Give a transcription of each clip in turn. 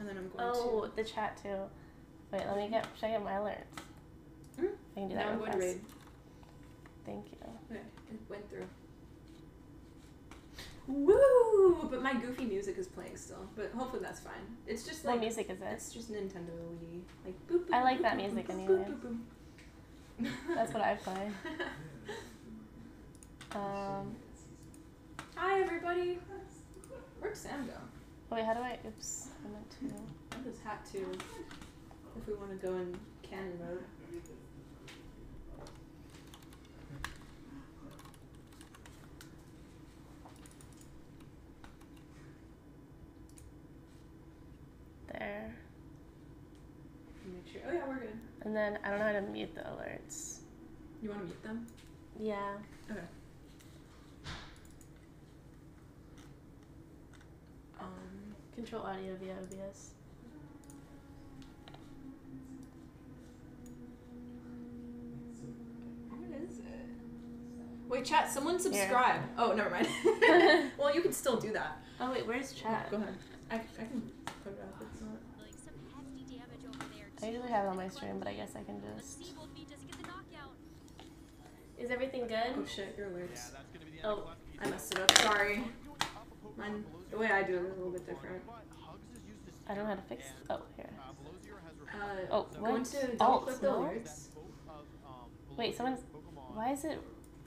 and then I'm going Oh, the chat too. Wait, let me get. Should I get my alerts? Hmm? I can do that Now I'm real going to fast. raid. Thank you. Okay, it went through. Woo! But my goofy music is playing still. But hopefully that's fine. It's just like. What like music is it? it's just Nintendo y like boop, boop, I like boop, that music boop, boop, anyways. boop, boop, boop. That's what I play. Um. Hi everybody. Where'd Sam go? Wait, how do I? Oops, I meant to. I this hat too. If we want to go in canon mode. There. Make sure. Oh yeah, we're good. And then I don't know how to mute the alerts. You want to mute them? Yeah. Okay. Control audio via OBS. What is it? Wait, chat. Someone Here. subscribe. Oh, never mind. well, you can still do that. Oh wait, where's chat? Go ahead. I, I can put it up. It's not. Like some hefty damage over there. I usually have it on my stream, but I guess I can just. see Wolfie just get the knockout. Is everything good? Oh good? shit, your alerts. Oh, I messed it up. Sorry. Mine, the way I do it is a little bit different. I don't know how to fix. Oh, here. Uh, Oh, what? into double Alt, click the no? alerts. Wait, someone's. Why is it?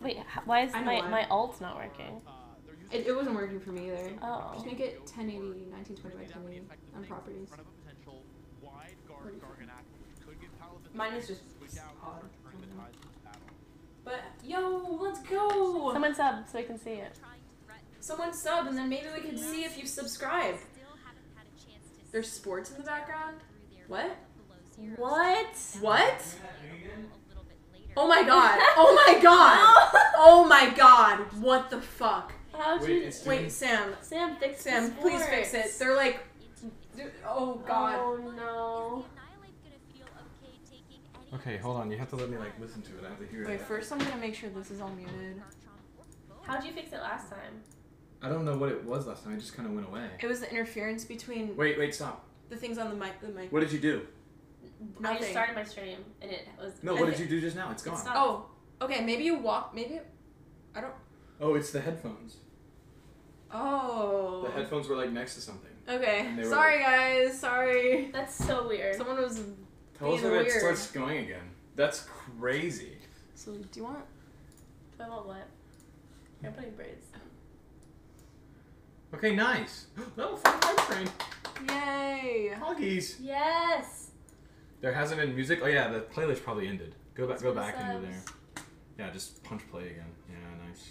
Wait, h- why is my why. my alt not working? It, it wasn't working for me either. Oh. Just make it 1080, 1920 by 1080 on properties. Mine is just odd. But yo, let's go! Someone sub so I can see it. Trying to threaten. Someone sub, and then maybe we can see if you subscribe. Still haven't had a chance to There's sports in the background. What? What? What? A little bit later. Oh my god! Oh my god! Oh my god! What the fuck? How'd Wait, you? it's- Wait, Sam. Sam, fix the Sam, please fix it. They're like, oh god. Oh no. the Annihilate gonna feel okay taking any Okay, hold on. You have to let me like listen to it. I have to hear Wait, it. first I'm gonna make sure this is all muted. How'd you fix it last time? I don't know what it was last time. It just kind of went away. It was the interference between Wait, wait, stop. the things on the mic. The mic. What did you do? I Nothing. just started my stream and it was. No, what did you do just now? It's gone. stopped. Oh, okay. Maybe you walk. Maybe. I don't. Oh, it's the headphones. Oh. The headphones were like next to something. Okay. And they were Sorry, guys. Sorry. That's so weird. Someone was. Tell us Being when it weird. starts going again. That's crazy. So do you want? Do I want what? I'm putting braids. Okay, nice. No, fun hype train. Yay. Hoggies. Yes. There hasn't been music. Oh yeah, the playlist probably ended. Go back. Let's Go go back into there. Yeah, just punch play again. Yeah, nice.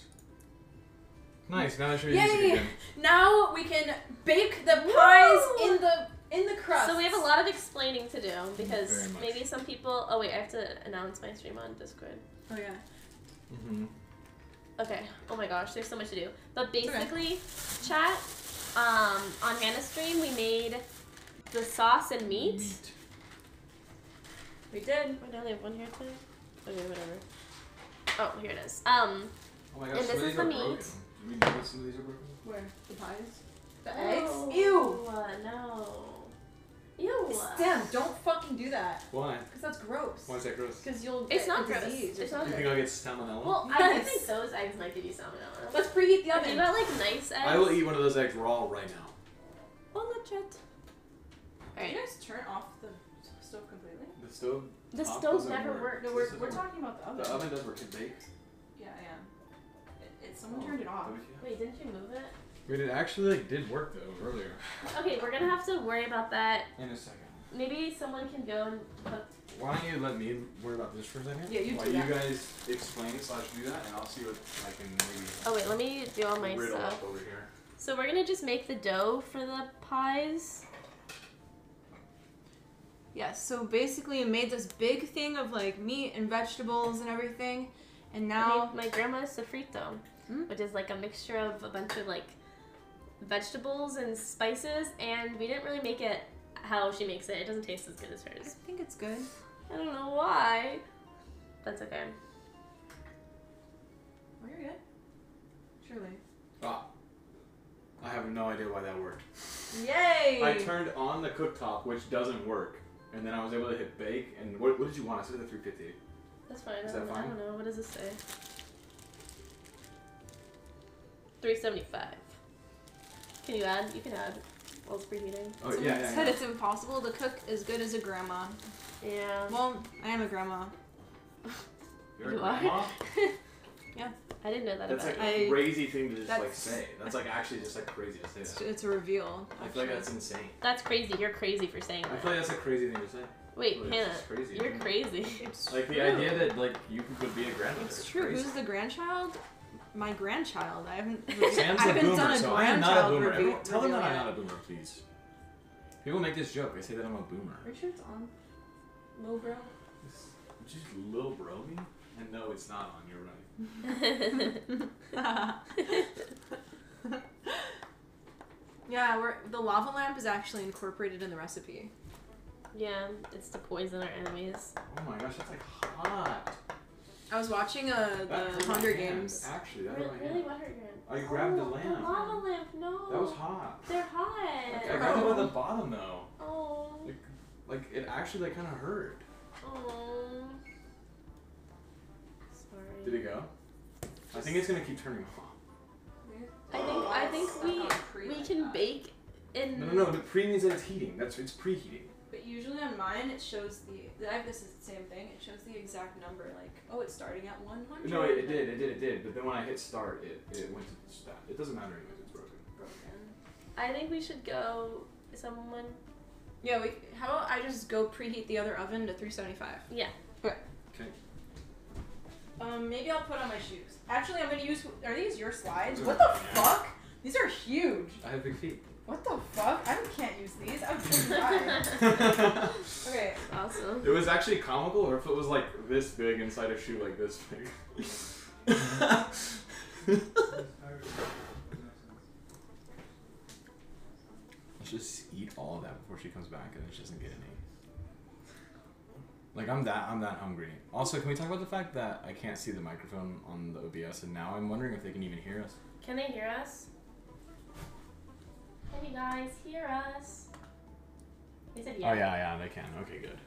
Nice. Now there should be music Yay! again. Now we can bake the pies Woo! in the in the crust. So we have a lot of explaining to do because Very much. maybe some people. Oh wait, I have to announce my stream on Discord. Oh yeah. Mm-hmm. Okay. Oh my gosh, there's so much to do. But okay. basically, chat. Um, on Hannah's stream, we made the sauce and meat. We did. Wait, do I only have one here today? Okay, whatever. Oh, here it is. Um, Oh my gosh, And this is the meat. broken. Do we know that some of these are broken? Where the pies? The oh, eggs. Ew. uh, no. Ew. Damn! Don't fucking do that. Why? Cause that's gross. Why is that gross? Because you'll get It's not a gross. disease or It's not You something. think I'll get salmonella? Well, I do Yes. think those eggs might give you salmonella. Let's preheat the If oven. you got like nice eggs. I will eat one of those eggs raw right now. Oh, legit. Can you guys turn off the stove completely? The stove. The top stove doesn't never work. worked. No, we're, doesn't we're work. talking about the oven. The oven does work. It bakes. Yeah, I am. It, it, someone Oh, turned it off. do we- Wait, didn't you move it? Wait, it actually like did work though earlier. Okay, we're gonna have to worry about that. In a second. Maybe someone can go and put. Why don't you let me worry about this for a second? Yeah, you While do you that. guys explain slash do that, and I'll see what I can maybe Oh wait, let me do all my riddle stuff. up over here. So we're gonna just make the dough for the pies. Yes, so basically it made this big thing of like meat and vegetables and everything. And I now made my grandma's sofrito, Hmm? which is like a mixture of a bunch of like vegetables and spices, and we didn't really make it how she makes it. It doesn't taste as good as hers. I think it's good. I don't know why. That's okay. Oh, you're good. Surely. Ah, I have no idea why that worked. Yay! I turned on the cooktop, which doesn't work, and then I was able to hit bake. And what, what did you want? I said the 350. That's fine. Is that don't, I don't know. What does this say? 375. Can you add? You can add while it's preheating. Oh Someone yeah, yeah, said yeah. it's impossible to cook as good as a grandma. Yeah. Well, I am a grandma. You're a You are? grandma? Yeah. I didn't know that That's about like you. I- a crazy thing to just like say. That's like actually just like crazy to say It's, that. it's a reveal. I feel like that's insane. That's crazy. You're crazy for saying that. I feel like that's a crazy thing to say. Wait, Well, it's Hannah, crazy, you're isn't crazy. It's Like the idea that like you could be a grandmother. It's true. Crazy. Who's the grandchild? My grandchild. I haven't. Sam's I a haven't boomer, done a so I am not a grandchild boomer. reveal- Everyone, tell them that I'm yet. not a boomer, please. People make this joke. They say that I'm a boomer. Are you sure it's on? Low bro. It's just little bro me? And no, it's not on. You're right. yeah, we're, the lava lamp is actually incorporated in the recipe. yeah, it's to poison our enemies. Oh my gosh, that's like hot. I was watching uh, That the hurt my Hunger hand. Games. Actually, that Really, hurt my really hand. what hurt your? I grabbed the oh, lamp. The lava lamp, no. That was hot. They're hot. Like, I got them at the bottom though. Oh. Like, like it actually like kind of hurt. Oh. Sorry. Did it go? I think it's gonna keep turning off. I think I think we we can bake in. No, no, no. The pre means that it's heating. That's it's preheating. But usually on mine, it shows the. I have this is the same thing. It shows the exact number. Like, oh, it's starting at 100. No, it, it did, it did, it did. But then when I hit start, it, it went to stat. It doesn't matter anyways. It's broken. Broken. I think we should go. Someone. Yeah, we. How about I just go preheat the other oven to 375? Yeah. Okay. Um, maybe I'll put on my shoes. Actually, I'm gonna use. Are these your slides? What the fuck? These are huge. I have big feet. What the fuck? I can't use these. I'm just die. Okay. Awesome. It was actually comical, or if it was like this big inside a shoe like this big. Let's just eat all of that before she comes back, and then she doesn't get any. Like I'm that I'm that hungry. Also, can we talk about the fact that I can't see the microphone on the OBS, and now I'm wondering if they can even hear us. Can they hear us? Can you guys hear us? They said oh, yeah. Oh yeah, yeah, they can. Okay, good.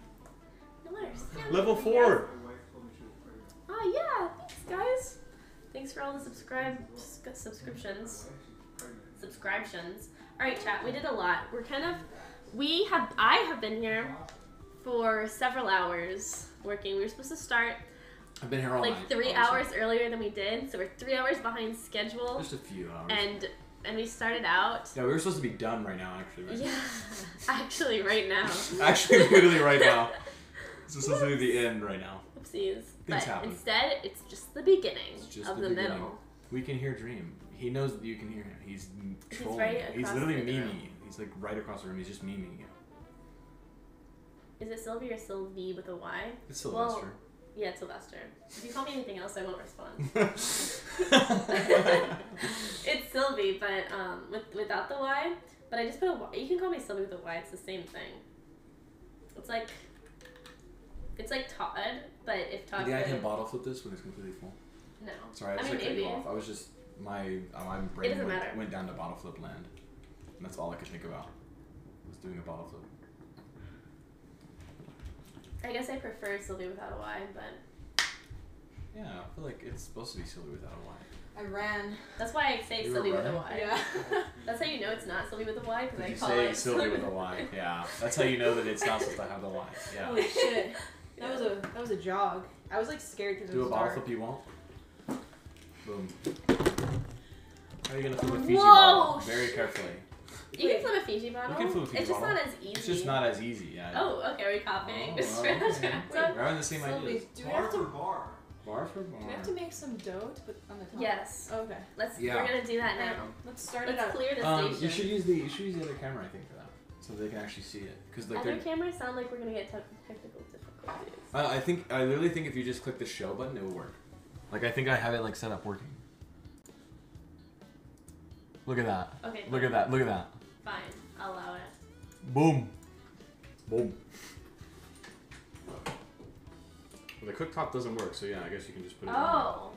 No wonder. Yeah, Level four. Oh yeah, thanks guys. Thanks for all the subscribe sc- subscriptions. Subscriptions. All right, chat. We did a lot. We're kind of. We have. I have been here for several hours working. We were supposed to start I've been here all like night. three hours earlier than we did, so we're three hours behind schedule. Just a few hours. And and we started out. yeah, we were supposed to be done right now, actually. Right? Yeah, actually, right now. Actually, literally right now. This is supposed to be the end right now. Oopsies. Things but happen. instead, it's just the beginning just of the the, beginning. middle. We can hear Dream. He knows that you can hear him. He's trolling. He's right. He's literally the room. memeing you. He's like right across the room. He's just memeing you. Is it Sylvee or Sylvee with a Y? It's Well- Sylvester. Yeah, it's Sylvester. If you call me anything else, I won't respond. it's Sylvee, but um, with without the Y. But I just put a Y. You can call me Sylvee with a Y. It's the same thing. It's like, it's like Todd, but if Todd. Maybe I can bottle flip this when it's completely full. No. Sorry, I I just mean, like cut you off. I was just my uh, my brain doesn't went, matter. went down to bottle flip land, and that's all I could think about. Was doing a bottle flip. I guess I prefer Sylvee without a Y, but Yeah, I feel like it's supposed to be silly without a Y. I ran. that's why I say You were Sylvee with a right. Y. Yeah. That's how you know it's not Sylvee with a Y because Did I you call say it Sylvee with a Y? Yeah, that's how you know that it's not supposed to have the Y. Yeah. Holy shit. That was a that was a jog. I was like scared because it Do a was bottle dark. flip you won't. Boom. How are you gonna flip a Fiji Whoa, bottle? Very carefully. You Wait. can flip a Fiji bottle. can flip a Fiji it's just not as easy. It's just not as easy. Yeah. Oh, okay. Are we copying? Oh, This well, franchise? okay. We're having the same Sylvee, ideas. do we have to bar. Bar for bar. do we have to make some dough to put on the top? Yes. Okay. Let's. Yeah. We're gonna do that Alright, now. Let's start it Let's up. clear the Um, station. you should use the you should use the other camera I think for that, so they can actually see it. Cause like Other cameras sound like we're gonna get technical difficulties. I, I think I literally think if you just click the show button, it will work. Like I think I have it like set up working. Look at that. Okay. Look at that. Look at that. Fine. I'll allow it. Boom. Boom. Well, the cooktop doesn't work, so yeah, I guess you can just put it. on. Oh.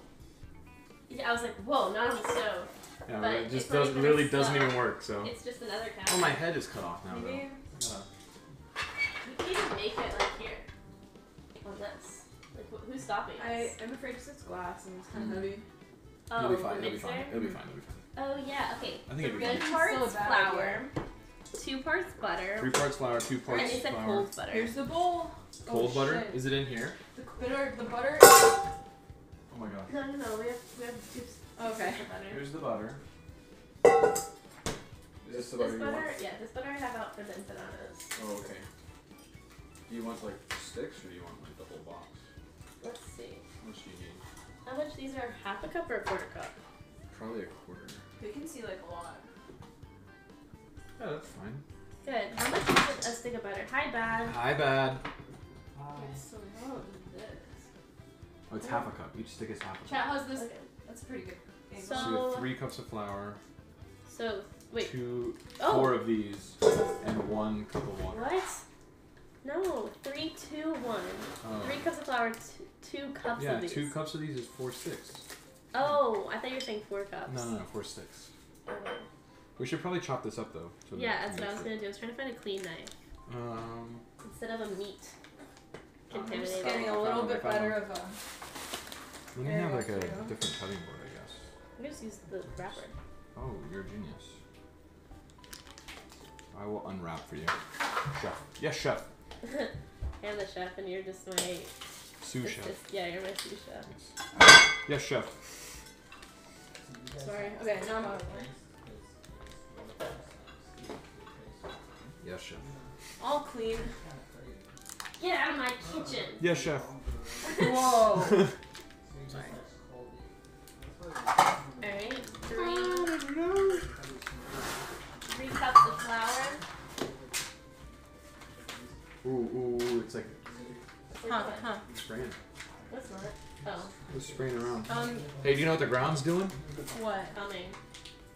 Yeah, I was like, whoa, not on the stove. Yeah, But but it just not does even really a doesn't even work. So. It's just another cabinet. Oh, my head is cut off now. Though. Maybe. Yeah. We can even make it like here. On this. Like, wh- who's stopping us? I am afraid because it's glass and it's kind of mm-hmm. heavy. oh, It'll be fine. the It'll be fine. mixer? It'll be fine. It'll be fine. Oh, yeah, okay. I think it'll be Three fine. fine. parts Still a bad flour, two parts butter, Three parts flour, two and parts they said flour. cold butter. Here's the bowl. Oh, cold oh, butter? Shit. Is it in here? The butter. The butter. Oh my god. No, no, no, we have, we have two s- Okay. butter. Here's the butter. Is this the This butter you butter, want? yeah, this butter I have out for the empanadas. Oh, okay. Do you want like sticks or do you want like the whole box? Let's see. How much do you need? How much these are? Half a cup or a quarter cup? Probably a quarter. They can see like a lot. Yeah, that's fine. Good. How much is a stick of butter? Hi, bad. Hi, bad. So how is this? Oh, it's half a cup. Each stick is half a Chat, cup. how's this? Okay. That's a pretty good. angle. So- So you have three cups of flour, So, wait. two, Oh. four of these, and one cup of water. What? No. Three, two, one. Oh. Three cups of flour, two, two cups yeah, of these. Yeah, two cups of these is four sticks. Oh, I thought you were saying four cups. No, no, no, four sticks. Okay. We should probably chop this up though. so Yeah, that's what I was gonna do. I was trying to find a clean knife Um, instead of a meat I'm just contaminated. getting a little bit better of a. let me There have like a too. different cutting board, I guess. I'm gonna just use the wrapper. Oh, you're a genius. I will unwrap for you, chef. Yes, chef. I'm the chef, and you're just my Sous chef. assist- Yeah, you're my sous chef. Yes. Yes, chef. Sorry. Okay, now I'm out of. Yes, chef. All clean. Get out of my kitchen. Yes, chef. Whoa. Alright, three, three cups of flour. Ooh, ooh, ooh, it's like huh, huh. spraying. That's not. Oh, It's spraying around. Um, Hey, do you know what the ground's doing? what? coming.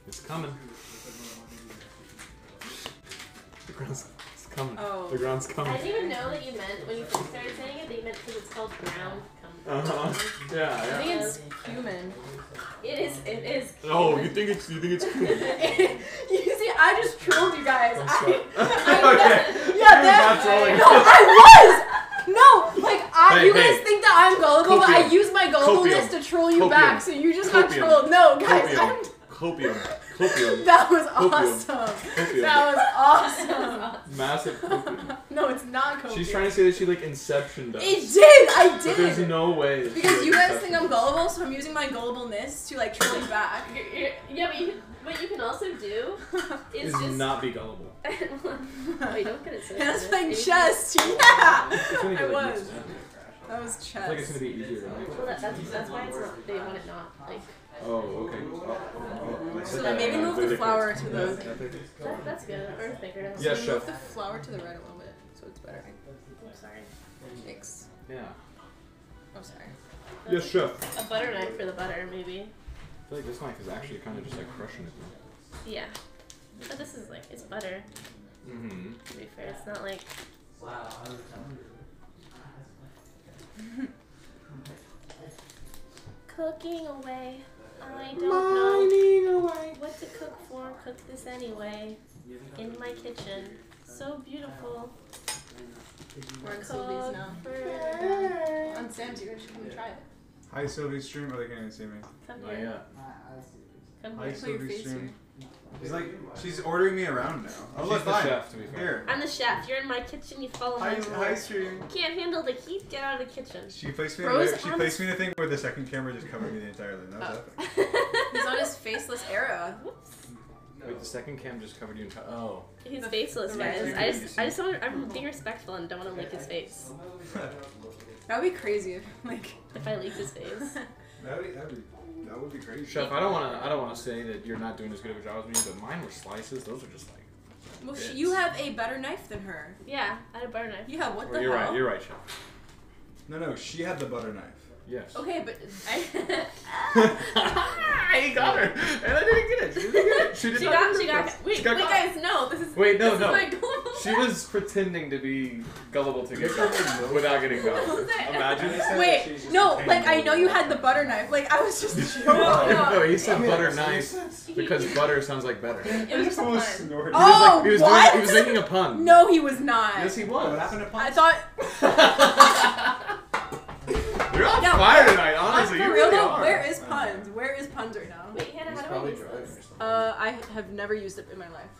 It's coming. The ground's it's coming. Oh. The ground's I coming. didn't even know that you meant when you first started saying it that you meant because it's called ground coming. Uh-huh. Yeah, I yeah. think it's human. It is. It is. Oh, you think it's you think it's cool? you see, I just trolled you guys. I'm I, sorry. I, okay. yeah, You're that, not trolling. no, I was. No, like I, Hey, you guys think that I'm gullible, but I use my gullibleness to troll you Copium. back. So you just got Copium. trolled. No, guys, Copium. I'm, Copium. Copium. that was Copium. awesome. Copium. That was awesome. Massive copium. no, it's not copium. She's trying to say that she like Inception does. It did. I But there's no way. Because you guys Inception think I'm gullible, so I'm using my gullibleness to like troll you back. You're, you're, yeah, but you, what you can also do is Is just. not be gullible. Wait, don't get it so That's serious. playing chess. Yeah. I be, like, was. That was I feel like it's gonna be easier, right? Well, that, that's, that's why it's not, they want it not. Like, Oh, okay. Oh, oh, oh I So maybe move the really flour to the- that, that's good. Or thicker. Yeah, so chef. move the flour to the right a little bit, so it's better. I'm sorry. Thanks. Yeah. Oh, sorry. Yes, chef. A butter knife for the butter, maybe. I feel like this knife is actually kind of just like crushing it. Yeah. But this is like, it's butter, Mm-hmm. to be fair. It's not like. Cooking away. I don't know away. what to cook for. Cook this anyway. In my kitchen. So beautiful. We're in Sylvee's Cook now. for- On Sam's, you should come try it. Hi, Sylvee's stream. Oh, they can't even see me. Come Oh here. yeah. Come Hi, here. Put your Sylvee's face stream. She's like, she's ordering me around now. Oh, She's look, the fine. chef, to be fair. Here. I'm the chef. You're in my kitchen. You follow Hi, my rules. hi, stream. Can't handle the heat. Get out of the kitchen. She placed me. In Bros, the, she I'm- placed me in the thing where the second camera just covered me the entire thing. That was Oh. epic. He's on his faceless era. Whoops. Wait, the second cam just covered you entire. Oh. He's faceless, the guys. I just, I just want. I'm being respectful and don't want to leak his face. That would be crazy if, like. If I leaked his face. that would, that would, that would be crazy. Chef, I don't wanna I don't wanna say that you're not doing as good of a job as me, but mine were slices. Those are just like. Well, she, you have a better knife than her. Yeah, I had a butter knife. Yeah, what Oh, the you're hell? right. You're right, chef. No, no, she had the butter knife. Yes. Okay, but I. he got her, and I didn't get it. She didn't get it. She did she not got. get She it. got. Wait, She got wait, caught. guys, no. This is. Wait, no, this no. Is my She was pretending to be gullible to get Yes, got I know. without getting got. What was that? Imagine. said Wait, just no, like I know you had the butter knife. Like I was just joking. No, no. no, he said I butter knife because butter sounds like better. It was just a pun. snorted. He was Oh, like, he was what? Doing, he was oh, making a pun. No, he was not. Yes, he was. What happened to I thought. You're on No, fire tonight, honestly. for you real really though, are. where is puns? Where is puns right now? Wait, Hannah, He's how do I probably use driving or this? something. Uh, I have never used it in my life.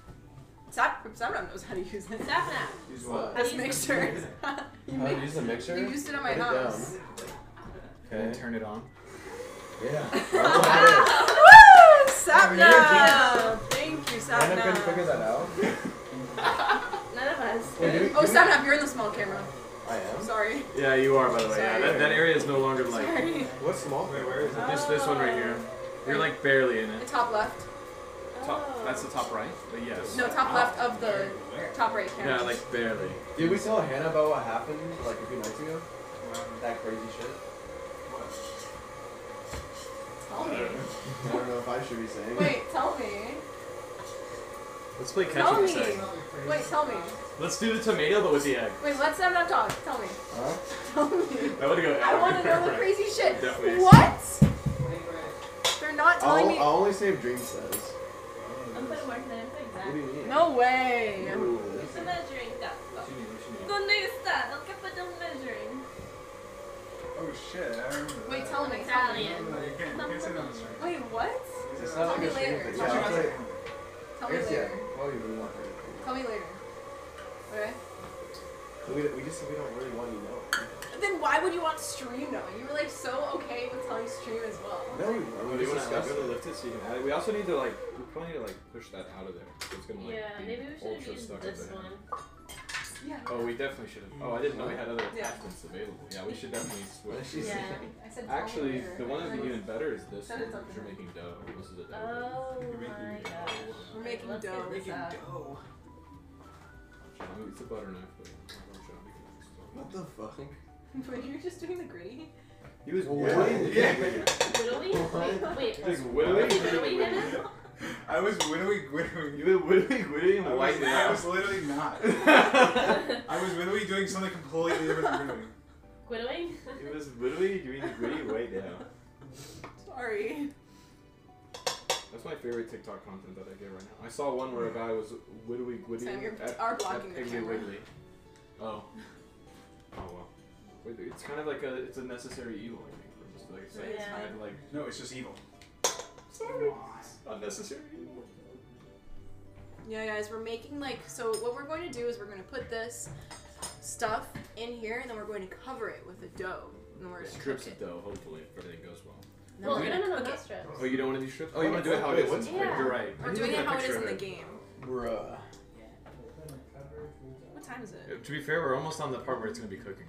Sap, Sapram knows how to use it. Sapnap. Use what? As How do you use mixture. How make, to use the mixer? you used it at my Put it down. house. And Okay. turn it on. Yeah. Woo! Sapnap! Yeah. Thank you, Hannah couldn't figure Sapnap. that out. None of us. Wait, do we- Oh, do we- you're in the small camera. I am. Sorry. Yeah, you are, by the way. Yeah, that, that area is no longer like Sorry. What's small? Wait, where is it? this. This one right here. You're like barely in it. The top left. Top, oh. that's the top right. But yes. No, top left of the top right camera. Yeah, like barely. Did we tell Hannah about what happened like a few nights ago? That crazy shit. What? Tell me. I don't know if I should be saying. Wait, tell me. Let's play catch Tell up a me. Wait, tell me. Let's do the tomato, but with the egg. Wait, let's have not talk. Tell me. Huh? Tell me. That would go. I want to know the crazy shit. Definitely. What? They're not telling I'll, me. I'll only say if Dream says. I'm putting more than I'm putting What do you mean? No way. Ooh. Use the measuring cup. What you need, what you need? ¿Dónde está? Lo que puedo measuring. Oh shit, I remember that. Wait, tell me. Italian. No, you can't, you can't say that on the stream. Wait, what? It's Tell like me a stream later. Tell Yeah, me I'll later. say- Tell I me later. yeah. Well, you really want her. Tell me later. Okay. We, we just we don't really want you to know. Then why would you want stream though? You were like so okay with telling stream as well. No, we weren't. do you We want to discussed really it. lift it so you can add it? We also need to like, we probably need to like push that out of there. It's gonna like Yeah, be maybe we should ultra use stuck this one. Yeah. Oh, we definitely should have. Oh, I didn't know we had other Yeah. attachments available. Yeah, we should definitely switch. Yeah. I said Actually, later. the one that'd be even better is this one because you're making dough. This is a dough. Oh You're my making gosh. We're making Let's dough. Get this out. dough. I mean, it's a butter knife, but I don't show because it's What the fuck? But you're just doing the gritty. He was whittling. Yeah. Whittly? What? Wait, wait. Just Was whittling. he whittling him? I was winnowing, winnowing. You were whittling, whittling, I and was, whitening I was literally not. I was literally doing something completely different from winnowing. Whittling? It was literally doing the gritty white down. Sorry. That's my favorite TikTok content that I get right now. I saw one where a guy was widowy gwitty Sam, you're at, are at blocking the Piggly camera. Wiggly. Oh. Oh well. Wait, It's kind of like a it's a necessary evil, I think, for just like say it's Yeah. kind of like No, it's just evil. sorry, unnecessary evil. Yeah, guys, we're making like so. What we're going to do is we're going to put this stuff in here, and then we're going to cover it with a dough, and then we're going to Strips cook of dough, hopefully, if everything goes well. Then Well, we're no, gonna no, no, cook not strips. Oh, you don't want to do strips? Oh, you want to do it how it Wait, what's- in- Yeah. You're right. We're I doing need it a how it is picture in of the game. Bruh. Yeah. What time is it? Uh, To be fair, we're almost on the part where it's gonna be cooking.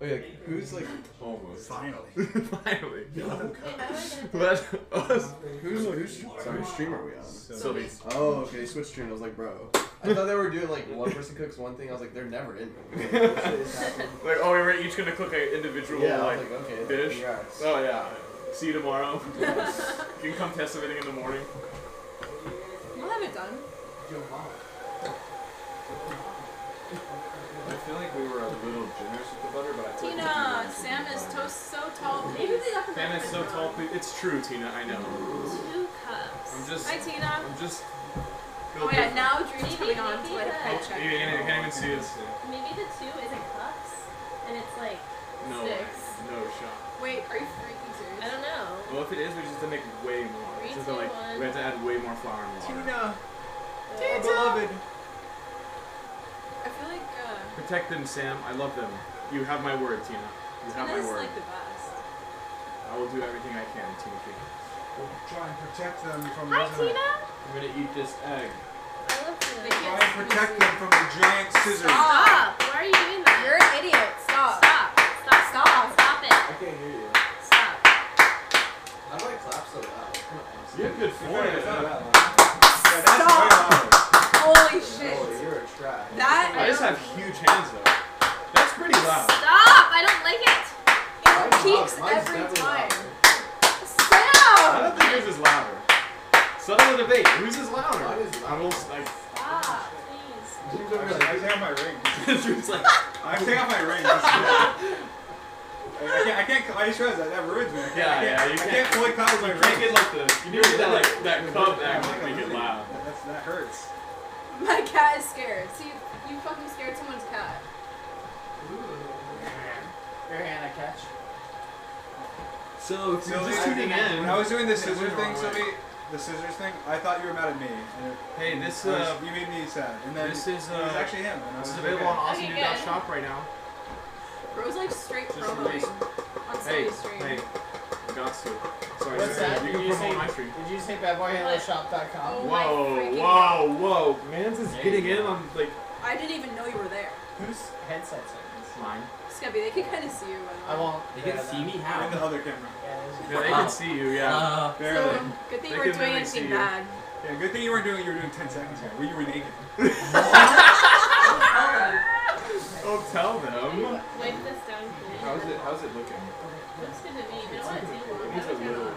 Oh yeah, who's like Almost. Finally. Finally. Wait, how do I get it? Let us. who's who's sorry, stream are we on? Sylvee. Oh, okay, switch stream. I was like, bro. I thought they were doing like one person cooks one thing. I was like, they're never in. Like, what shit is happening? Like, oh, we're each gonna cook an individual Yeah, like. like, okay, dish? congrats. Oh yeah. See you tomorrow. you can come test everything in the morning. I'll have it done. I feel like we were a little generous with the butter, but I feel Tina, Sam is toast so tall. Maybe they got the Sam is so tall. Please. It's true, Tina. I know. Two cups. I'm just. Hi, Tina. I'm just. Oh yeah, now Drew's Maybe- coming on to maybe like a that- paycheck. You, you, you can't even see us. Maybe the two isn't cups, and it's like No. six. No shot. Wait, are you freaking serious? I don't know. Well, if it is, we just have to make way more. Three, It's just two, like one. we have to add way more flour and water. Tina, Uh, beloved. I feel like uh, Protect them, Sam. I love them. You have my word, Tina. You have my Tina's word. like the best. I will do everything I can, Tina. We'll try and protect them from Hi, Tina. I'm gonna eat this egg. I love They Try and protect them from the giant scissors. Stop. Stop! Why are you doing that? You're an idiot. Stop. Stop! Stop! Stop. Stop it! I can't hear you. Stop! How do I clap so loud? Come on. You have good Fair, it's not form. that loud. Yeah, that's Stop. way louder. Holy Oh, shit. you're a trash. That I just have huge hands though. That's pretty loud. Stop! I don't like it. it it peaks every definitely time. louder. I don't think yours is louder. Settle the debate. Whose is louder? Mine is I will like. Stop, please. Dreams are I take off my ring. Drew's like. I take off my ring. I can't. I can't. I just realized that that ruins me. I can't, Yeah, I can't, yeah, you I can't- can't fully cover my You ring. can't get like the. You need to get that like that cub act like make it loud. That's, that hurts. My cat is scared. See, you fucking scared someone's cat. Ooh. Your hand I catch. So if you're just tuning in, When I was doing the scissors thing, wrong way. Sylvee, the scissors thing, I thought you were mad at me. It, hey, this I was- uh, you made me sad. And then this is, it was uh, actually him. And I this is available on okay. Okay, good. AwesomeNew.shop right now. Bro's like straight Just promoing released. on Hey, Sylvee's stream. hey, I got to. Sorry, What's sorry, that? You Did can you promote say- my stream. Did you say badboyhandlershop.com? Oh my Whoa, freaking whoa, whoa! Mans is There getting you in go. on like I didn't even know you were there. Whose headset's in this? mine. Scubby, they can kind of see you. by I the way. won't. They can yeah, see me In the other camera. Yeah, they can see you. Yeah. Uh, Barely. So, good thing They you weren't doing barely anything bad. Yeah, good thing you weren't doing. You were doing 10 seconds here. Where you were naked. Oh, tell them. Wipe this down, please. How's it? How's it looking? Looks good to me. You know what? It's too long. It needs a little.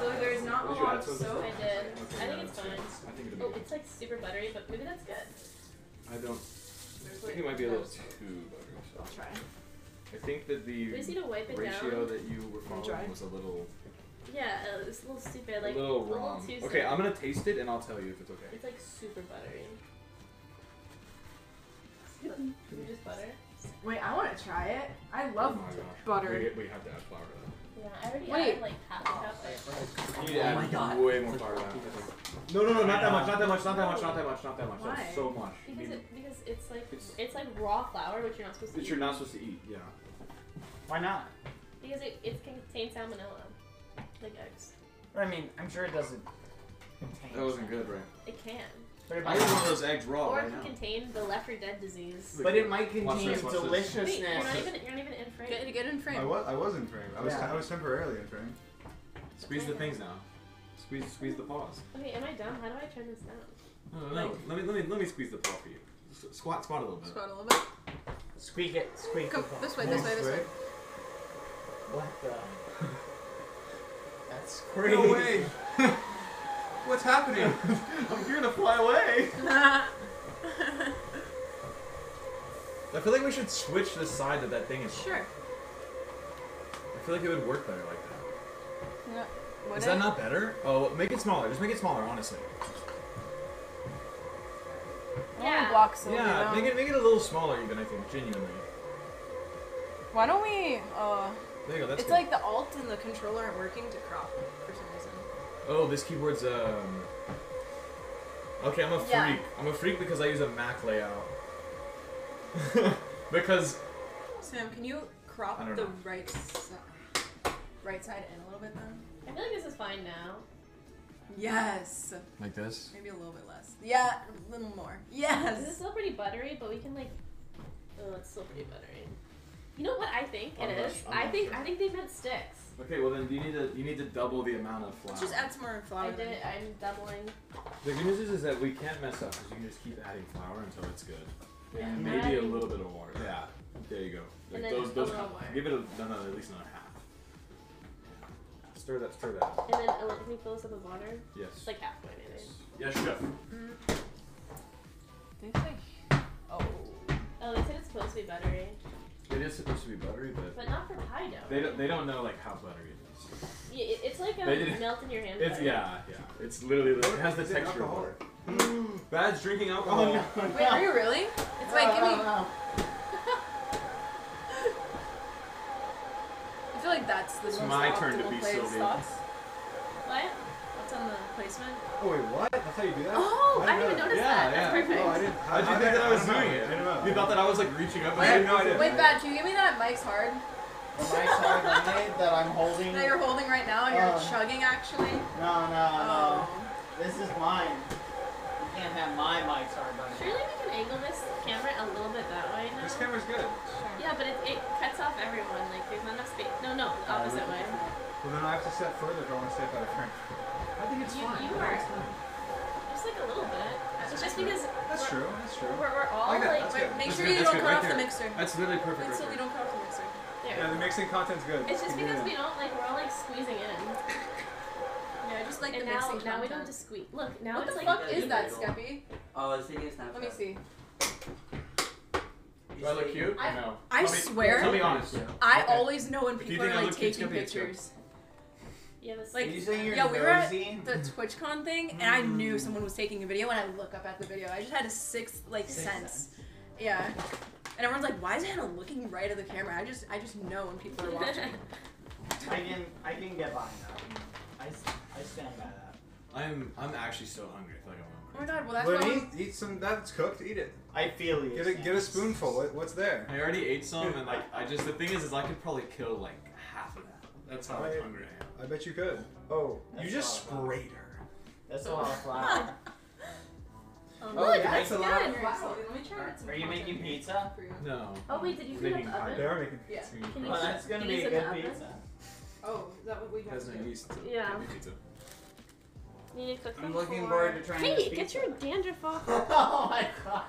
So there's not a lot of something? soap. I did. I think it's fine. I think it'll Oh, it's like super buttery, but maybe that's good. I don't. I think it might be a little too buttery. so. I'll try. I think that the just need to wipe it ratio down. that you were try? following was a little, Yeah, uh, it's a little stupid. Like a little wrong. too Okay, soon. I'm gonna taste it and I'll tell you if it's okay. It's like super buttery. Can you just butter? Wait, I want to try it. I Oh love my gosh. butter. We, we have to add flour to that. Yeah, I already Wait. added like half a cup. But oh You need to Oh add my God. way more flour to that. No, no, no, not that much, not that much, not that much, not that much, not that much. Why? That's so much. You because it because it's like It's- it's, like raw flour, which you're not supposed to. that eat. you're not supposed to eat. Yeah. Why not? Because it, it contains salmonella, like eggs. I mean, I'm sure it doesn't contain. That wasn't good, right? It can, But it I might, eat one of those eggs raw or right it can now. contain the left or dead disease. but it might Watch contain this, watch this. Wait, you're not even you're not even in frame. Get, get in frame. I was. I was in frame. I was. Yeah. I was temporarily in frame. Squeeze the things now. Squeeze, squeeze the paws. Okay, am I dumb? How do I turn this down? No, no, no. Let me, let me, let me squeeze the paw for you. S- Squat, squat a little bit. Squat a little bit. Squeak it, squeak Come it. this way, this way, this way. What the? That's crazy. No way. What's happening? I'm here to fly away. I feel like we should switch the side that that thing is. sure. I feel like it would work better like that. No, would Is it? that not better? Oh, make it smaller. Just make it smaller, honestly. Yeah. block Sylvia, yeah, though. make it make it a little smaller even. I think genuinely. Why don't we? Uh, There you go. That's it's good. like the alt and the controller aren't working to crop for some reason. Oh, this keyboard's um. Okay, I'm a freak. Yeah. I'm a freak because I use a Mac layout. because Sam, can you crop the know. right side, right side in a little bit then? I feel like this is fine now. Yes. like this. Maybe a little bit less. Yeah, a little more. Yes. This is still pretty buttery, but we can like. Oh, it's still pretty buttery. You know what I think I'm it not is? I'm I think sure. I think they meant sticks. Okay, well then you need to you need to double the amount of flour. Just add some more flour. I did. It. I'm doubling. The good news is, is that we can't mess up because you can just keep adding flour until it's good. Yeah. And I'm maybe a little bit of water. Yeah. There you go. And then those those little count. more. Give it a no no at least another half. Stir that stir that. And then uh, let me fill this up with water. Yes. It's like halfway maybe. Yes, chef. They say. Oh. Oh, they said it's supposed to be buttery, It is supposed to be buttery, but but not for pie dough. they don't they don't know like how buttery it is. Yeah, it, it's like um, They a didn't- melt in your hand. It's butter. yeah yeah. It's literally the, it has the Is it texture of alcohol? butter. Bad's drinking alcohol. Oh, Wait, are you really? It's like, give me. I feel like that's the It's most my turn to optimal be place Sylvee. thoughts. What? What's on the placement? Oh wait, what? That's how you do that? Oh, I didn't even notice Yeah, that. yeah. That's perfect. Oh, I didn't. How'd you think that I was doing it? I didn't know. You thought that I was like reaching up? I had no idea. Wait, Bad, can you give me that Mike's hard The Mike's Hard Lemonade that I'm holding. that you're holding right now and you're Uh, chugging actually? No, no, no. Oh. This is mine. You can't have my Mike's Hard Lemonade. Surely we can angle this camera a little bit that way now. This camera's good. Yeah, but it, it cuts off everyone. Like there's not enough space. No, no, the opposite way. Well, then I have to step further if I want to step out of frame. I think it's You, fine. you are just like a little bit. It's just because That's we're, true. That's true. We're, we're all Like that, like that's Wait, make That's sure good, you that's don't cut right off the mixer. That's literally perfect Wait, right so you there. don't cut off the mixer. Yeah, the mixing content's good. It's just because we don't like we're all like squeezing in, Yeah, just like and the now mixing now we don't just squeeze. Look, now What it's the like fuck the is that, middle. Skeppy? Oh, I was taking a Snapchat. Let me see. Do I look cute? I- no. I Tell me- swear- Tell me honest. I Okay. always know when people are like taking Skeppy, it's pictures. You have a Like, Are you saying you're yeah, we were at nosy? the TwitchCon thing, and I knew mm. someone was taking a video, and I look up at the video. I just had a sixth like Sixth sense. Yeah. And everyone's like, "Why is Hannah looking right at the camera?" I just, I just know when people are watching. I can, I can get behind that. I, s- I stand by that. I'm I'm actually so hungry. I feel like I'm Oh my hungry. god, well that's Well, what eat, eat some that's cooked. Eat it. I feel you. Get a get a spoonful. What, what's there? I already ate some, and like I just the thing is, is I could probably kill like half of that. That's how Right. hungry I am. I bet you could. Oh, you That's just a lot of sprayed her. That's a lot of flour. Oh, Oh, look, that's that's a lot of good. flour. Let me try Are, and get some are you making here pizza? No. Oh wait, did you heat up the oven? They are making. Yeah. Can you Well, that's gonna can be you a use good an oven? pizza. Oh, is that what we have Has to no do? yeast to Yeah. to pizza. You need to cook I'm them looking for- forward to trying this Hey, pizza. get your dandruff off. oh my gosh.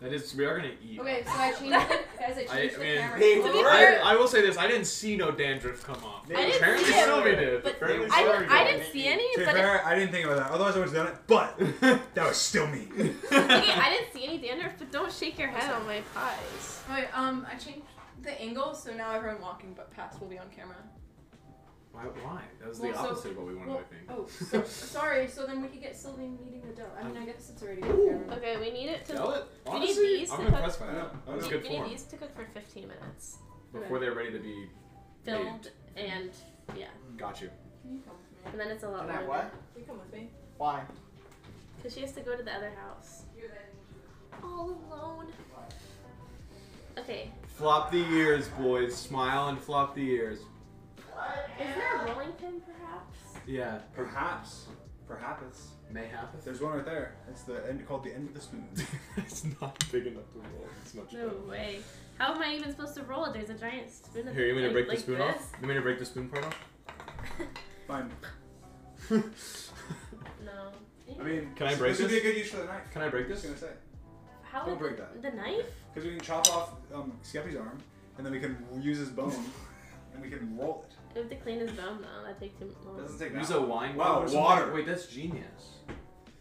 That is, we are gonna eat. Okay, so I changed the guys. I changed I the mean, camera. They to be were- I, fair- I will say this: I didn't see no dandruff come off. I didn't Apparently see it, Sylvee did. but Apparently they I Sylvee didn't, I did. didn't see any, To be but fair, I didn't think about that. Otherwise, I would have done it. But that was still me. okay, I didn't see any dandruff. But don't shake your head on my pies. Wait, um, I changed the angle, so now everyone walking but past will be on camera. Why? Why? That was Well, the so- opposite of what we wanted, well, I think. Oh, so, sorry. So then we could get Sylvee kneading the dough. I mean, I guess it's already on camera. Okay, we need it to. Tell it. We need these I'm to cook- by that. That was we, good we need these to cook for 15 minutes. Before they're ready to be Filled and yeah, mm. Got you. Can you come with me? and then it's a lot Can I longer. what? Can you come with me? Why? Cause she has to go to the other house. All alone. Okay, Flop the ears, boys. Smile and flop the ears. Is there a rolling pin perhaps? Yeah. Perhaps. Perhaps. Mayhap. There's one right there. It's the end called the end of the spoon. it's not big enough to roll. It's much No better. way. How am I even supposed to roll it? There's a giant spoon. Here, you mean me to like- break the spoon this? off? You mean to break the spoon part off? Fine. No. I mean, Can I break this? This would be a good use for the knife. Can I break I'm just this? gonna say. How Don't break that. The knife? Because we can chop off um, Skeppy's arm, and then we can use his bone, and we can roll it. We have to clean his bone though. That takes too long. Doesn't take that Use that a wine Wow, bottle. or water. Wait, that's genius.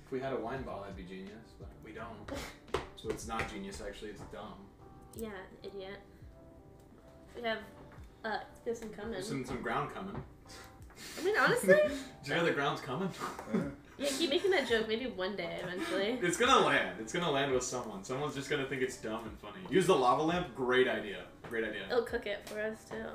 If we had a wine bottle, that'd be genius, but we don't. So it's not genius, actually. It's dumb. Yeah, idiot. We have uh there's some coming. There's some some ground coming. I mean honestly, Do you know the ground's coming? Uh, yeah, keep making that joke. Maybe one day eventually. It's gonna land. It's gonna land with someone. Someone's just gonna think it's dumb and funny. Use the lava lamp. Great idea. Great idea. It'll cook it for us too.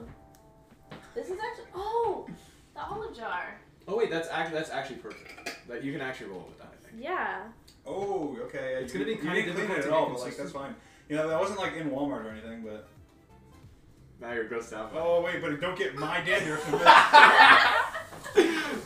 This is actually oh the olive jar. Oh wait, that's actually that's actually perfect. That you can actually roll with that. I think. Yeah. oh, okay. It's you, gonna be you kinda didn't clean difficult it to at all, but like that's fine. You know, that wasn't like in Walmart or anything, but. Now you're grossed out. by. Oh wait, but don't get my dandruff from this. I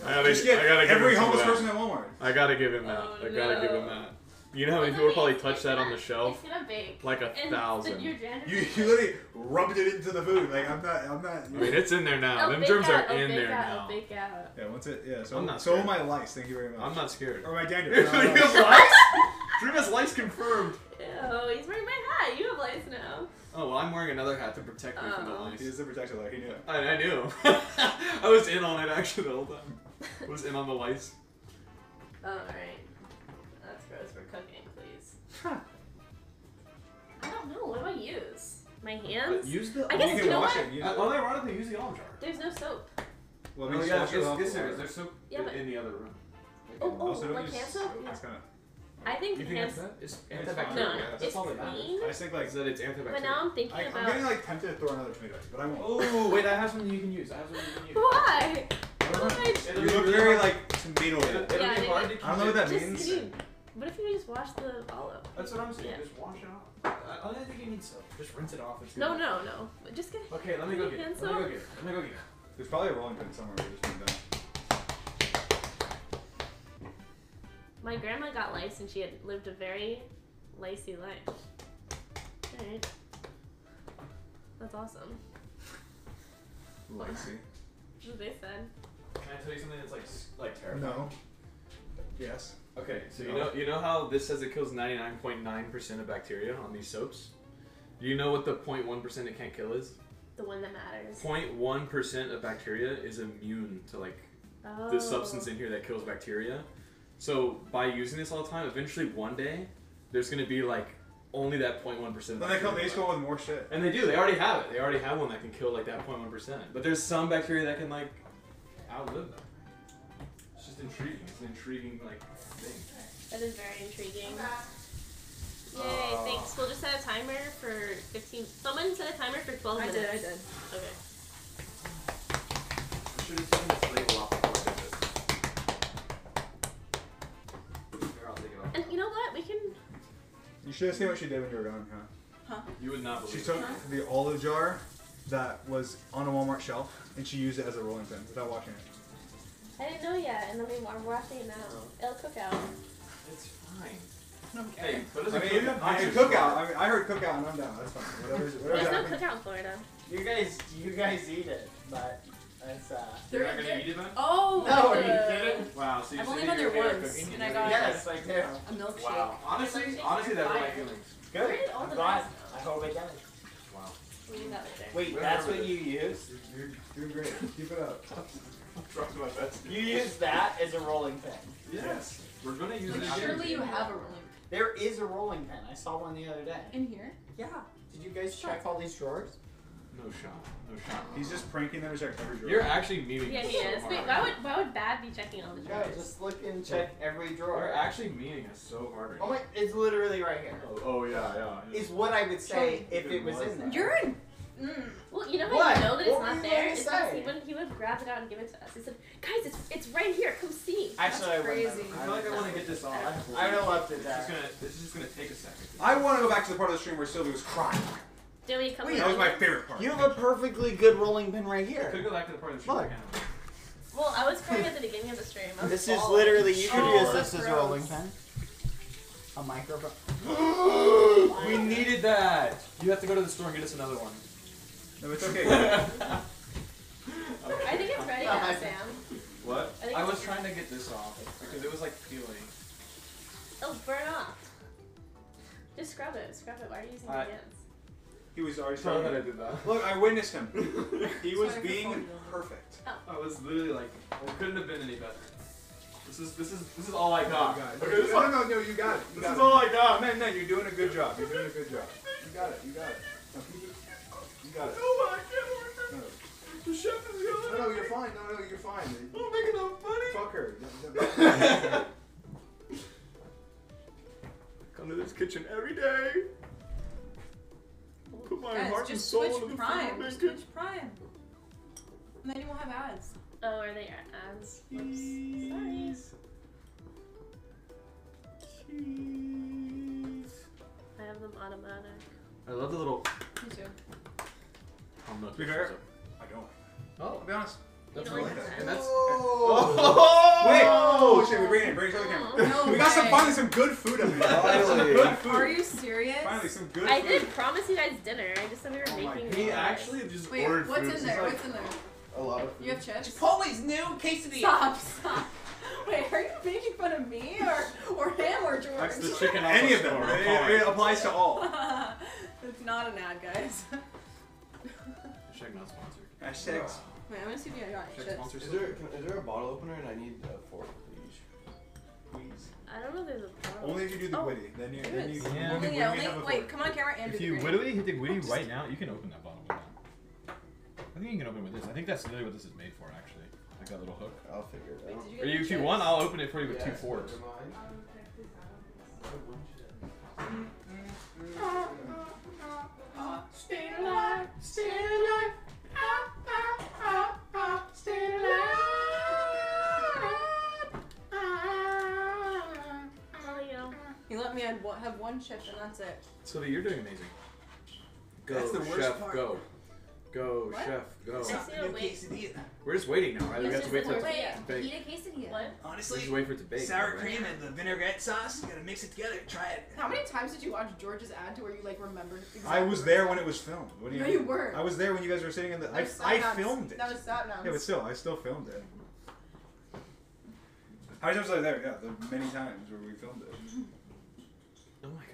gotta, Just get I gotta give every him some of homeless that. person at Walmart. I gotta give him that. Oh, I gotta give him that. You know how many people then probably it's- touch that on the shelf? It's gonna bake. Like a And thousand. The, your dandruff You, you literally rubbed it into the food. Like I'm not. I'm not. I mean, it's in there now. It'll Them germs out, are it'll in there out, now. it'll bake out. yeah. Once it. Yeah. So. I'm not so scared. my lice. Thank you very much. I'm not scared. Or my you dandruff. have Uh, lice? Drew has lice confirmed. Ew, he's wearing my hat. You have lice now. Oh well, I'm wearing another hat to protect me from the Oh. lice. He is the protector. Like he knew. I, I knew. I was in on it actually the whole time. I was in on the lice. Alright. That's don't know. What do I use? My hands? use the. I guess you you can know what? it. You, Uh, well, ironically, use the olive jar. There's no soap. well, Oh, maybe yeah, wash it this, off this the there is. water. There's soap Yeah, but- in the other room. Oh, oh, Also, like hand soap? That's kind of. I think You think hand that's that? It's It's antibacterial. No, no, That's it's all that matters. clean. I think like that it's antibacterial. But now I'm thinking I, I'm getting like tempted to throw another tomato at you, but I won't. Oh wait, I have something you can use. I have something you can use. why? It'll Why? be You look very like tomato. It'll, it'll Yeah, be hard to keep I don't know what that Just means. dude, what if you just wash the olive? That's what I'm saying. Yeah. Just wash it off. I, I don't think you need soap. Just rinse it off. It's No, good. no, no. Just get it. Okay, let me go get it. Let me go get it. Let me go get it. There's probably a rolling pin somewhere. We just need that. My grandma got lice and she had lived a very lacey life. Alright. That's awesome. Lacey. That's what they said. Can I tell you something that's like s- like terrifying? No. Yes. Okay, so you No. know you know how this says it kills 99.9% of bacteria on these soaps? Do you know what the 0.1% it can't kill is? The one that matters. 0.1 percent of bacteria is immune to like Oh. this substance in here that kills bacteria. So by using this all the time, eventually one day there's gonna be like only that 0.1 percent. Then they come. They just go with more shit. And they do. They already have it. They already have one that can kill like that 0.1 percent. But there's some bacteria that can like outlive them. It's just intriguing. It's an intriguing like thing. That is very intriguing. Yay, Oh. thanks. We'll just set a timer for 15. Someone set a timer for 12 I minutes. did, I did. Okay. I should have seen this label off before I did this. Here, I'll take it off. And you know what? We can. You should have seen what she did when you were gone, huh? Huh? You would not believe. She took it. the olive jar that was on a Walmart shelf and she used it as a rolling pin without washing it. I didn't know yet, and then we are washing it now. It'll cook out. It's fine. I don't. Hey, but I it's a mean, cook- I mean, cookout. I mean, I heard cookout and I'm down. That's fine. Whatever's, whatever's There's no cookout in Florida. You guys, you guys eat it, but it's uh. They're- not gonna eat it then? Oh, No, like are you kidding? Wow. So you I've only been there once, and I got- Yes, I do. A milkshake. Wow. Honestly, honestly, that hurt my feelings. Good. Where all I'm the glad. rest I hope it. Wow. We leave that right there. Wait, that's what you use? You're, you're doing great. Keep it up. I'm my best. You use that as a rolling pin. Yes. We're gonna use Like, it. surely the you have a rolling There is a rolling pin. I saw one the other day. in here. Yeah. Did you guys check all these drawers? No shot. No shot. He's just pranking them to check every drawer. You're actually meaning Yeah, this he so is. Wait, hard. why would why would Bad be checking all the drawers? Yeah, drawers? just look and check every You're drawer. actually meaning us so hard. right Oh my, it's literally right here. now. Oh, oh yeah, yeah. yeah. Is what I would say if It it was was in there. You're in. Mm. Well, you know how What? you know that it's What not there? It's because he would he would grab it out and give it to us. He said, "Guys, it's it's right here. Come see." Actually, I crazy. have. I feel like I want to get this on. I would have left it It's just gonna. This is just gonna take a second. I want to go back to the part of the stream where Sylvia was crying. Joey, come Wait, That was my favorite part. You have a perfectly good rolling pin right here. I Could go back to the part of the stream Look. again. Well, I was crying at the beginning of the stream. I was This is literally, you could Oh, use that's this as a rolling pin. A microphone. We needed that. You have to go to the store and get us another one. No, it's okay. I think it's ready now, Sam. What? I I was trying to get this off because it was like peeling. It'll burn off. Just scrub it. Scrub it. Why are you using your hands? he was already Sorry that I did that. Look, I witnessed him. He was Sorry being phoning you. perfect. Oh. I was literally like, it couldn't have been any better. This is this is this is all I You got. got it. Okay, this, no, no, no, no, you got it. You this got is it. all I got. Man, man, you're doing a good job. You're doing a good job. You got it. You got it. No, keep it. You got it. Oh my god! No, The chef is no, gone. no, no, you're fine. No, no, you're fine. Oh, I'm making up funny. Fuck her. Come to this kitchen every day. Put my Guys, heart and soul into the Prime. food Just switch Prime. And then you won't have ads. Oh, are they ads? Whoops. Sorry. Cheese. I have them automatic. I love the little. Me too. I'm not To be fair, I don't. Oh, I'll be honest. that's really like that? And that's. Oh! Wait! Oh, oh shit, we bring it in. Bring it to the camera. No we got some finally some good food up here. some Finally. good food. Are you serious? Finally some good I food. I did promise you guys dinner. I just said we were Oh my making. He more. actually just Wait, ordered what's food. in It's there? like- What's in there? A lot of food. You have chips? Chipotle's new quesadilla. Stop, stop. Wait, are you making fun of me or, or him or George? That's the chicken Any of them. store, It, it it. applies to all. it's not an ad, guys. Check not sponsored. Hashtags. Wait, I'm gonna see if I got any chips. Is there, can, is there a bottle opener and I need a fork, please? Please. I don't know. if There's a. bottle. Only if you do the Oh, witty. Then you. Then you. Yeah. Only, yeah, bring it only, up wait, before. come on camera and If you the wittily hit the witty right now, you can open that bottle with that. I think you can open with this. I think that's literally what this is made for, actually. Like that little hook. I'll figure it Wait, out. did you Or get you, if you want, I'll open it for you with Yeah, two it's forks. never mind. Stay alive, stay alive. Stay alive. Yeah. You let me have one, have one chip and that's it. Sylvia, you're doing amazing. Go, That's the worst chef, part. go. Go, What? chef, go. I see a wait. We're just waiting now, right? We Yes, have to wait for it a to tortilla. bake. Eat a quesadilla. What? We Honestly, just wait for it to bake. sour right? cream and the vinaigrette sauce. You gotta mix it together. Try it. How many times did you watch George's ad to where you like remembered? Exactly I was there when it was filmed. What do you No, mean? you weren't. I was there when you guys were sitting in the. That I, was I Sapnap's- filmed it. That was Sapnap's. Yeah, but still, I still filmed it. How many times was I there? Yeah, the many times where we filmed it.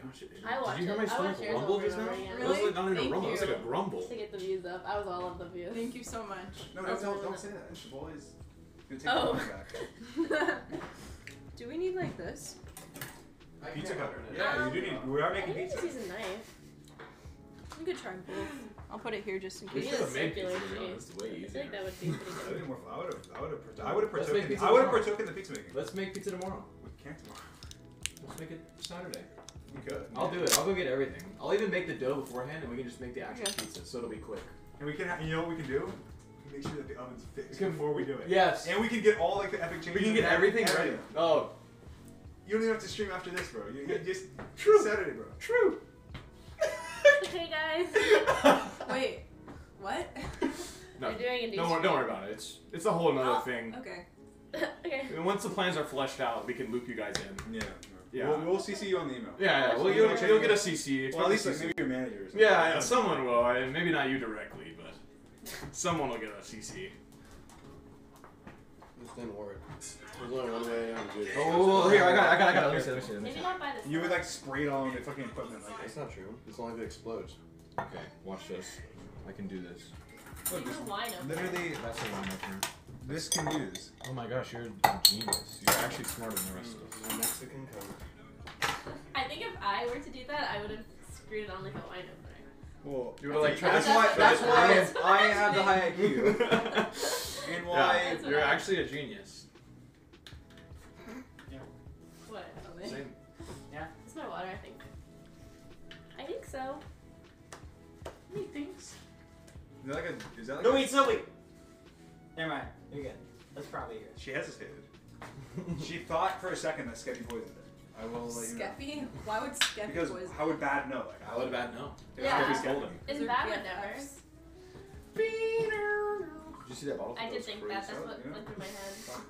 My gosh, it is. I watched Did you hear it. my I stomach watched yours rumble over just now? over again. It was like not even Thank a rumble. It was like a you. grumble. Just to get the views up. I was all of the views. Thank you so much. No, That's don't, don't, one don't of say that. Chipotle is gonna take Oh. the money back. Do we need like this? I Pizza can't cutter. open it. Yeah, you do need. We are I making think pizza. just use a knife. You could try both. I'll put it here just in We We case. need should a have made pizza. circular To be cheese. honest, it's way I feel easier. like that would be pretty That good. would be more. I would have. I would have. I would have. Let's partook make in. pizza I would have tomorrow. partook in the pizza making. Let's make pizza tomorrow. We can't tomorrow. Let's make it Saturday. We could. I'll do it. I'll go get everything. I'll even make the dough beforehand, and we can just make the actual Okay. pizza, so it'll be quick. And we can. Ha- you know what we can do? Make sure that the oven's fixed can- before we do it. Yes. And we can get all like the epic changes. We can get and everything ready. Oh, You don't even have to stream after this, bro. You, you just True. Saturday, bro. true. Okay, guys. Wait, what? no, We're doing a new don't worry, don't worry about it. It's it's a whole nother Oh, ah, thing. Okay. okay. And once the plans are fleshed out, we can loop you guys in. Yeah. Yeah. We'll, we'll CC you on the email. Yeah, yeah. Well, Actually, you'll, yeah. you'll get a CC. Well, at least like expect maybe your manager. Or CC. something. Yeah, yeah, someone will. and Maybe not you directly, but someone will get a CC. This didn't work. There's only one way I'm good. Oh, here I got, I got, I got. Let me see, let me see, let me Maybe see. not by the You would like spray it on the fucking equipment like That's not true. It's only if it explodes. Okay, watch this. I can do this. Maybe the wine opener. Literally, That's the one opener. This can use. Oh my gosh, you're a genius. You're actually smarter than the rest of us. The Mexican code. I think if I were to do that, I would have screwed it on like a wine opener. Well, You would've, like, tried that's why. That's That's- why that's I have the high IQ. And why? That's what you're actually a genius. What? Same. It's my water, I think. I think so. He thinks. Is that like a? Is that like No, a, wait, Sylvee. Never mind. You're good. That's probably yours. She hesitated. she thought for a second that Skeppy poisoned it. I will let you know. Skeppy? Why would Skeppy Because poison? how would Bad know? Like, I would have bad no. Yeah. Skeppy's golden. Isn't They're that what BFFs. never? Did you see that bottle? I did think that. That's what yeah. went through my head.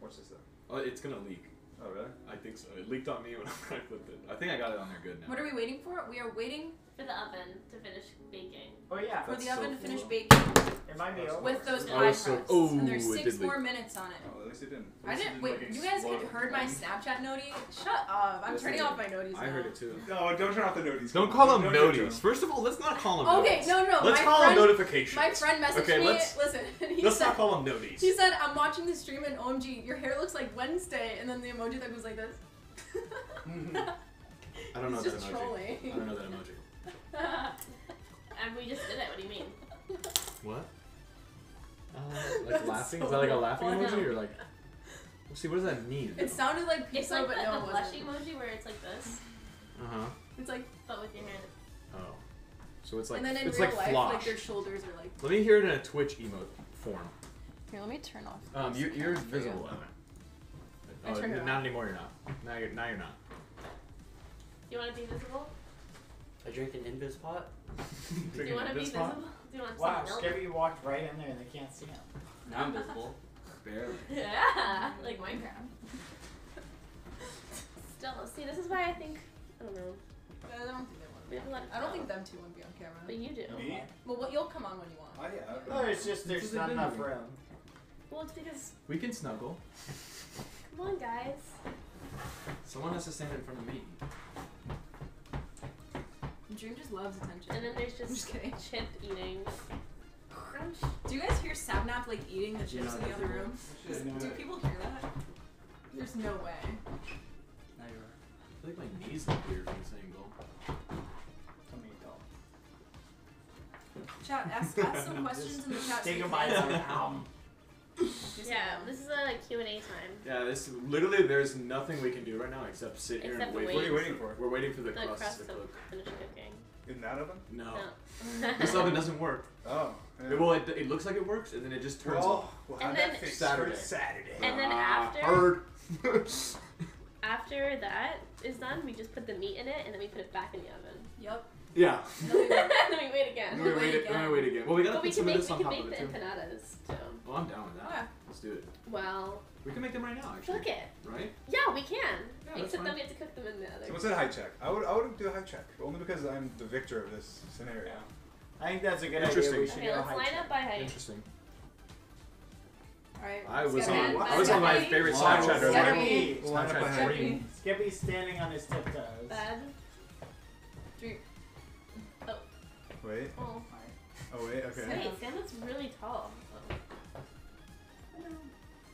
What's this though? Oh, it's gonna leak. Oh really? I think so. It leaked on me when I flipped it. I think I got it on there good now. What are we waiting for? We are waiting For the oven to finish baking. Oh yeah. for That's the so oven to finish cool. baking It might be over. with those Oh, pie so- crusts. oh, and there's it six did leak. more minutes on it. Oh, at least it didn't. I didn't didn't, wait. like, You guys explode. heard my Snapchat noti? Shut up! I'm Yes, turning it off did. my noties. I now. heard it too. No, don't turn off the noties. Don't call them Don't do it to noties. First of all, let's not call them Okay, noties. no, no. Let's my call friend, them notifications. My friend messaged Okay, me. let's- Listen, he Let's said, not call them noties. he said, "I'm watching the stream and OMG, your hair looks like Wednesday," and then the emoji that goes like this. I don't know He's that just emoji. trolling. I don't know that emoji. and we just did it. What do you mean? What? Uh, like That's laughing? so Is that like a laughing funny. emoji or like? Well, see, what does that mean? It sounded like It's pizza, like but the, no, the it blushy wasn't. emoji where it's like this, Uh huh. It's like, but with your hand. Oh. So it's like and then in it's real like life, flosh. like their shoulders are like. Let me hear it in a Twitch emote form. Here, let me turn off. Um, you, you're camera for you. visible. I Oh, turned it not off. anymore. You're not. Now you're now you're not. Do you want to be visible? I drink an Invis pot. Do you want to be This spot? visible? Do you want some Wow. Skeppy walked right in there and they can't see him. Now I'm visible. Barely. Yeah, like Minecraft. Still, see, this is why I think I don't know. I don't think they We have a lot want. I don't think them two want to be on camera. But you do. Me? Well, what, you'll come on when you want. Oh yeah. Oh, no, it's just This there's is not a enough video. room. Well, it's because We can snuggle. come on, guys. Someone has to stand in front of me. Dream just loves attention. And then there's just just kidding. chip eating. Crunch. Do you guys hear Sapnap like eating the chips in the other room? visible. Does- do people hear that? There's no way. Now you're I feel like my knees look weird from this angle. Tomato. Chat, ask, ask some questions in the chat. Take we a bite out of Yeah, this is a Q&A time. Yeah, this literally there's nothing we can do right now except sit here Except and wait. wait. What are you waiting for? We're waiting for the, The crust crust to to cook. finish cooking. In that oven? No, No. this oven doesn't work. Oh. Yeah. It, well, it, it looks like it works, and then it just turns off. we'll And have then- that fixed Saturday. Saturday. And then Ah, after- Heard. After that is done, we just put the meat in it and then we put it back in the oven. Yep. Yeah. No, we then we wait again. Then we wait wait, it, then again. we wait again. Well, we gotta But we put can some make of this we on can top make of the it too. empanadas too. Well, I'm down with that. Yeah. Let's do it. Well, We can make them right now, actually. cook it. Right? Yeah, we can. Yeah, that's Except fine. then we have to cook them in the other. Someone said high check. I would I would do a high check only because I'm the victor of this scenario. I think that's a good idea. Interesting. Okay, let's line check. up by height. Interesting. Alright. I was Skeppy. on. I was on my favorite Wow. Snapchat earlier. Skeppy. Snapchat Skeppy. Dream. Skeppy's standing on his tiptoes. Bad. Wait. Oh. Oh wait. Okay. Wait, Sam looks really tall. Oh.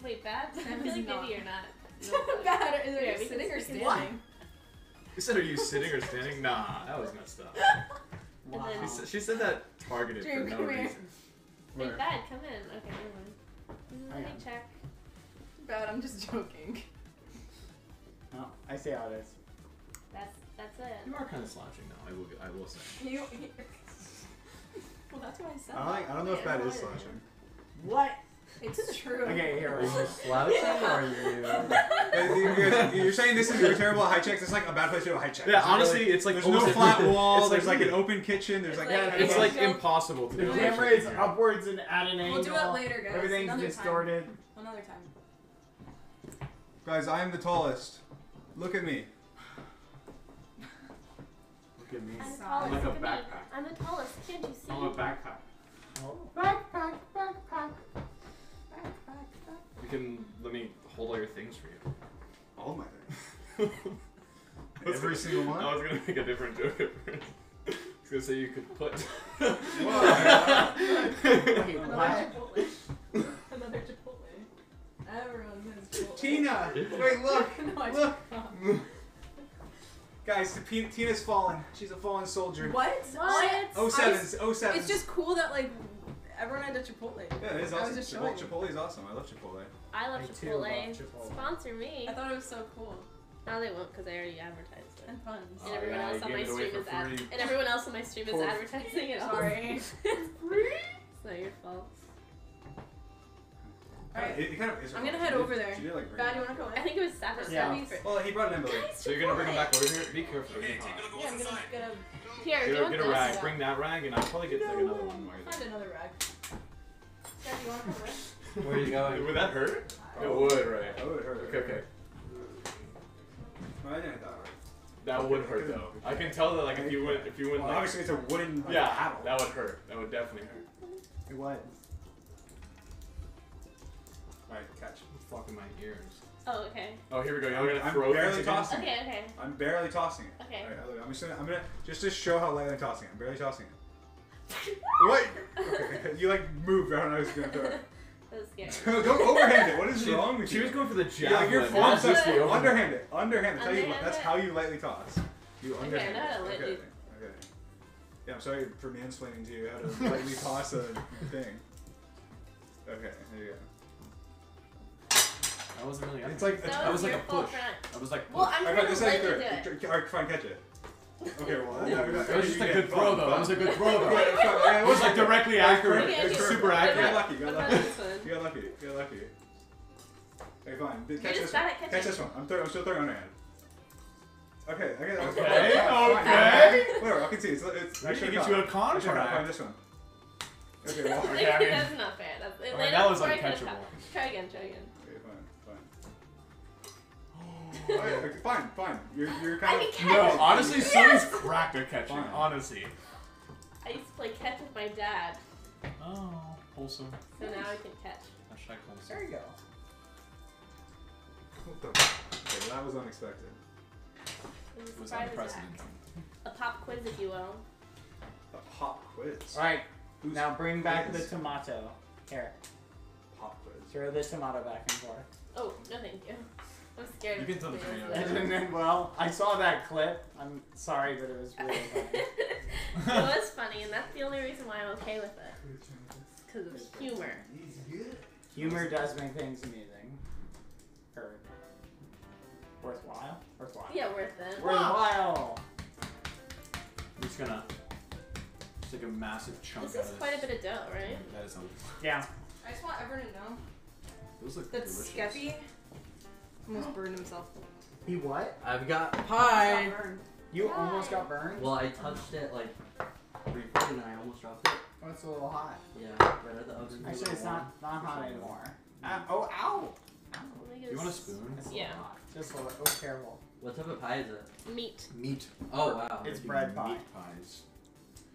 Wait, bad? I Sam feel is like not. maybe you're not. Bad. Is Yeah, it we sitting or we can- standing? You said, "Are you sitting or standing?" Nah, that was messed up. Wow. then- She said, she said that targeted Dream, for no come here. reason. Wait, Where? bad, come in. Okay, never mind. Let me check. Bad. I'm just joking. No, I see how it is. That's that's it. You are kind of slouching now. I will. I will say. You. Well, that's what I said. I don't, think, I don't know if that is why? slashing. What? It's true. Okay, here Are you slouching or are you? Uh, you- You're, you're saying this is you're terrible at high checks. It's like a bad place to do a high check. Yeah, It's honestly, really- it's like there's no almost flat everything. wall. It's there's like- like an open kitchen. There's like, It's like- It's like impossible to The do. camera is upwards and at an angle. We'll do it later, guys. Everything's Another time. Another time. guys, I am the tallest. Look at me. Look at me. I'm the Solid. tallest. Like a Look me. backpack. I'm the tallest. Can't you see? I'm a backpack. Backpack, backpack. You can let me hold all your things for you. All my things. Every single one. I was gonna make a different joke at first. I was gonna say you could put. Wait, Another? Chipotle. Another Chipotle. Everyone has Chipotle. Tina, wait, look, no, look. Don't. guys, P- Tina's fallen. She's a fallen soldier. What? What? Oh sevens, oh sevens. It's just cool that like everyone had a Chipotle. yeah, it is I was awesome. just Chipotle, showing you. Chipotle is awesome. I love Chipotle. I love I too Chipotle. love Chipotle. Sponsor me. I thought it was so cool Now they won't because I already advertised it. and fun. And Oh, everyone yeah, else on my gave it away stream is ad- and everyone else on my stream is advertising it. all. Sorry. It's not your fault. Alright. It, it kind of is I'm gonna head She did- over there. She did like Bad, you wanna go I think it was Sapphire's Yeah. favorite. Well, he brought it in, Guys, So you're gonna bring him back over here? Be careful. They're hot. Yeah, I'm gonna get a Here, do Get a, want get a this? rag. Bring that rag, and I'll probably get like another one. while you're find another rag. Dad, you wanna come in? Where are you there. going? Would that hurt? It would, right? oh, it hurt. Okay, okay. No, I didn't thought. That would hurt though. I can tell that like if you went if you went Well, like obviously it's a wooden like, yeah, paddle. that would hurt. That would definitely hurt. It was. Alright, catch. Fucking my ears. Oh, okay. Oh, here we go. Y'all I'm- gonna throw I'm throw barely things again? tossing. Okay, okay. I'm barely tossing it. Okay. Alright, look, I'm just gonna, I'm gonna just to show how lightly I'm tossing it. I'm barely tossing it. what? Okay, you like moved right when I was gonna throw it. That was scary. Don't overhand it. What is She, wrong with you? she you? was going for the jab. Yeah, like javelin. your not form just says the over- underhand it. Underhand. That's how you. Underhand That's it? how you lightly toss. You Okay, I underhand know how to it. lightly- Okay. Okay. Yeah, I'm sorry for mansplaining to you how to lightly toss a thing. Okay, there you go. That wasn't really. It's like That That was like your a fault push. for not- That was like. Well. I'm Alright, trying this to is how you do it. it. Alright, fine, catch it. Okay, well, Ooh, yeah, it was just a good throw though. That was a good throw though. Good, fine. It was like directly accurate. Okay, It's okay. super What accurate. about- Got lucky, got lucky. this one? You got lucky. You got lucky. Okay, fine. Catch just this bad one. at catching. Catch this one. I'm, throw- I'm still throwing underhand. Okay, okay, that was Okay, fine, fine, fine. okay. Whatever, I can see. It's, it's, We I should should get have you a I should have contract. find this one. Okay, well, Okay, I mean- That's not fair. That's, it I mean, landed that was before I could've uncatchable. caught- Try again, try again. Okay, fine, fine. Okay, okay, fine, fine. You're, you're I kind can of. catch No, honestly, Yes! Sully's cracked at catching. Fine. Honestly. I used to play catch with my dad, Oh, wholesome. so now I can catch. Hashtag wholesome. There you go. What the? Okay, that was unexpected. It was, It was surprise unprecedented. attack. A pop quiz, if you will. A pop quiz. Alright, Who's now bring back the tomato. Here, Pop quiz. throw the tomato back and forth. Oh, no thank you. I'm scared. You can throw the tomatoes. tomato. And then, well, I saw that clip. I'm sorry, but it was really funny. it was funny, and that's the only reason why I'm okay with it. Because of humor. Humor does make things amusing. Or worthwhile. Worthwhile. Yeah, worth it. Worthwhile. I'm just gonna take a massive chunk This out is of quite a bit of dough, right? That is a. Yeah. I just want everyone to know Those look that delicious. Skeppy almost burned himself. He what? I've got Got pie. burned. You Why? almost got burned? Well, I touched it like briefly and I almost dropped it. Oh, it's a little hot. Yeah, right at the oven. Actually, it's not, not hot anymore. Ah, oh, ow! Let me You want a spoon? It's a Yeah. little hot. Just a little. Oh, careful. What type of pie is it? Meat. Meat. Oh wow. It's Making bread pie. Meat pies.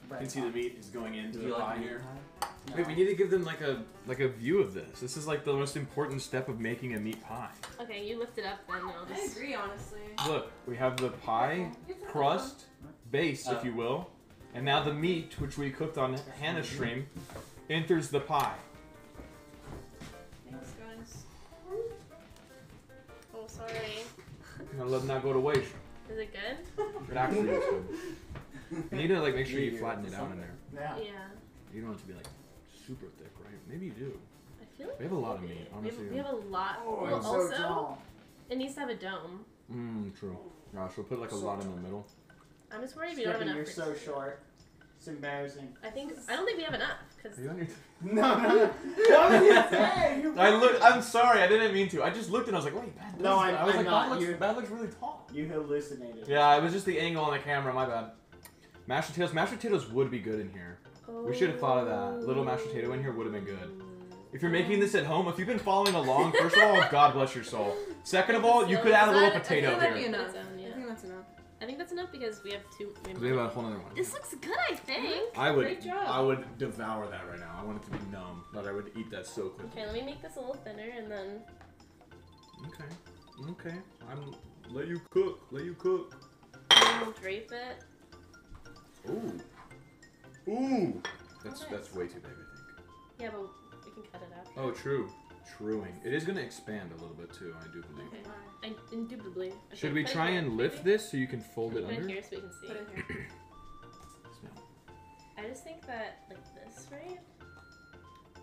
Bread you can see the meat is going into Do the you pie like meat here. pie? Wait, we need to give them like a like a view of this. This is like the most important step of making a meat pie. Okay, you lift it up then. and I'll just... I just. agree, honestly. Look, we have the pie crust, base, if you will, and now the meat, which we cooked on Hannah's stream, enters the pie. Thanks, guys. Oh, sorry. Now let it not go to waste. Is it good? It actually is good. You need to like make sure you flatten it out in there. Yeah. Yeah. You don't want it to be like super thick, right? Maybe you do. I feel like We have a lot of maybe. meat, We honestly. have, we have a lot. Oh, well, it's also, so tall. it needs to have a dome. Mmm, true. Gosh, we'll put like a So lot in the middle. I'm just worried we don't have enough. you're for so short. It's embarrassing. I think I don't think we have enough because Are you on your No, no, no. What did you say? You I look. I'm sorry. I didn't mean to. I just looked and I was like, wait, that No, I'm- I was I'm like, not. that looks, You- that looks really tall. You hallucinated. Yeah, it was just the angle on the camera. My bad. Mashed potatoes. Mashed potatoes would be good in here. We should have thought of that. Little mashed potato in here would have been good. If you're making this at home, if you've been following along, first of all, God bless your soul. Second of all, you could add a little That- I potato think that'd be here. enough. Its I think that's enough. I think that's enough because we have two. we have We have a whole other one. This looks good, I think. I would, Great job. I would devour that right now. I want it to be numb, but I would eat that so quickly. Okay, let me make this a little thinner and then. Okay, okay. I'm let you cook. Let you cook. we'll drape it. Ooh, ooh. That's that's way too big, I think. Yeah, but we can cut it out. Oh, true. Truing. It is gonna expand a little bit too. I do believe. Okay. I, indubitably. Okay, Should we try and lift maybe? this so you can fold it Put it under? here so we can see. Put it here. Smell. I just think that like this, right?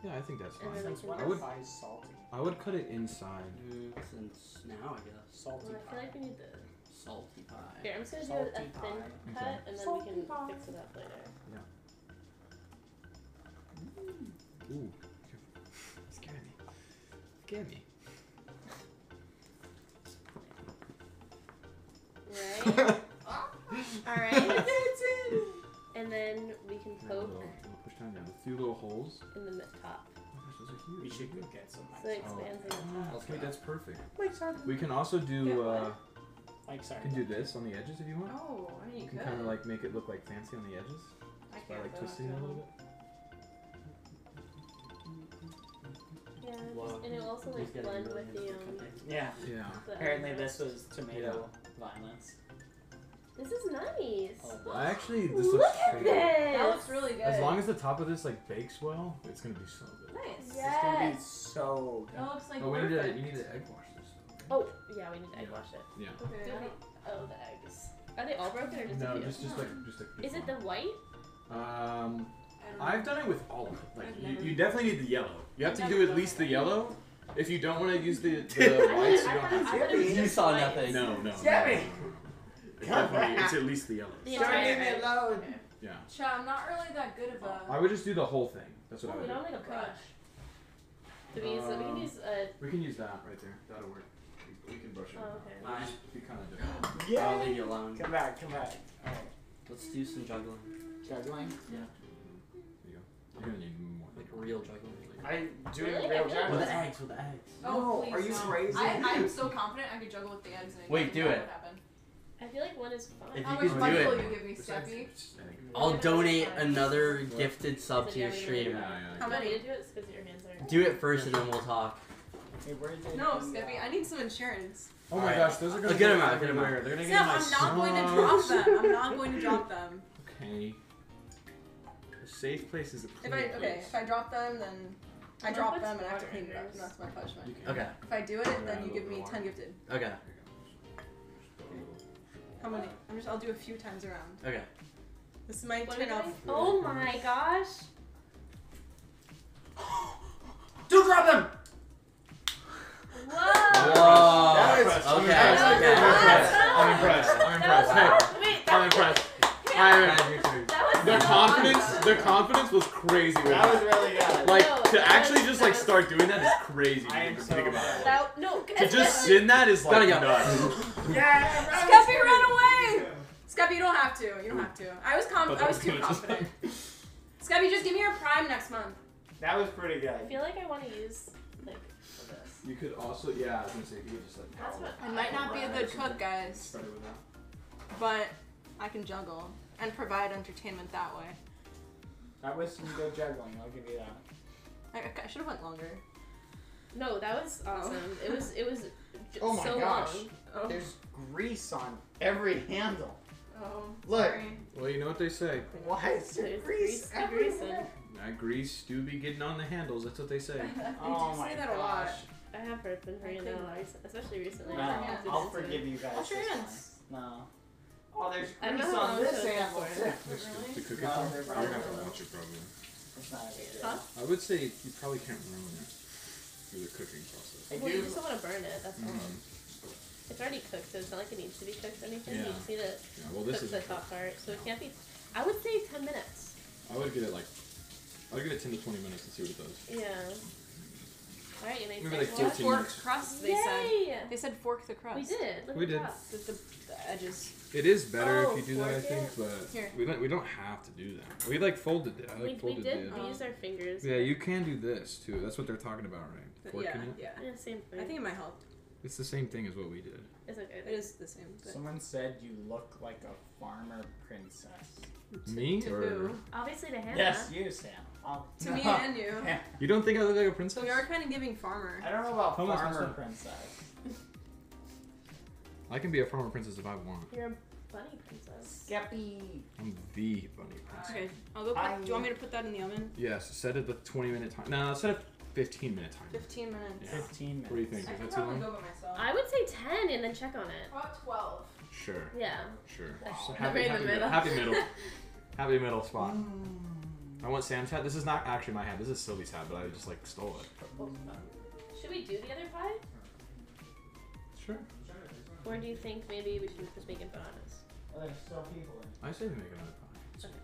Yeah, I think that's fine. then Since when I would- pies salty? I would cut it inside. Mm, since now, I guess. Salty Well, I feel pie. like we need the. Salty pie. Here, I'm just gonna Salty do a, a thin pie. cut Okay. and then Salty we can pie. fix it up later. Ooh. Scare me. Scare me. Right? Alright. and then we can Yeah, a poke little, little push down, down. A few little holes. in the mid top. Oh my gosh, those are We huge. should go get some. So it expands in the top. Okay, that's perfect. Mike's hard. We can also Get do. what? Uh, Mike's hard. can do this on the edges if you want. Oh, I mean, You you can could. kind of like make it look like fancy on the edges I by can't like though, twisting it a little bit. Yeah, just, and it'll also he's like getting blend with the into um. Yeah. Yeah. the Apparently other- this was tomato violence. This is nice. Oh, I actually this Look looks at so this. good. That looks really good. As long as the top of this like bakes well, it's gonna be so good. Nice. It's gonna be Yes. so good. That looks like Oh, we need to perfect. you need to egg wash this. Oh, yeah, we need to egg Yeah. wash it. Yeah. Okay. Do we- oh, the eggs. Are they all broken or just a No, few? just just like just a. Is it the white? Um, I don't know. I've done it with all of it. Like you, you definitely need the yellow. You have to do at least the yellow. If you don't want to use the, the whites, you don't have I thought it was You saw nothing. No, no. Jimmy! no. Definitely, it's at least the yellow. The Don't leave me egg. alone. Yeah. Chat, I'm not really that good of a. I would just do the whole thing. That's what Oh, I we would don't don't need a brush. Do we use? we can Um, use uh, We can use that right there. That'll work. We, we can brush it. Oh, okay. It'll be kind of different. Yeah. I'll leave you alone. Come back, come back. Alright. Let's do some juggling. Juggling? Yeah. There you go. You're gonna need more. Like real juggling. I doing Really? real With juggling. With eggs, with the eggs. Oh, No, please, are you no. crazy? I, I'm so confident I could juggle with the eggs. And it Wait, do it. what happened. I feel like one is fine. If How you much can money do will it. you give me, Besides, Skeppy? it's just egg. I'll donate another gifted sub to your stream. Yeah, yeah. How You want many? to do it because your hands are. Do it first and then we'll talk. Hey, where did No, the, Skeppy, I need some insurance. Oh my Alright. gosh, those are gonna A good go amount, a good everywhere. amount. They're gonna get Steph, get I'm not going to drop sauce. them. I'm not going to drop them. Okay. A safe place is a If clean I place. okay, if I drop them, then I Someone drop puts them and I have to clean it up, and that's my punishment. You can. Okay. If I do it, then a you give me bit ten gifted. Okay. How many? I'm just. I'll do a few times around. Okay. This might What are we turn out. doing? Oh my gosh. Do drop them! Whoa. Whoa. That was- okay. I'm okay. impressed. I'm That was impressed. Hey, awesome. Wait, that I'm was- impressed. Yeah. I'm That was The confidence, awesome. the confidence was crazy. With That was really good. Like No, to that actually was- just that like was- start doing that is crazy. I am to so think about impressed. it. That, no, To just sit in that is Gotta like go. nuts. yeah, Skeppy, run away! Skeppy, you don't have to. You don't have to. I was com- But I was that's too gonna just- confident. Skeppy, just give me your prime next month. That was pretty good. I feel like I want to use like for this. You could also, yeah, I was gonna say you could just like. That's what I might not be a good cook, guys, Started with that. but I can juggle and provide entertainment that way. That was some good juggling. I'll give you that. I, I should have went longer. No, that was oh. awesome. It was it was j- Oh my so gosh. long. Oh. There's grease on every handle. Oh. Look. Sorry. Well, you know what they say. Why is there There's grease grease grease everywhere? That grease do be getting on the handles. That's what they say. Oh do my say that a lot. gosh. I have heard been hearing that a lot, especially recently. No, I'll forgive you guys. Wash your this hands. one. No. Oh, there's I don't grease know on long this to look handle for. too. Really? The cooking No, part? they're You're gonna have to probably- watch it probably. It's not a big deal. Huh? I would say you probably can't ruin it through the cooking process. I Well, you do. just don't want to burn it. That's all. Mhm. It's already cooked, so it's not like it needs to be cooked or anything. You Yeah. just need to Yeah, well, this cook is. the top part, so it can't be. I would say ten minutes. I would give it like. I would give it 10 to 20 minutes and see what it does. Yeah. All right, you make Maybe like sense. 14 minutes. crust, they said. Yay! They said fork the crust. We did. Look We at did. that. The, the, the edges. It is better Oh, if you do that, I think, it? but Here. we don't. We don't have to do that. We like folded it. I like We, we did. it. We used our fingers. Yeah, you can do this too. That's what they're talking about, right? But Forking yeah, it. yeah. Yeah, same thing. I think it might help. It's the same thing as what we did. it's okay. It is the same. But Someone said you look like a farmer princess. Me to or who? Obviously to Hannah. Yes, you, Sam. I'll- To me and you. Yeah. you don't think I look like a princess? we are kind of giving farmer. I don't know about How farmer princess. I can be a farmer princess if I want. You're a bunny princess. Skeppy. I'm the bunny princess. Okay, I'll go. Put, I- do you want me to put that in the oven? Yes, set it the 20 minute time. No, set it 15 minute time. 15 minutes. Yeah. 15 minutes. What do you think? I Is that too probably long? go by myself. I would say ten and then check on it. About 12. Sure, Yeah. sure. Wow. So happy, happy, middle. middle. happy middle. Happy middle spot. Mm. I want Sam's hat. This is not actually my hat. This is Sylvee's hat, but I just like stole it. Should we do the other pie? Sure. Or do you think maybe we should just make it bananas? Oh, there's still people in. I say we make another pie. It's Okay.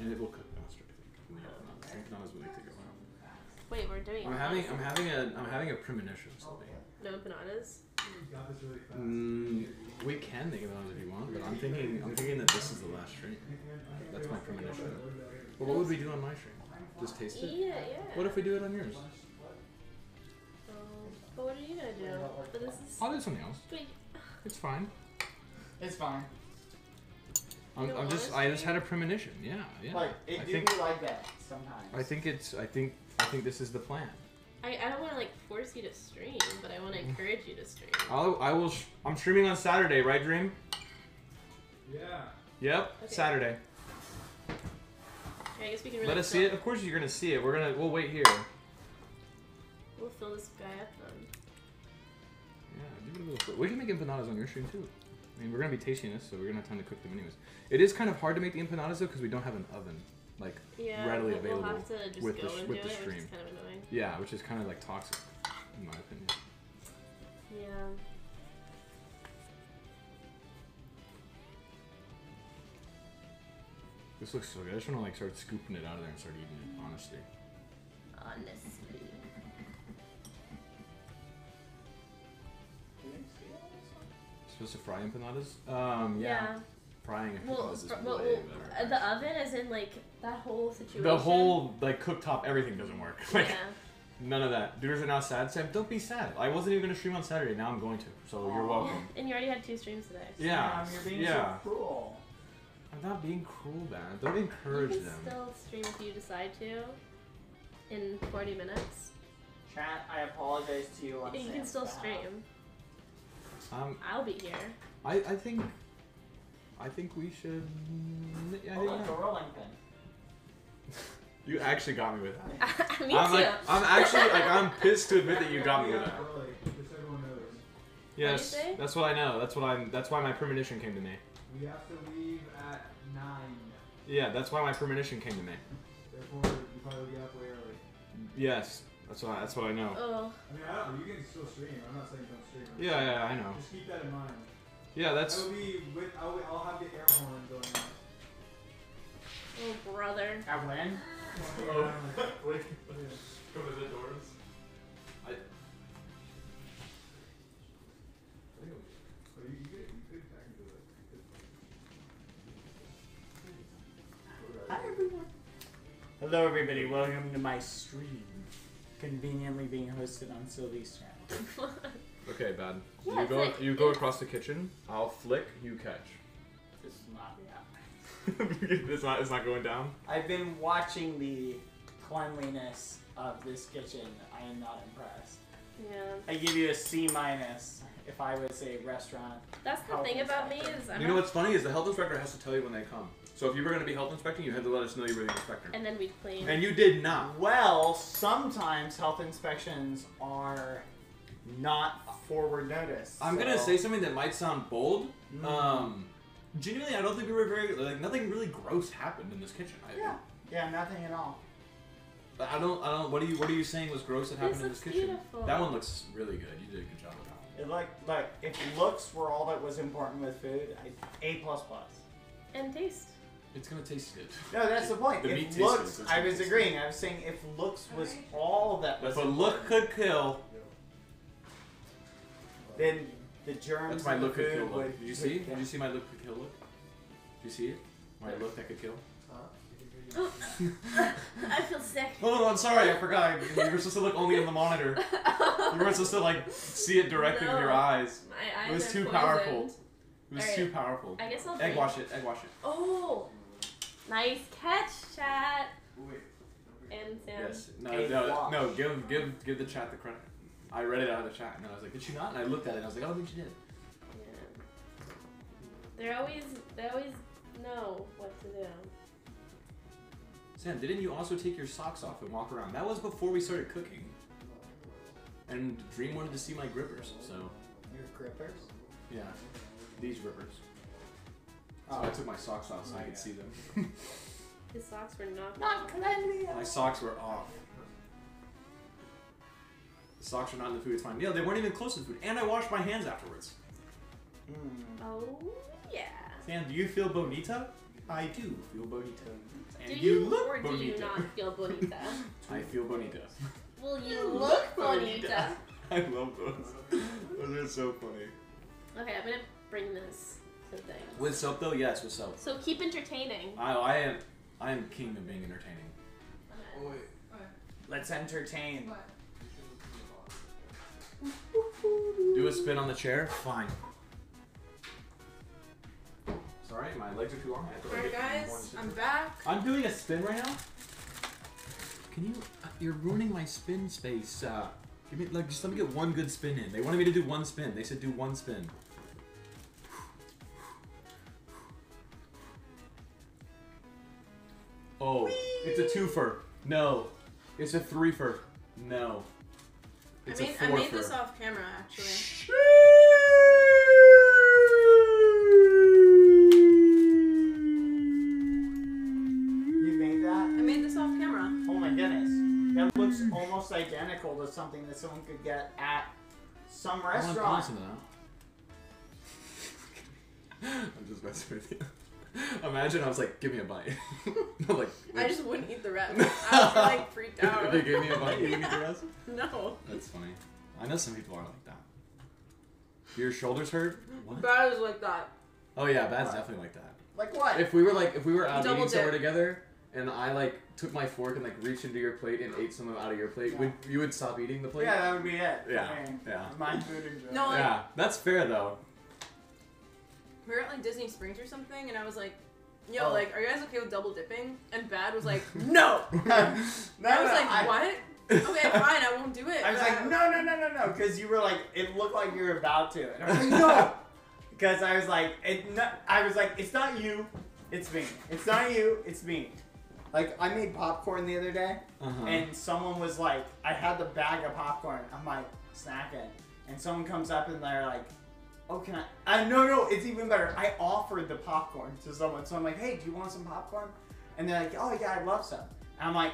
And it will cook faster. I think. I think not as willing to go out. Wait, we're doing I'm having I'm having a I'm having a premonition, Sylvee. no bananas. Mm, we can think about it if you want, but I'm thinking I'm thinking that this is the last stream. That's my premonition. Well, what would we do on my stream? Just taste Yeah, it. yeah. What if we do it on yours? But what are you gonna do? But this is. I'll do something else. Wait, It's fine. It's fine. I'm, I'm just I just had a premonition. Yeah, yeah. Like, it I do think be like that sometimes. I think it's I think I think this is the plan. I, I don't want to like force you to stream, but I want to mm. encourage you to stream. I'll I will sh- I'm streaming on Saturday, right, Dream? Yeah. Yep, Okay. Saturday. Okay, I guess we can really Let us see it. Of course you're gonna see it. We're gonna we'll wait here. We'll fill this guy up We can make empanadas on your stream too. I mean, we're gonna be tasting this, so we're gonna have time to cook them anyways. It is kind of hard to make the empanadas though because we don't have an oven, like Yeah, readily we'll, available. we'll have to just with the go sh- and with do the it, which stream. is kind of annoying. Yeah, which is kind of like toxic, in my opinion. Yeah. This looks so good. I just want to like start scooping it out of there and start eating it. Honestly. Honestly. Supposed to fry empanadas? Um, yeah. Frying empanadas Well, is fr- way well, better. uh, the oven, is in like that whole situation. The whole like cooktop, everything doesn't work. Like yeah. none of that. Dudes are now sad. Sam, don't be sad. I wasn't even gonna stream on Saturday. Now I'm going to. So you're welcome. And you already had two streams today. Yeah. Sam, you're being yeah. so cruel. I'm not being cruel, man. Don't encourage them. You can them. still stream if you decide to. In 40 minutes. Chat, I apologize to you on you can still behalf. stream. Um, I'll be here. I, I think, I think we should. Yeah, I Oh, think look, a rolling pin. You actually got me with that. Me I'm too. like, I'm actually like, I'm pissed to admit that you got me with that. Just everyone knows. Yes, that's what I know. That's what I'm. That's why my premonition came to me. We have to leave at nine. Yeah, that's why my premonition came to me. Therefore, you probably get up way early. Yes, that's what. I, that's what I know. oh, I mean, I don't. You can still stream. I'm not saying don't stream. I'm Yeah, yeah, I know. Just keep that in mind. Yeah, that's. I that's. will be with. I'll, I'll have the air horn going on. oh brother. At when? Oh, wait. Come to the doors. I. So you, you you could. Hi everyone. Hello everybody, welcome to my stream. Conveniently being hosted on Sylvee's channel. Okay, bad. Yeah, you go. like- you go across the kitchen. I'll flick. You catch. This is not happening. it's not. It's not going down. I've been watching the cleanliness of this kitchen. I am not impressed. Yeah. I give you a C minus if I was a restaurant. That's the Health thing about me is I'm You know what's funny is the health inspector has to tell you when they come. So if you were going to be health inspecting, you had to let us know you were the inspector. and then we'd clean. And you did not. Well, sometimes health inspections are not forward notice. I'm gonna say something that might sound bold. Mm. Um, genuinely, I don't think we were very like nothing really gross happened in this kitchen. I, Yeah. Yeah, nothing at all. I don't. I don't. What are you? What are you saying was gross that happened This in this looks kitchen? beautiful. That one looks really good. You did a good job with that. It like like if looks were all that was important with food, I, A plus plus. and taste. It's gonna taste good. No, that's the point. The meat if tastes looks, good, I was taste agreeing. I was saying if looks was all that was If a look could kill, then the germs that's my look could food kill look. Did you see? would Did you see my look could kill look? Did you see it? My look that could kill. I feel sick. Oh, no, I'm sorry. I forgot. You were supposed to look only in the monitor. You weren't supposed to like see it directly with your eyes. My eyes It was are too poisoned. powerful. It was Alright. too powerful. I guess I'll Egg drink. wash it. Egg wash it. Oh, nice catch, chat. And Sam. Yes. No, Egg no, wash. no. Give, give, give the chat the credit. I read it out of the chat, and then I was like, "Did she not?" And I looked at it, and I was like, "Oh, I think she did." Yeah. They're always they always know what to do. Sam, didn't you also take your socks off and walk around? That was before we started cooking. And Dream wanted to see my grippers, so Your grippers. yeah, these grippers. So Oh. I took my socks off so I could see them. His socks were not. Not cleanly. My socks were off. The socks are not in the food. It's fine. Yeah, they weren't even close to the food, and I washed my hands afterwards. Mm. Oh yeah. Sam, do you feel bonita? I do feel bonita. And do you, look or do you not feel bonita? I feel bonita. Well, you look bonita. I love those. Those are so funny. Okay, I'm gonna bring this to things. With soap though, yes, with soap. So keep entertaining. I, I am, I am king of being entertaining. Let's entertain. Do a spin on the chair. Fine. Sorry, my legs are too long. I have to, like, Alright, get more guys, to- I'm back. I'm doing a spin right now. Can you? Uh, you're ruining my spin space. Uh, give me like just let me get one good spin in. They wanted me to do one spin. They said do one spin. Oh, it's a twofer. No, it's a threefer. No, I it's made, a I fourfer. made this off camera actually. You made that? I made this off camera. Oh my goodness. That looks almost identical to something that someone could get at some restaurant. listen to. I'm just messing with you. Imagine I was like, give me a bite. I'm like, I just wouldn't eat the rest. I was like freaked out. if they gave me a bite, you would eat the rest? No. That's funny. I know some people are like that. Your shoulders hurt? What? Bad is like that. Oh yeah, Bad's definitely like that. Like what? If we were like, if we were out Double eating somewhere together, and I like took my fork and like reached into your plate and ate some out of your plate, would you would stop eating the plate? yeah, that would be it. Yeah, I mean, yeah. My food and drink. No, like Yeah, that's fair though. We were at like Disney Springs or something, and I was like, "Yo, Oh. like, are you guys okay with double dipping?" And Bad was like, "No." no, I was no, like, I- "What?" Okay, fine, I won't do it. I was like, no, no, no, no, no, because you were like, it looked like you were about to, and I was like, no, because I was like, it, no, I was like, it's not you, it's me. It's not you, it's me. Like I made popcorn the other day, Uh-huh. and someone was like, I had the bag of popcorn. I'm like snacking, and someone comes up and they're like, "Oh, can I?" I no, no, it's even better. I offered the popcorn to someone, so I'm like, "Hey, do you want some popcorn?" And they're like, "Oh yeah, I'd love some." And I'm like,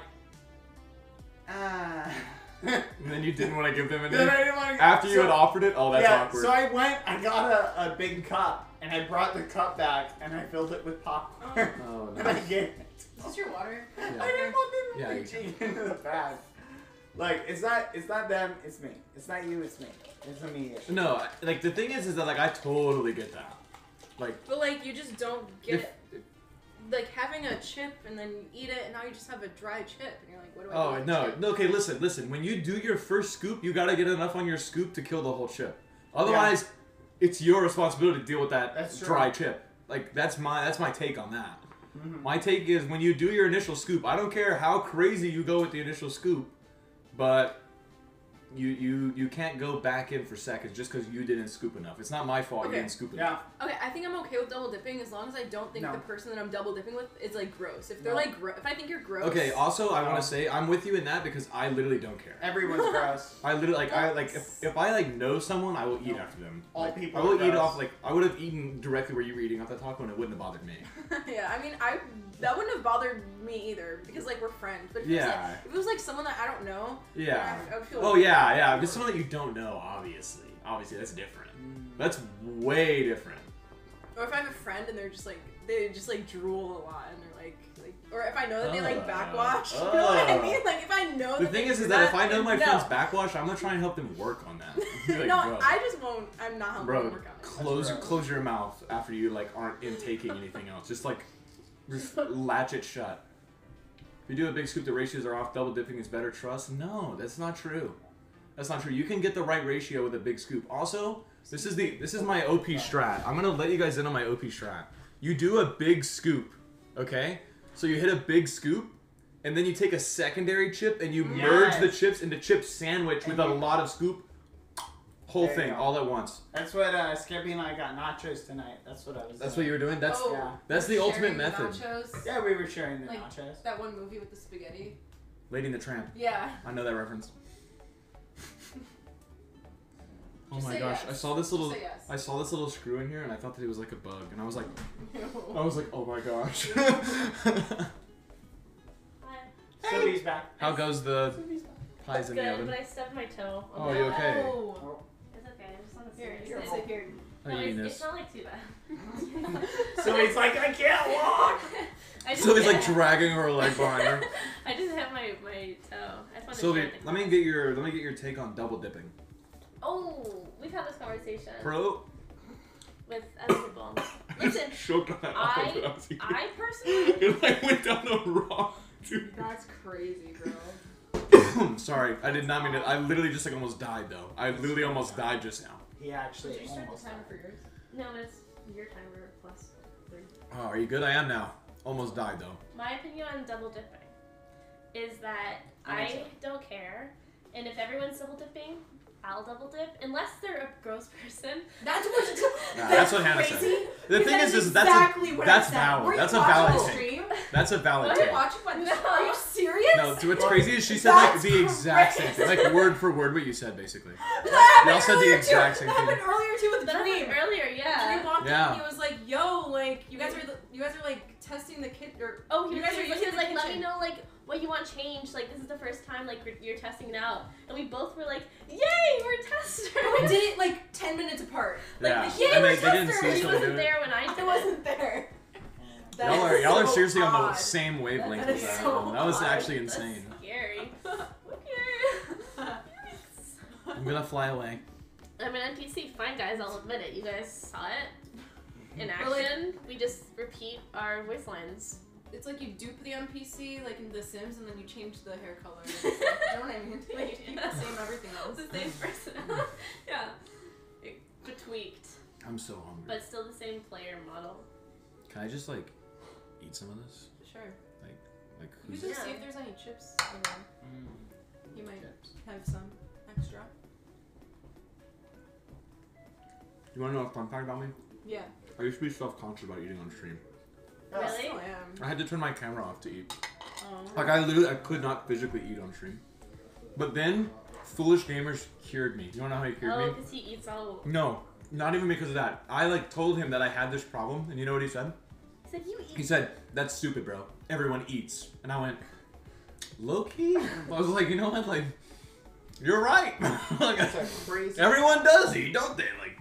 ah. and then you didn't want to give them Then any. I didn't wanna- After you so- had offered it, oh, that's yeah, awkward. so I went, I got a, a big cup, and I brought the cup back, and I filled it with popcorn, Oh and I no. gave it. Is this your water? Yeah. I didn't want them Yeah, you reaching into the bag. Like it's not, it's not them, it's me. It's not you, it's me. It's a me issue. No, like the thing is, is that like I totally get that. Like, But like, you just don't get if, it. Like having a chip and then you eat it, and now you just have a dry chip, and you're like, "What do I do oh with no, chip? no, okay, listen, listen. When you do your first scoop, you gotta get enough on your scoop to kill the whole chip. Otherwise, it's your responsibility to deal with that That's true. dry chip. Like that's my that's my take on that. Mhm. My take is when you do your initial scoop, I don't care how crazy you go with the initial scoop, but you you you can't go back in for seconds just because you didn't scoop enough. It's not my fault Okay. you didn't scoop enough. Yeah. Okay, I think I'm okay with double dipping as long as I don't think No. the person that I'm double dipping with is like gross. If they're No. like, gro- if I think you're gross. Okay. Also, I want to say I'm with you in that because I literally don't care. Everyone's gross. I literally like I like if, if I like know someone, I will eat after them. All Like, people I will are eat gross. off like I would have eaten directly where you were eating off the taco and it wouldn't have bothered me. yeah, I mean, I that wouldn't have bothered me either because like we're friends. But if, it was, Yeah. like, if it was like someone that I don't know, then Yeah. I, I would feel. Oh yeah, yeah. If it's someone that you don't know, obviously, obviously that's different. That's way different. Or if I have a friend and they're just like they just like drool a lot and they're like like, or if I know that they like Uh, backwash, you know what I uh. mean? Like if I know. The that thing they is, do is that if I know my no. friend's backwash, I'm gonna try and help them work on that. Be like, no, bro, I just won't. I'm not helping them bro, work on it. close gross. close your mouth after you like aren't intaking anything else. Just like just latch it shut. If you do a big scoop, the ratios are off. Double dipping is better. Trust? No, that's not true. That's not true. You can get the right ratio with a big scoop. Also, this is the this is my OP strat. I'm gonna let you guys in on my OP strat. You do a big scoop, okay? So you hit a big scoop, and then you take a secondary chip and you merge the chips into chip sandwich with a lot of scoop. Whole thing go. all at once. That's what uh, Skeppy and I got nachos tonight. That's what I was. That's what you were doing. That's oh, yeah. that's the sharing ultimate method. Nachos. Yeah, we were sharing the Like- nachos. That one movie with the spaghetti. Lady and the Tramp. Yeah. I know that reference. Oh Just my gosh! yes. I saw this little. Yes. I saw this little screw in here, and I thought that it was like a bug, and I was like, I Oh. was like, oh my gosh. Hi. Sylvee's back. How goes the pies It's in good, the oven? Good, but I stubbed my toe. Oh, you okay? Oh. It's okay. I just want to Here, here, sit here. Oh, How No, it's, it's not like too bad. Sylvee's like, I can't walk. I just Sylvee's like dragging her leg behind her. I just have my my toe. I just want to Sylvee, share the let me get your let me get your take on double dipping. Oh, we've had this conversation Pro. with other people. Listen, Choked on that I- olive I was eating. I personally. It like went down the wrong. dude. That's crazy, bro. Sorry, I did not mean it. I literally just like almost died though. I literally almost died just now. He actually Did you start the almost. timer for yours? No, it's your timer plus three. Oh, are you good? I am now. Almost died though. My opinion on double dipping is that I I, think don't care, and if everyone's double dipping, I'll double dip unless they're a gross person. That's what. Nah, that's what Hannah said. The thing is, is that's a, exactly what that's valid. Were you That's a watching valid the take. stream? that's a valid Were you take. watching my? No. Are you serious? No, to what's crazy is she said like That's the exact same thing, like word for word what you said basically. That happened Y'all said the earlier, exact too. same That happened earlier too with That Dream. earlier, yeah. Dream walked Yeah. in and he was like, "Yo, like you guys are the, you guys are like testing the kit or Oh, he You was, guys are he was the like, let me know like what you want changed. Like this is the first time like you're, you're testing it out, and we both were like, yay, we're testers. we did it like ten minutes apart. Like Yeah. the Yay, And we're they- they didn't testers. see He wasn't there when I did I wasn't there. That Y'all are y'all are so seriously on the same wavelength That with is that. so. That was odd. actually That's insane. scary. okay. I'm gonna fly away. I'm an NPC. Fine, guys. I'll admit it. You guys saw it in But, like- action. we just repeat our voice lines. It's like you dupe the NPC like in The Sims, and then you change the hair color. you know what I mean? Like you keep the same everything else. the same person. yeah. It, but tweaked, I'm so hungry. but still the same player model. Can I just like eat some of this? Sure. Like You who's should see Yeah. if there's any chips in there. Mm. You might have some extra. You wanna know a fun fact about me? Yeah. I used to be self-conscious about eating on stream. I Really? still am. I had to turn my camera off to eat. Oh. Like I literally I could not physically eat on stream. But then foolish gamers cured me. You wanna know how he cured Oh, me? because he eats all. No, not even because of that. I like told him that I had this problem, and you know what he said? He said you eat. He said, "That's stupid, bro. Everyone eats." And I went, "Low key." I was like, you know what? Like, you're right. like, That's a crazy. everyone does eat, don't they? Like,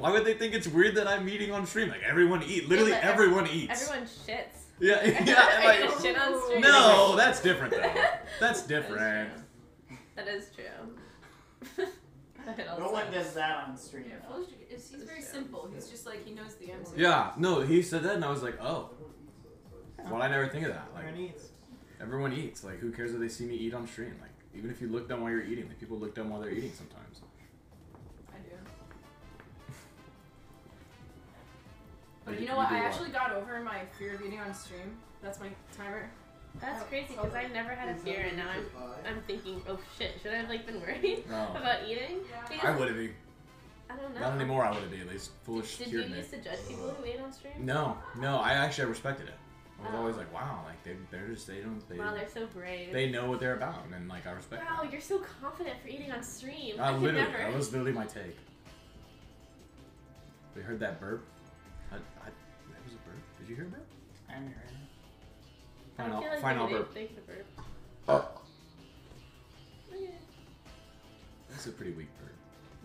why would they think it's weird that I'm eating on stream? Like, everyone eat. Literally, but ev- everyone eats. Everyone shits. Yeah, yeah. Like, shit on stream? no, that's different though. That's different. is true. That is true. That No one does that on stream. Yeah, Foolish is he's very simple. He's just like he knows the answer. Yeah, no, he said that, and I was like, oh. Well, I never think of that. Like, Everyone eats. everyone eats. Like, who cares if they see me eat on stream? Like, even if you look dumb while you're eating, like people look dumb while they're eating sometimes. But Like, you know what? do I what? actually got over my fear of eating on stream. That's my timer. That's Oh, crazy because I never had a fear, and now I'm? I'm thinking, oh shit, should I have like been worried No. about eating? Because I would be. I don't know. Not anymore. I would be at least. Foolish Did you cured me. used to judge people who ate on stream? No, no. I actually respected it. I was Oh. always like, wow, like they, they're just they don't they, Wow, they're so brave. they know what they're about, and like I respect. wow, that. you're so confident for eating on stream. Uh, I literally, never. that was literally my take. We heard that burp. I, I, that was a burp. Did you hear a burp? I'm here. I Final, feel like final they burp. Thanks for burp. Oh. Okay. That's a pretty weak burp.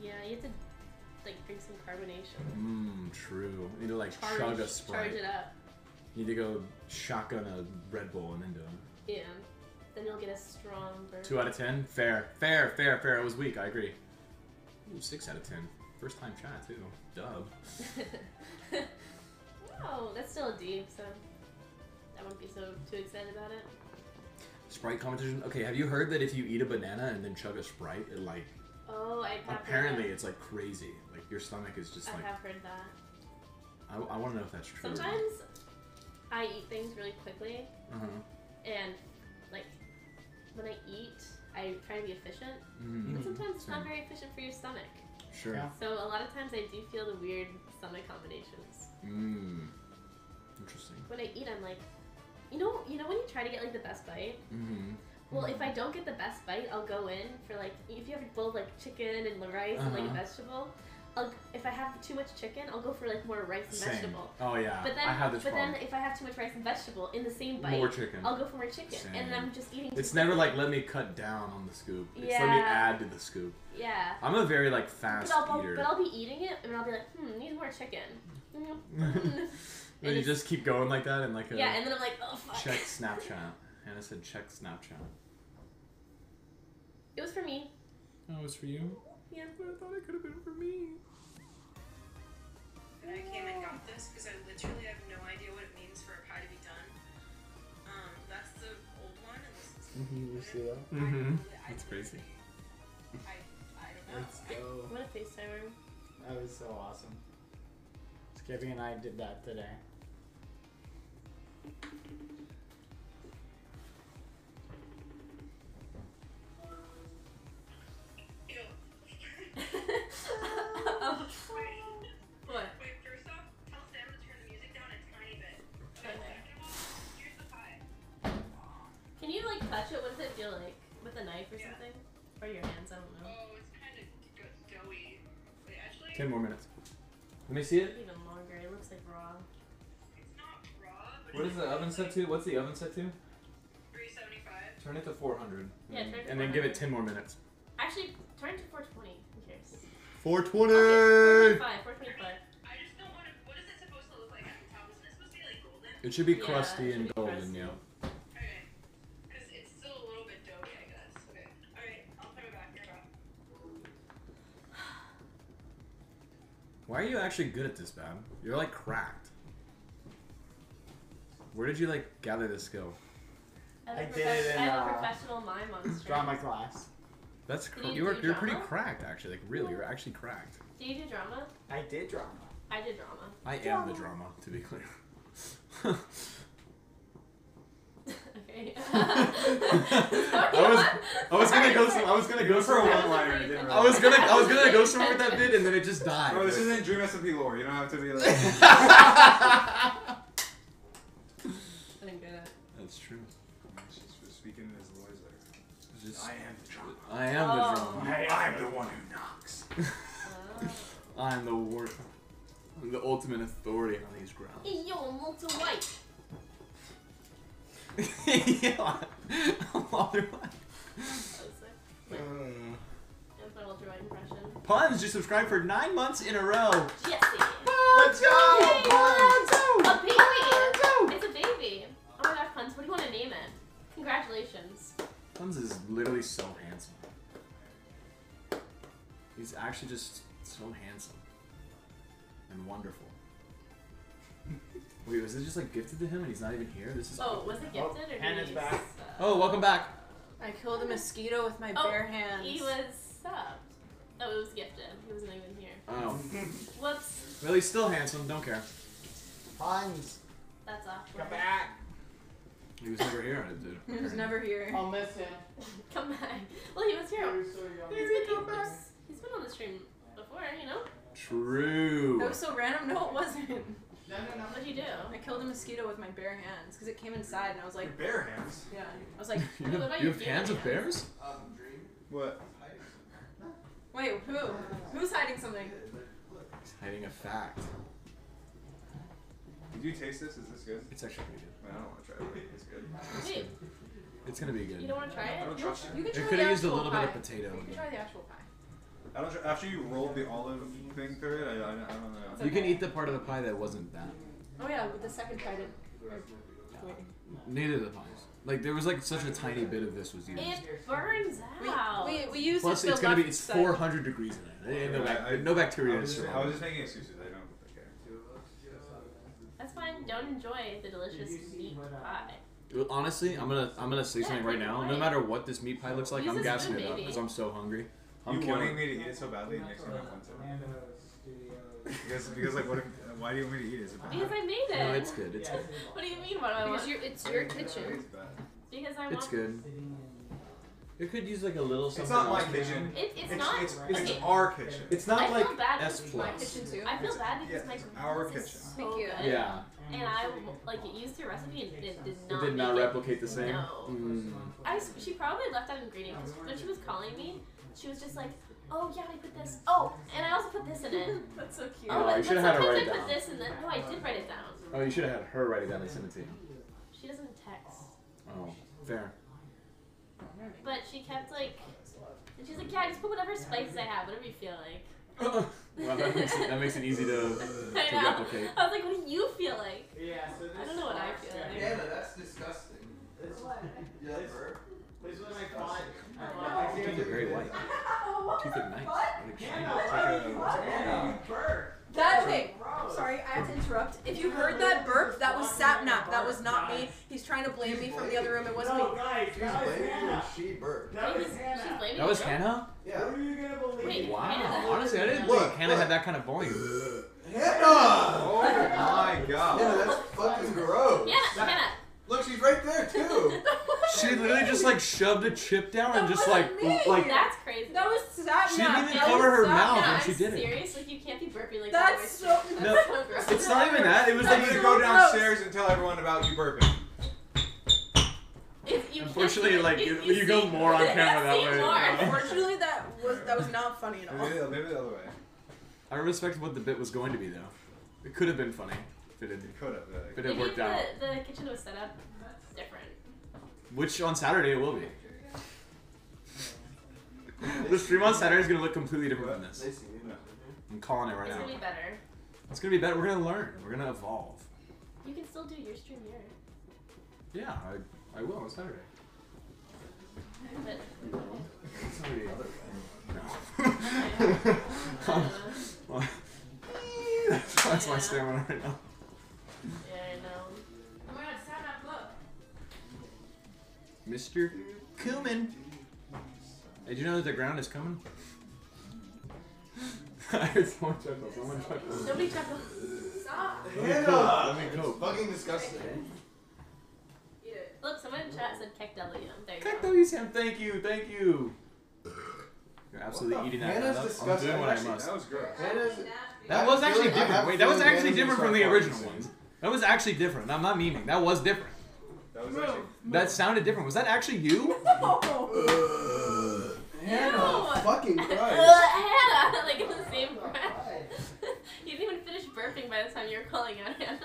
Yeah, you have to like drink some carbonation. Mmm, true. You need to like Charge, chug a sprite. charge it up. You need to go shotgun a Red Bull and then do it. Yeah. Then you'll get a strong burp. Two out of ten? Fair. Fair, fair, fair. It was weak, I agree. Ooh, six out of ten. First time chat, too. Dub. oh, that's still a D, so I wouldn't be so too excited about it. Sprite competition. Okay, have you heard that if you eat a banana and then chug a Sprite, it like, Oh, I have apparently it's like crazy. Like your stomach is just that. like, I have heard that. I, I want to know if that's true. Sometimes I eat things really quickly, Uh huh. and like when I eat, I try to be efficient. Mm, But sometimes it's not very efficient for your stomach. Sure. Yeah. So a lot of times I do feel the weird stomach combinations. Mmm. Interesting. When I eat, I'm like, you know, you know when you try to get like the best bite. Mm-hmm. Well, if I don't get the best bite, I'll go in for like if you have a bowl of like chicken and the rice and like a Uh-huh. vegetable. I'll, if I have too much chicken, I'll go for like more rice and Same. vegetable. Oh yeah. But then, I have this but problem. then if I have too much rice and vegetable in the same bite, More chicken. I'll go for more chicken, and then I'm just eating. It's never quickly. like let me cut down on the scoop. It's let me add to the scoop. yeah. I'm a very like fast But I'll, I'll- eater. but I'll be eating it, and I'll be like, hmm, need more chicken. Mm, mm. then you just keep going like that and like a yeah, and then I'm like, oh fuck. check Snapchat. Hannah said check Snapchat. It was for me. Oh, it was for you? Yeah. I thought it could have been for me. And I came and got this because I literally have no idea what it means for a pie to be done. Um, that's the old one, and this is Mm-hmm, you see that? Mm-hmm. I That's crazy. I, I don't know. Let's go. What a FaceTimer. That was so awesome. Skeppy and I did that today. um, With a knife or Yeah. something? Or your hands? I don't know. Oh, it's kind of doughy. Wait, actually, Ten more minutes. Let me see it. Even longer. It looks like raw. it's not raw, but What is it's the oven set to? What's the oven set to? 375. Turn it to 400. Yeah, and, turn it to and then give it 10 more minutes. Actually, turn it to 420. Who cares? 420. Okay, 425. 425. I just don't want to. What is it supposed to look like at the top? Isn't it supposed to be like golden? It should be Yeah, crusty and be golden, crusty. yeah. Why are you actually good at this, Bab? You're like cracked. Where did you like gather this skill? I, have did it in, I have a uh, professional mime on stream. Drama class. That's Did cr- you you are do you're pretty drama? cracked actually. Like really, you're actually cracked. Do you do drama? I did drama. I did drama. I am the drama, to be clear. okay. I was I was gonna go some I was gonna go for a one-liner, I was gonna I was gonna go somewhere with that bit and then it just died. Bro, this isn't Dream SMP lore. You don't have to be like. I didn't get it. That's true. Speaking in his voice like. It's just- I am the drama. I am the Oh. drama. Hey, I'm the one who knocks. Oh. I'm the war. I'm the ultimate authority on these grounds. Yo, I'm White. Yeah. Walter White. That was my Walter White impression. Punz just subscribed for nine months in a row. Jesse. Let's go! A baby. It's a baby. Oh my gosh, Punz, what do you want to name it? Congratulations. Punz is literally so handsome. He's actually just so handsome and wonderful. Wait, was it just like gifted to him and he's not even here? This is Oh, was it Oh, gifted or did Hannah's he back. sub? Oh, welcome back. I killed a mosquito with my Oh, bare hands. He was subbed. Oh, it was gifted. He wasn't even here. Oh. Whoops. Well, he's still handsome. Don't care. Hans. That's awkward. Come back. He was never here, dude. He was never here. I'll miss him. Come back. Well, he was here. You're so young. He's been, he's, he's been on the stream before, you know? True. That was so random. No, it wasn't. No, no, no. What'd you do? I killed a mosquito with my bare hands because it came inside and I was like, Your bare hands. yeah. I was like, You What have, you your have hands of feelings? bears? Um, dream. What? wait, who? Who's hiding something? He's hiding a fact. Did you taste this? Is this good? It's actually pretty good. I don't want to try it. but It's good. Wait, It's gonna be good. you don't want to try it? I it? don't trust you. You can try It try could the have used a actual little pie. bit of potato. You can try the actual pie. I don't. Tr- after you rolled the olive thing through it, I, I, I don't know. You can eat the part of the pie that wasn't that. Oh yeah, with the second pie did. Wait. Neither of the pies. Like there was like such a tiny bit of this was used. It burns We, out. we, we used Plus, it it's gonna be it's side. 400 degrees in it. Ain't No, bac- I- I- no bacteria I was, just, I was just making excuses. I don't care. That's fine. Don't enjoy the delicious meat pie. Honestly, I'm gonna I'm gonna say something right now. No matter what this meat pie looks like, Use I'm gassing spoon, it up because I'm so hungry. I'm you killing wanting me to eat it so badly makes me not want to. Nano Because, because like, what? If, why do you want me to eat it? Is it bad? Because I made it. No, it's good. It's good. What do you mean? What do I want? Because you're, it's your kitchen. It's bad. Because I want. It's good. It could use like a little something. It's not my kitchen. It, it's, It's, not. it's, it's okay. our kitchen. It's I not feel like bad S because My kitchen too. I feel bad because yeah, my it's our this is kitchen. so Thank you. good. Yeah. And I like it used your recipe and it did It not. did not make replicate the same. No. Mm. I s- she probably left out an ingredient because when she was calling me, she was just like, "Oh yeah, I put this. Oh, and I also put this in it. That's so cute. Oh, oh but, you should've had her sometimes write it I put down. this in the. No, I did write it down. Oh, you should have had her write it down and send it to you. She doesn't text, Oh, fair. but she kept like, and she's like, "Yeah, just put whatever spices I have, whatever you feel like." well, that makes it, that makes it easy to, I to know. replicate. I was like, "What do you feel like?" Yeah, so this I don't know what I feel like. Hannah, that's disgusting. This one. Yeah, that burp. This was my font. I thought I Your teeth are very white. Your teeth look nice. Like shiny. It's like a, what's it called? That okay. Sorry, I have to interrupt. If you heard that burp, that was Sapnap. That was not me. He's trying to blame me from the other room. It wasn't me. No, guys, She's that was blaming you Hannah. she burped. That Wait, was Hannah. That was? Hannah? Yeah. What are you gonna believe? Wait, Wow. Hannah. Honestly, I didn't Look, think Hannah look. had that kind of volume. Hannah! Oh my god. Hannah, that's fucking gross. Hannah, Hannah. Look, she's right there too. She literally just like shoved a chip down and just like me. like That's crazy. That was Sapnap. She didn't even That cover her mouth Hannah, when she did it. serious. Like you can't be burping like That's that. so. No, That's so gross. it's not even that. It was I'm like gonna so go gross. downstairs and tell everyone about you burping. It's, you Unfortunately, can't- like, if you- you go see- more on camera that way. more. Unfortunately, that was that was not funny at all. Maybe, maybe the other way. I respect what the bit was going to be though. It could have been funny if it had, You could have. if it Maybe worked if out. the, the kitchen was set up different. Which on Saturday it will be. the stream on Saturday is gonna look completely different than this. They see me. I'm calling it right It's now. gonna be better. It's gonna be better. We're gonna learn. We're gonna evolve. You can still do your stream here. Yeah, I, I will on Saturday. But It's gonna The other way. no. Well, that's, that's my stamina right now. Yeah, I know. Oh my god, Sapnap, look. Mr. Cumin. Hey, did you know that the ground is coming? I heard someone chuckle. Someone chuckle. Nobody chuckle. Stop. Let me Hannah! let me It's cope. fucking disgusting. Eat it. Look, someone in chat said KEKW. There you Cut go. those, Sam. Thank you, thank you. You're absolutely eating that. Hannah's up. I'm doing what I must. that was gross. Hannah's. That was actually feeling- I have different. Wait, that was actually different from the original farting ones. That was actually different. I'm not memeing. That was different. That was actually. That sounded different. Was that actually you? Soon. Hannah, fucking Uh, Christ. Hannah! like in the same breath. you didn't even finish burping by the time you were calling out Hannah.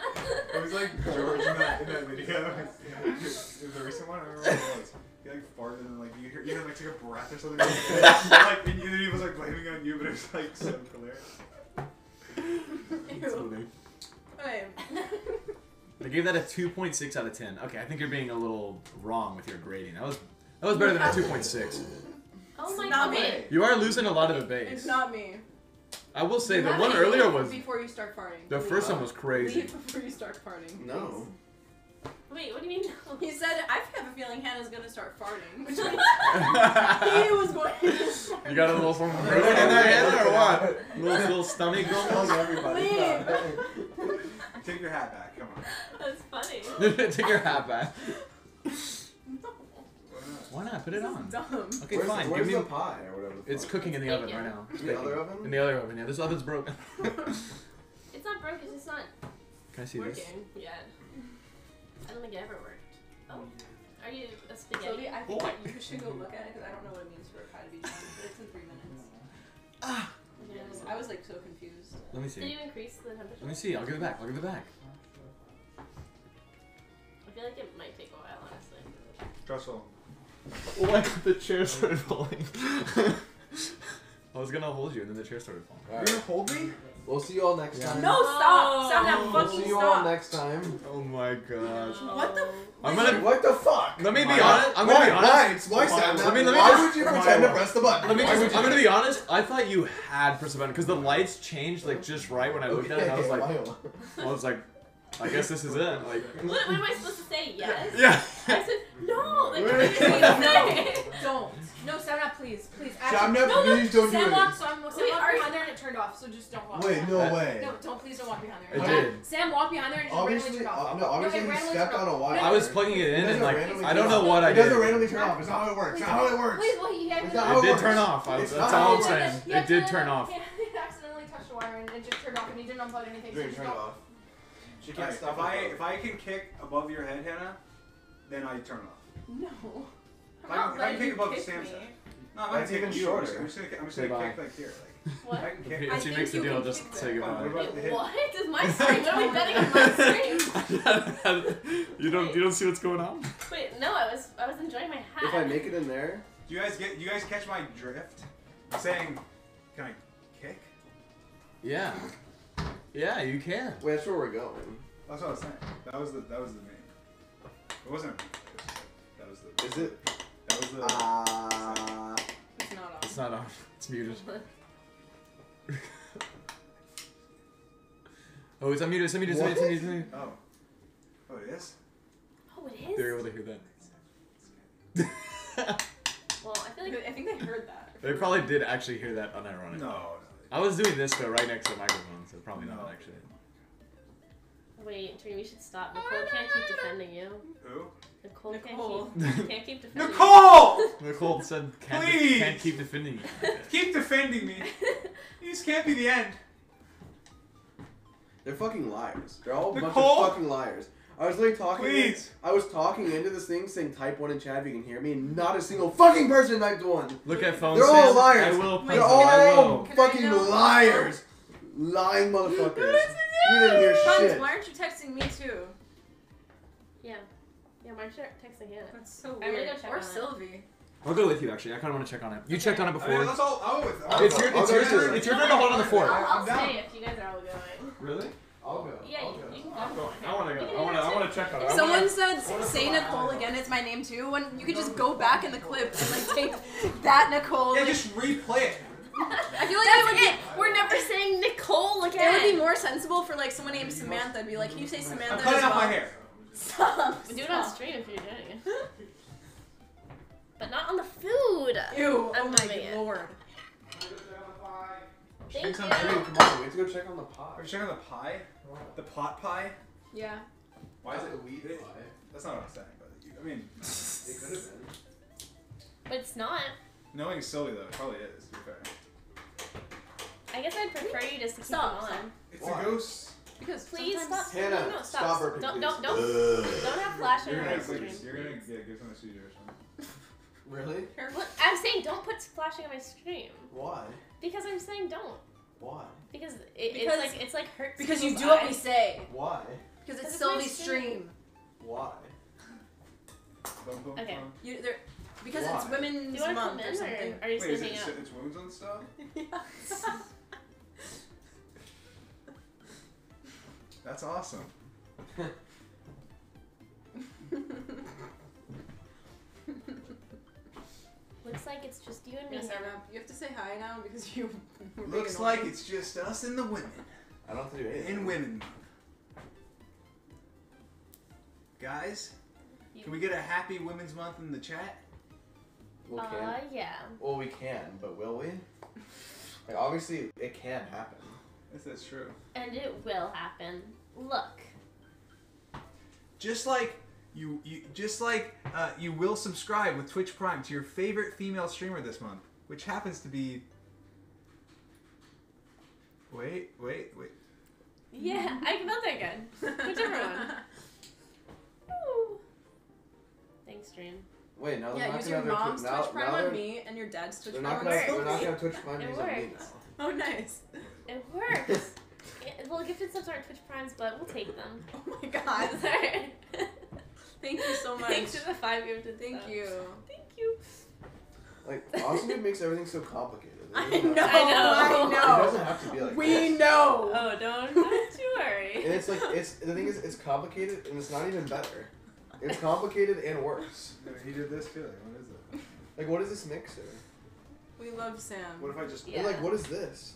It was like George in that, in that video. it was a recent one. I remember what it was. He like farted and like you hear, you know, like take a breath or something. like and then he was like blaming on you, but it was like so hilarious. That's funny. Okay. I gave that a 2.6 out of 10. Okay, I think you're being a little wrong with your grading. That was that was better than a 2.6. oh my Not god. me. You are losing a lot of the base. It's base. not me. I will say You the one earlier leave was before you start farting. the first one was crazy. Leave before you start farting. No. Wait, what do you mean no? He said, "I have a feeling Hannah's gonna start farting," which means he was going. to You got a little something brewing in there, Hannah, or what? Little, little stomach Telling grumbles? everybody. Leave. Take your hat back. Come on. That's funny. Take your hat back. No. Why not? Put it This is on. dumb. Okay, where's fine. where's Give me. the pie or whatever? It's cooking in the It's oven right now. It's The baking. other oven? In the other oven, yeah. This oven's broken. It's not broken. It's just not Can I see working this? yet. I don't think it ever worked. Oh, mm-hmm. are you a spaghetti? Sylvee, I think you should go look at it because I don't know what it means for a pie to be done, but it's in three minutes. Ah. Yeah. I was like so confused. Let me see. Did you increase the temperature? Let me see. I'll give it back. I'll give it back. I feel like it might take a while, honestly. Stressful. Oh my god, the chair started falling. I was gonna hold you, and then the chair started falling. You're Alright. gonna hold me? We'll see you all next Yeah. time. No, stop! Stop that Oh. We'll see you all next time. Oh my gosh. What the? I'm gonna. What the fuck? Let me be Why? honest. I'm gonna why? be honest. Why? It's my sound. Let me- let me Why just- would you Why? pretend to press the button? Let me just, I'm gonna be honest. I thought you had pressed the button because the lights changed like just right when I looked at it. And I was like. I was like, I guess this is it. Like, What, what am I supposed to say? Yes? yeah. I said, no! Like, Wait, what wait, did you no. Don't. No, Sam, not please, please. Sam, Actually, no, no, please don't do Sam it. walked, so I'm, Sam Wait, walked are behind there and it turned off. So just don't walk. Wait, behind no That- way. No, don't please don't walk behind there. It Okay? did. Sam walked behind there and it just Obviously, randomly turned uh, off. no, obviously it he randomly stepped turned on a off. wire. I was plugging it in and like I don't know off. what I It doesn't randomly turn off. It's not how it works. It's not how it works. Please, well, he had It's not how It it did turn off. I, It's that's not how all it I'm works. saying. It did turn off. He he accidentally touched the wire and it just turned off and he didn't unplug anything. so Drink, just turn it go- off. She can't stop if I it, if I can kick above your head, Hannah, then I turn it off. No. If I can, if I can kick above Sam's me. head. No, I'm That's not even kicking you. I'm just, shorter. I'm just gonna, I'm just Say gonna bye. kick like here. Like, What? I can kick. If she think makes the you deal, can just kick say that. What goodbye. about the hit? what? Is my screen? What are we betting on my screen? you don't. You don't see what's going on. Wait, no, I was I was enjoying my hat. If I make it in there, Do you guys get? Do you guys catch my drift? I'm saying, can I kick? Yeah. Yeah, you can. wait, that's where we're going. That's what I was saying. That was the that was the main. It wasn't. That was the. Is it? That was. Ah. It's not on. It's not on. It's muted. Oh, it's unmuted. It's unmuted. It's unmuted. It's unmuted. It's oh. Oh, it is. Oh, it is. They're able to hear that. Well, I feel like I think they heard that. they probably did actually hear that unironically. No. I was doing this though, right next to the microphone, so probably No. not actually. Wait, Dream, you should stop. Nicole can't keep defending you. Who? Nicole, Nicole. can't keep can't keep defending Nicole! Nicole said can't, Please! can't keep defending you. Keep defending me. These can't be the end. They're fucking liars. They're all a bunch Nicole? of fucking liars. I was literally talking. Please. I was talking into this thing saying type one in chat if you can hear me, and not a single fucking person typed one. Look at phone. They're all liars. I will. Wait, They're They're I- all fucking liars. Lying motherfuckers. You didn't hear Franz, shit. why aren't you texting me too? Yeah. Yeah, Mark's texting Hannah. That's so I'm gonna weird. go check or on it. Sylvee. I'll go with you actually. I kind of want to check on it. You checked on it I before. mean, let's all. I'll go with. I'll it's go- your, it's go your too. turn. It's your turn to hold on the fort. I'll, I'll stay if you guys are all going. Really? I'll go. Yeah, I'll you, go. you can I'm go. going. I want to go. I want to. I want to check on it. If someone said say. Nicole again, it's my name too. When you could just go back in the clip and like take that Nicole. Yeah, just replay it. I feel like it would That's be. We're never saying Nicole again. it would be more sensible for like someone named Samantha. I'd be like, can you say Samantha I'm cutting off my hair. Stop. Do it on stop. stream if you're doing it. But not on the food. Ew. Oh I'm oh moving my it. lord. Thank you. some Hey, come on, we have to go check on the pot. Are you checking on the pie? The pot pie? Yeah. Why is it a wheat pie? That's not what I'm saying, but you, I mean, It could have been. But it's not. knowing Sylvee though, it probably is. To be fair. I guess I'd prefer you just to keep Stop, them on. stop. It's Why? a ghost. Because Please stop. Hannah, no, no, stop stop. burping, Don't, please. don't, don't, don't have flashing You're on gonna, my like, stream. you're gonna yeah, give someone a seizure or something. Really? Look, I'm saying don't put flashing on my stream Why? because I'm saying don't Why? because it, Because- it's like it's like hurts. Because you people's do what we say. Why? Because it's Because it's Sylvee's stream. stream. Why? Bum, bum, Okay. You, there, because it's Why? Do Women's you want to Month come or something. or are you Wait, is it, it's women's on stuff? That's awesome. Looks like it's just you and me. Yes, Sarah, you have to say hi now because you. were being Looks like annoying. it's just us and the women. I don't have to do anything. In women. Guys, can we get a happy Women's Month in the chat? We Uh, can. yeah. Well, we can, but will we? Like, obviously, it can happen. Yes, that's true. And it will happen. Look. Just like you, you just like uh, you will subscribe with Twitch Prime to your favorite female streamer this month, which happens to be. Wait, wait, wait. Yeah, I felt that good. Whichever one. Woo. Thanks, stream. Wait, now they're yeah, use your mom's Twi- Twitch Prime now on me and your dad's Twitch they're Prime not on going to. They're not gonna have Twitch Prime on me Oh, nice. It works. Yeah, well, gifted subs aren't Twitch primes, but we'll take them. Oh my god. Sorry. Thank you so much. Thanks for the five gifted Thank subs. you. Thank you. Like honestly, it makes everything so complicated. I doesn't know. have to- I It know. doesn't have to be like We this. know. Oh, don't don't you worry. And it's like it's the thing is it's complicated and it's not even better. It's complicated and worse. He did this too. Like, what is it? Like what is this mixer? We love Sam. What if I just? Yeah. And like what is this?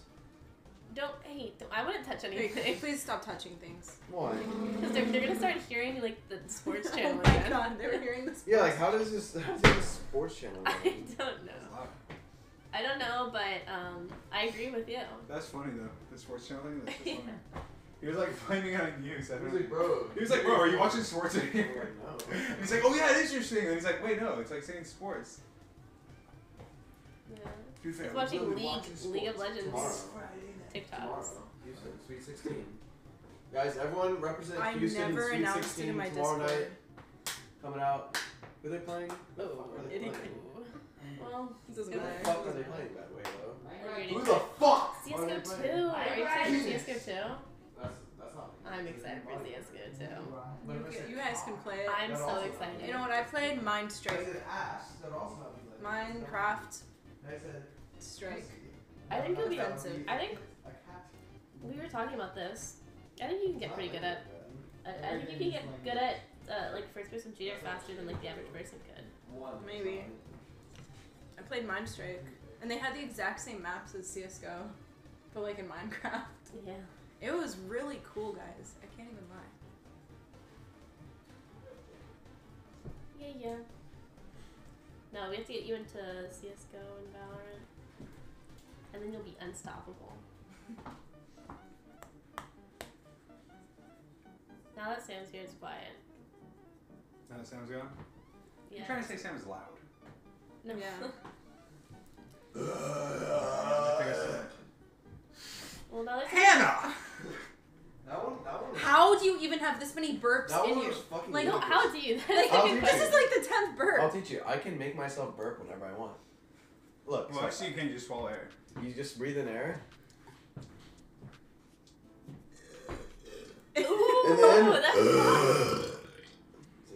Don't hate don't, I wouldn't touch Wait, anything. please stop touching things. Why? Because they're, they're gonna start hearing like the sports Oh channel my again. god, they were hearing this. Yeah, like how does this how does this sports channel? I go? don't know. I don't know, but um, I agree with you. That's funny though. The sports channel thing. That's just funny. He was like blaming it on you. So I He was like, bro. He was like, bro, are you watching sports I'm anymore? like, no. And he's like, oh yeah, it is your thing. And he's like, wait, no, it's like saying sports. Yeah. To be fair, He's watching literally League watching League of. Legends Tomorrow. TikToks. Tomorrow. Houston, Sweet 16. Guys, everyone represent I Houston in never Sweet announced 16 in my tomorrow Discord. night. Coming out. Who they playing? Who the Oh, fuck are they playing? Well, It doesn't Who Who the the matter. fuck are they playing that way though? Who the fuck? are they CS:GO playing? 2. Are you excited for CS:GO 2? That's that's not. I'm excited for CS:GO 2. What if You guys can play it. I'm so excited. You know what? I played Mind Strike. said ass. That also not be like. Minecraft Strike. I think you'll be. Offensive. I think A cat. We were talking about this. I think you can get pretty good at. I, I think you can get good at uh, like first person shooter faster than like the average person could. Maybe. I played Minestrike. And they had the exact same maps as CSGO. But like in Minecraft. Yeah. It was really cool, guys. I can't even lie. Yeah, yeah. No, we have to get you into CS:GO and Valorant, and then you'll be unstoppable. now that Sam's here, it's quiet. Now that Sam's gone. Yeah. You're trying to say Sam is loud. No. Yeah. I think I said it. well, now there's Hannah. That one. That one. Was, How do you even have this many burps that in one you? was fucking. Like, no. ludicrous. How do you? Like, I'll That's a teach good this is like the tenth burp. I'll teach you. I can make myself burp whenever I want. Look. Well, so actually, you can't just swallow air. you just breathe in air. Ooh, then- that's,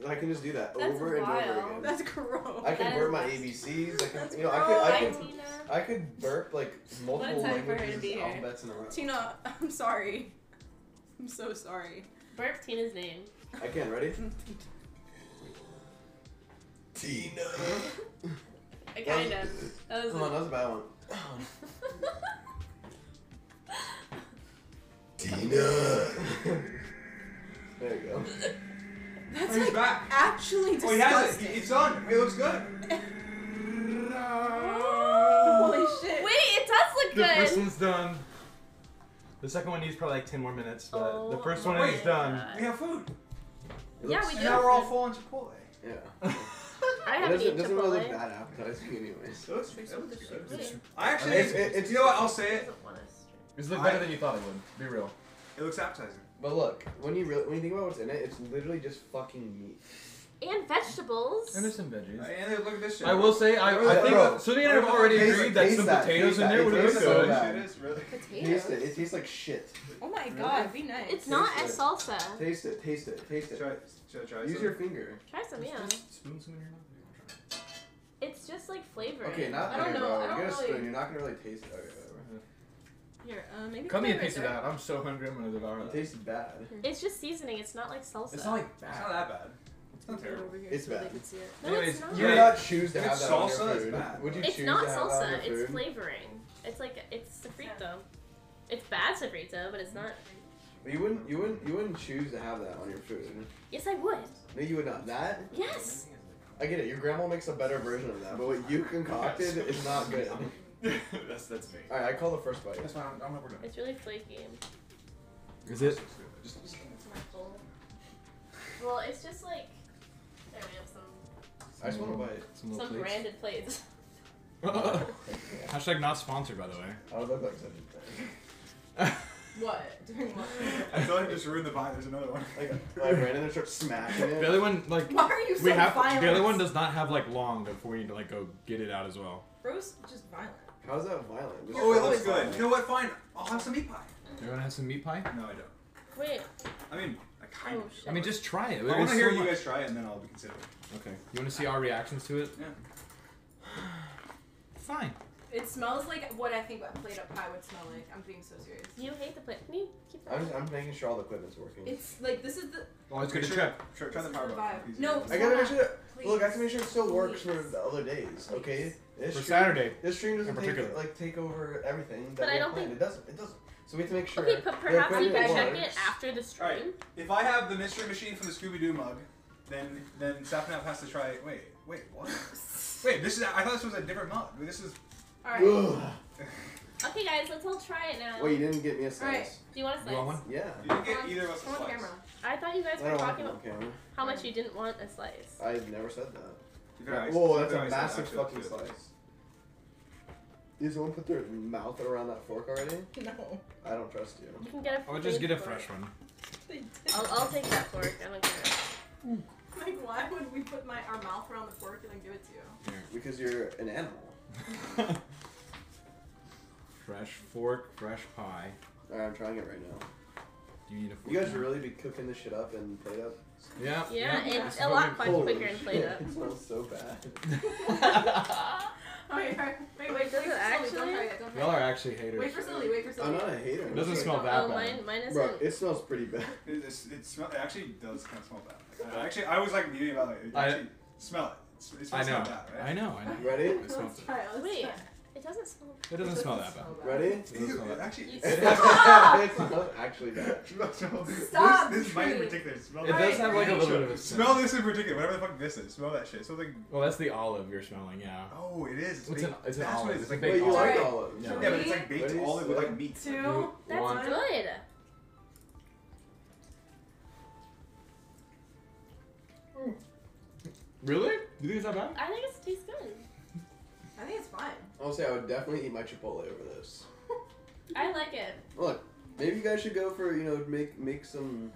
I can just do that That's over and over again. That's gross. I can That burp is my nasty. ABCs. I can, That's you know, I could, I Hi, could, Tina. I could burp like multiple time for her to languages, be here. alphabets in a row. Tina, I'm sorry. I'm so sorry. Burp Tina's name. I can. Ready? Tina. I kind of. That was. Come on, that was a bad one. Tina. There you go. That's Oh, like back. actually Oh, he has it. It's on. It looks good. Holy shit. Wait, it does look good. The first one's done. The second one needs probably like 10 more minutes, but the Oh first one my is done. We have food. It Yeah, we do. now we're all full on Chipotle. Yeah. I It haven't doesn't, eaten doesn't really look Chipotle. that appetizing, anyways. It looks, it looks good. Wait. I actually, It's- it's, it- it's- you know what? I'll say it. Doesn't want us to- It's look better than you thought it would. Be real. It looks appetizing. But look, when you really, when you think about what's in it, it's literally just fucking meat. And vegetables. And there's some veggies. And look at this shit. I will say, I, I think Bro, Sylvia and I have already taste- agreed that taste some that, potatoes taste in there It would have been tastes so good. bad. Shit is really. Potatoes. Taste it. It tastes like shit. Oh my god, be nice. It's not Taste as salsa. Taste it. Taste it. Taste it. Try, I, should I try Use some? your finger. Try some, yeah. Spoon some in your mouth. It's just like flavor. Okay, not I don't okay, know, bro. I You don't get a really- spoon. You're not gonna really taste it. Okay, whatever. Here, uh, maybe Cut me a piece of that. I'm so hungry. I'm gonna devour It that. tastes bad. It's just seasoning. It's not like salsa. It's not like bad. It's not that bad. It's not terrible. Over here It's so they bad. can see it. No, Anyways, it's not. You would not choose to If have it's that on salsa, your it's food. bad. Would you It's choose not to have that on salsa. your It's food? flavoring. It's like it's sofrito. It's bad sofrito, but it's not. But you wouldn't. You wouldn't. You wouldn't choose to have that on your food. Yes, I would. No, you would not. That. Yes. I get it. Your grandma makes a better version of that, but what you concocted is not good. All that's that's me. right, I call the first bite. That's fine. I'm, I'm not we're done. It's really flaky. Is it? Just, just Well, it's just like there we have some I just want to buy. Some little some plates. branded plates. Hashtag not sponsored, by the way. I don't look like such a. What? Doing what? I feel like I just ruined the pie. There's another one. Like, I ran in and start smashing it. The other one, like, Why are you so we have. violent? The other one does not have like long before you need to like go get it out as well. Bro's just violent. How's that violent? Just Oh, it looks good. violent. You know what? Fine. I'll have some meat pie. You want to have some meat pie? No, I don't. Wait. I mean, I kind Oh of. shit. I mean, just try it. I want to hear so you guys try it, and then I'll be considered. Okay. You want to see our reactions to it? Yeah. Fine. It smells like what I think a plate of pie would smell like. I'm being so serious. you hate the plate. Can you keep that? I'm, just, I'm making sure all the equipment's working. It's like this is the. Oh, it's Make good to sure- check. Try, try the This is power the button. No, I gotta make sure that. Look, I have to make sure it still works for the other days. Okay. This For stream- Saturday. This stream doesn't in take particular. like take over everything. That But I we don't planned. think- it doesn't. It doesn't. So we have to make sure. Okay, but perhaps you equipment can check it after the stream. Alright. If I have the mystery machine from the Scooby Doo mug, then then Sapnap has to try. Wait, wait, what? Wait, this is. I thought this was a different mug. This is. All right. Okay, guys, let's all try it now. Wait, you didn't get me a slice. Alright. slice. Do you want a You slice? want one? Yeah. You didn't get Come either of us a come on slice. camera. I thought you guys were talking about camera. how much you didn't want a slice. I've never said that. You could have- Whoa, that's a massive actually fucking two. slice. Did someone put their mouth around that fork already? No. I don't trust you. You can get a. I would just get a fork. fresh one. They did. I'll, I'll take that fork. I don't care. Like, why would we put my our mouth around the fork and then give it to you? Because you're an animal. fresh fork, fresh pie. Alright, I'm trying it right now. Do you need a fork? You guys now? really be cooking this shit up and plate up? Yeah. Yeah, This it's is a lot much Holy quicker and plate shit, up. It smells so bad. Wait, wait, wait, wait, Wait, does it for Sully, actually? Don't try it, Y'all are actually haters. Wait for Sully, wait for Sully. I'm not a hater. It doesn't smell that oh, bad. mine, mine isn't. Bro, it smells pretty bad. It, it's- it, smell, it actually does kind of smell bad. Like, I actually, I was like meaning about it. It I- actually smell it. It's- It I know. bad, right? I know. I know. Ready? It smells Let's try. Let's Wait, try it doesn't smell. It doesn't smell that bad. Ready? It doesn't Ew, smell it that. actually. You- it smells actually bad. Smell- smell- Stop, This, this might in Tree. particular. Smell It that. does have like a little bit of a Smell this in particular. Whatever the fuck this is. Smell that shit. Something. Well, that's the olive you're smelling. Yeah. Oh, it is. It's, It's baked. an- it's an That's what olive. it is. It's a like baked you olive. like olives? Yeah. Yeah, but it's like baked Ready, olive with like set. meat. Two. That's One. good. Really? You think it's that bad? I think it tastes good. I think it's fine. I'll say I would definitely eat my Chipotle over this. I like it. Look, maybe you guys should go for you know make make some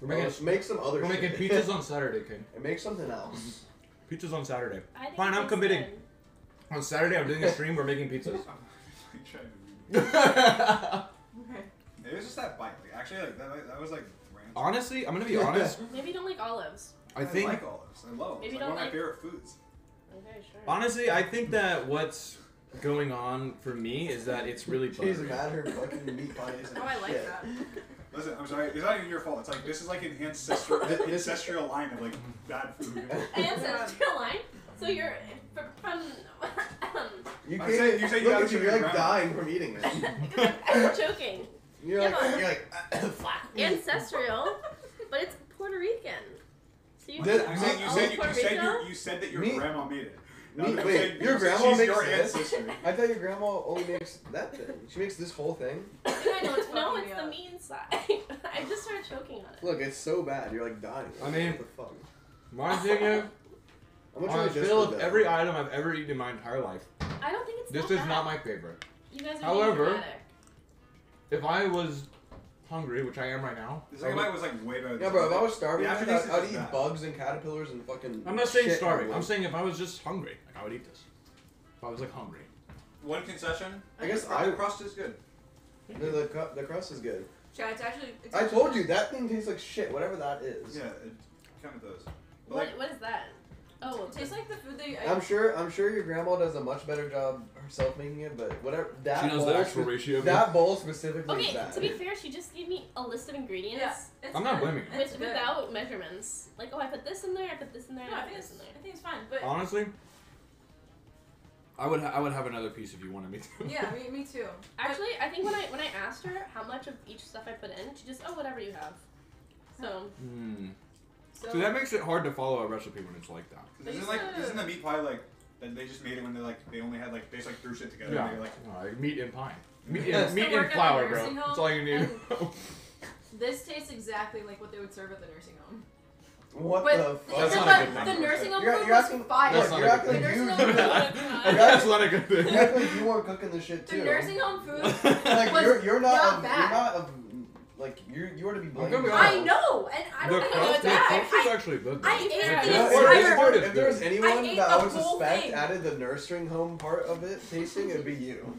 We're making, oh, make some other we're making pizzas on Saturday, kid. and make something else. Mm-hmm. Pizzas on Saturday. I think Fine, I'm committing. good. On Saturday, I'm doing a stream. We're making pizzas. I'm trying to- Honestly, Okay. It was just that bite. Like, actually, like that, that was like. random. Honestly, I'm gonna be honest. Maybe you don't like olives. I think like olives. I love. Maybe It's you like one of don't my like- favorite foods. Okay, sure. honestly, I think that what's going on for me is that it's really She's buttery. mad her fucking meat pie isn't Oh, I like shit. that. Listen, I'm sorry. It's not even your fault. It's like this is like an ancestral ancestral line of like bad food. Ancestral line. So you're f- from. You I'm can't. saying- you say you look gotta at you, chew you're your like grandma. dying from eating it. I'm joking. You're Yeah, like, but- you're like, Ancestral, but it's Puerto Rican. So you. Did- You said you said you, you said your, you said that your Me- grandma made it. Now Me- I'm wait, saying your grandma she's makes your this? ancestry. I thought your grandma only makes that thing. She makes this whole thing. I it's no, it's the up. meat inside. I just started choking on it. Look, it's so bad. You're like dying. I mean- what the fuck? My thing is, How much on I a just scale did of every item I've ever eaten in my entire life, I don't think it's this that is bad. not my favorite. You guys are However- If I was hungry, which I am right now, The I second would- bite was like way better. Yeah, than bro. If I was starving, The I'd, aftertaste I'd eat bad. bugs and caterpillars and fucking. I'm not saying shit starving. I'm saying if I was just hungry, like I would eat this. If I was like hungry. One concession. I guess the I- crust is good. The, the, cu- the crust is good. Yeah, it's actually. It's I actually- told you that thing tastes like shit. Whatever that is. Yeah, it kind of does. But What, like, what is that? Oh, It tastes like the food they. I'm sure. I'm sure your grandma does a much better job herself making it, but whatever that She knows bowl. the actual ratio. of it. that bowl specifically is Okay, bad. to be fair, she just gave me a list of ingredients Yeah, it's I'm not blaming her. It's with, without measurements. Like, oh, I put this in there, I put this in there, No, I I put think this it's. in there. I think it's fine, but Honestly, I would ha- I would have another piece if you wanted me to. yeah, me, me too. Actually, I think when I when I asked her how much of each stuff I put in, she just oh whatever you have. So Hmm. So, So that makes it hard to follow a recipe when it's like that. isn't It's like isn't the meat pie like that they just made it when they like they only had like they just like threw shit together. Yeah. And they like Uh, meat and pie. Meat Yeah. and, meat and flour, bro. That's all you need. this tastes exactly like what they would serve at the nursing home. What But the the, fuck? That's the, not a good thing. the nursing home You're- food you're was asking- fire. That's Look, not you're a good like thing. you. Nursing home You're That's acting, not a good thing. you're acting like you weren't cooking the shit too. The too. nursing home food. like was you're you're not, not of, bad. you're not of like you're you are to be blamed. gonna be I know, and I don't think crust, it's the bad. crust is I, actually good. I though. ate The the Yeah, crust- if, entire- if, there, is if there was good. anyone ate that I would whole suspect thing. added the nursing home part of it tasting, it'd be you.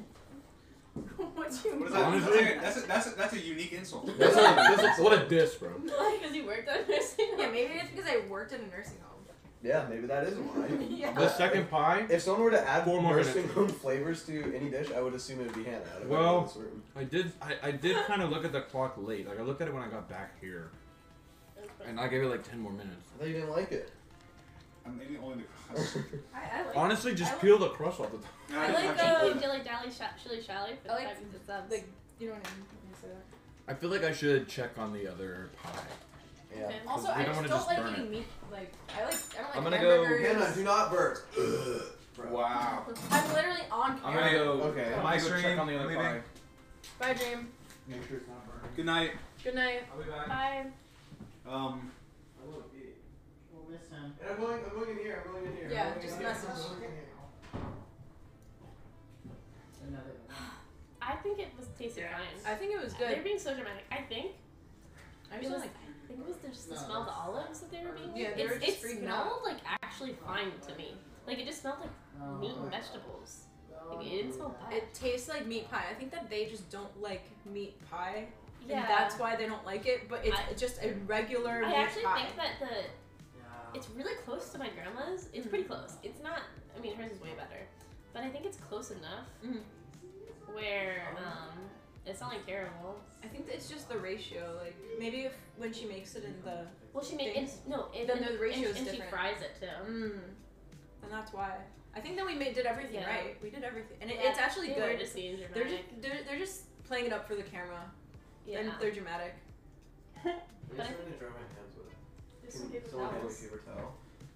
what you What is mean? that? Honestly- that's, a, that's, a, that's a unique insult. That's a, that's a, what a diss, bro. Because you worked on nursing. Yeah, maybe it's because I worked in a nursing home. Yeah, maybe that is why. yeah. The second pie, If someone were to add Four more nursing minutes. home flavors to any dish, I would assume it would be Hannah. out of Well- everyone in this room. I did I, I did kind of look at the clock late. Like I looked at it when I got back here, and I gave it like ten more minutes. I thought you didn't like it. I'm eating only the crust. I, I like Honestly, just I like- peel the crust off the top. I like, Thank you, uh, Dilly Dally Sha- Shilly Shally for I the like five minutes subs. like you know what I mean. say that. I feel like I should check on the other pie. Yeah. Okay. Also, we I don't just don't just like eating it. meat. Like, I like, I don't like I'm gonna go- hamburgers. Hannah, do not burp. Wow. I'm literally on I'm camera. gonna go. Okay. I'm My gonna go check on the other leaving. pie. Bye, Dream. Make sure it's not burning. Good night. Good night. I'll be back. Bye. Um, Well, listen. I'm going, I'm going in here, I'm going in here. Yeah, I'm going just in message. Another. I think it was tasted fine. I think it was good. They're being so dramatic. I think I it just like. I think it was just the No, smell of the olives that they were being. Yeah, they it's, were just it freaking smelled like actually fine to me. Like it just smelled like meat and vegetables. Like it didn't smell bad. It tastes like meat pie. I think that they just don't like meat pie, yeah. and that's why they don't like it. But it's I- just a regular I meat actually pie. think that the it's really close to my grandma's. It's pretty close. It's not. I mean, hers is way better, but I think it's close enough Mhm. where um, it's not like terrible. I think it's just the ratio. Like maybe if when she makes it in the Well, she made and, Things. no, and, Then and, the ratio and, is and she fries it too. mm, then that's why. I think that we made did everything Yeah. right. We did everything, and it, Yeah, it's actually they good. Were just being they're just they're, they're just playing it up for the camera. yeah. And they're dramatic. I'm just trying to dry my hands with it. There's some Can paper someone hand me a paper towel?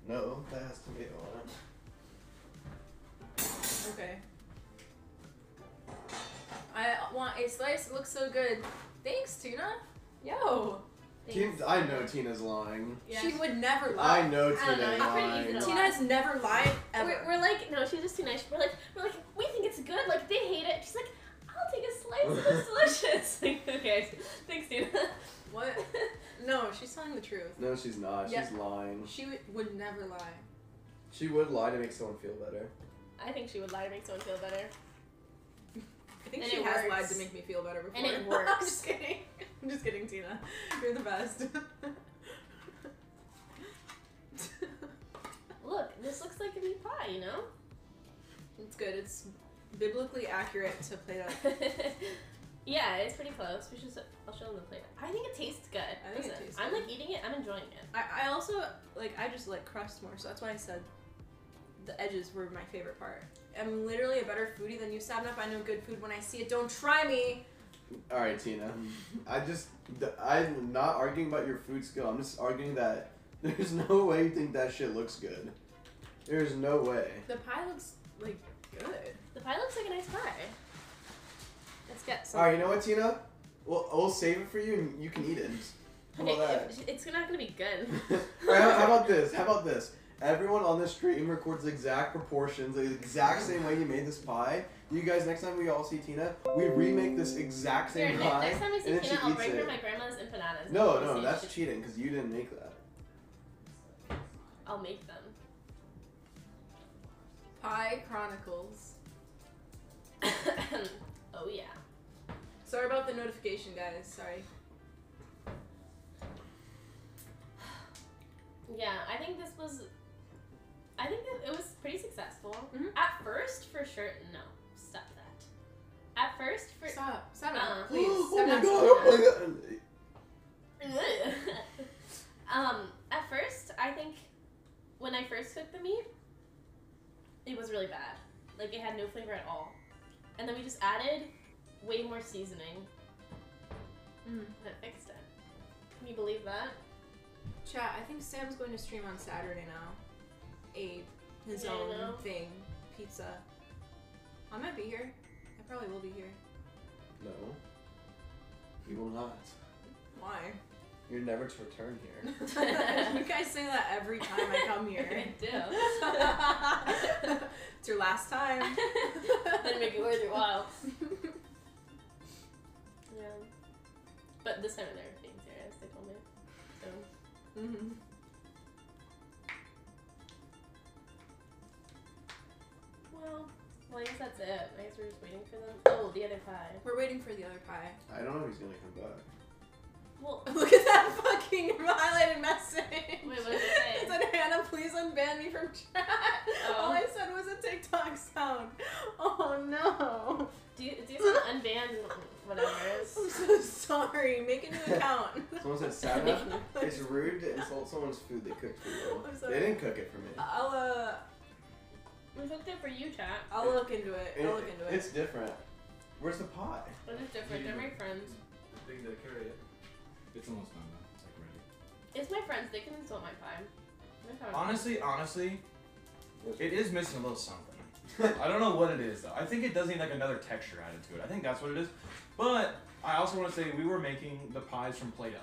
No, that has tomato on it. Okay. I want a slice. It looks so good. Thanks, Tuna. Yo. Tina, I know Tina's lying. Yeah. She would never lie. I know Tina's don't Tina is it's lying. easy to never lied ever. We're, we're like, no, she's just too nice. We're like, we're like, we think it's good. Like they hate it. She's like, I'll take a slice. It's delicious. Like, okay, thanks, Tina. what? No, she's telling the truth. No, she's not. Yeah. She's lying. She w- would never lie. She would lie to make someone feel better. I think she would lie to make someone feel better. I think And she has works. lied to make me feel better before. And it I'm just kidding. I'm just kidding, Tina. You're the best. Look, this looks like a meat pie, you know? it's good. It's biblically accurate to PlateUp. yeah, it's pretty close. We should. I'll show them the plate. I think it tastes good. I think it tastes I'm good. like eating it. I'm enjoying it. I, I also like I just like crust more, so that's why I said the edges were my favorite part. I'm literally a better foodie than you, Sapnap. I know good food when I see it. Don't try me. All right, Tina. I just, I'm not arguing about your food skill. I'm just arguing that there's no way you think that shit looks good. There's no way. The pie looks like good. The pie looks like a nice pie. Let's get some. All right, you know what, Tina? We'll, we'll save it for you, and you can eat it. Okay, if- it's not gonna be good. All right, how, how about this? How about this? Everyone on this stream records the exact proportions, the exact same way you made this pie. You guys, next time we all see Tina, we remake this exact same ne- pie, next time we see Tina, I'll bring her my grandma's empanadas. No, and no, that's if cheating because you didn't make that. I'll make them. Pie Chronicles. oh yeah. Sorry about the notification, guys. Sorry. Yeah, I think this was. I think that it was pretty successful. Mhm. At first, for sure. No, stop that. At first, for. Stop. Stop it. Uh, Please. oh my god! Oh my god! um, at first, I think when I first cooked the meat, it was really bad. Like it had no flavor at all. And then we just added way more seasoning, and it fixed it. Can you believe that? Chat. I think Sam's going to stream on Saturday now. A his Yeah, own thing, pizza. I might be here. I probably will be here. No, you will not. Why? You're never to return here. you guys say that every time I come here. I do. it's your last time. Then make it worth your while. Yeah. But this time they were being serious, they told me. So. Mhm. Well, I guess that's it. I guess we're just waiting for them. Oh, the other pie. We're waiting for the other pie. I don't know if he's gonna come back. Well, Look at that fucking highlighted message. wait, what does it say? It said, Hannah, please unban me from chat. Oh. All I said was a TikTok sound. Oh no. do you, do you unban whatever? I'm so sorry. Make a new account. Someone said, Sana, it's rude to insult someone's food they cooked for you. I'm sorry. They didn't cook it for me. I'll uh, We hooked it for you, chat. I'll look into it. It- I'll look into it. It's different. Where's the pie? But it's different. They're my friends. The thing to carry it. It's almost done though. It's like ready. It's my friends. They can insult my pie. My pie Honestly, honestly, it is missing a little something. I don't know what it is though. I think it does need like another texture added to it. I think that's what it is. But I also want to say we were making the pies from PlateUp.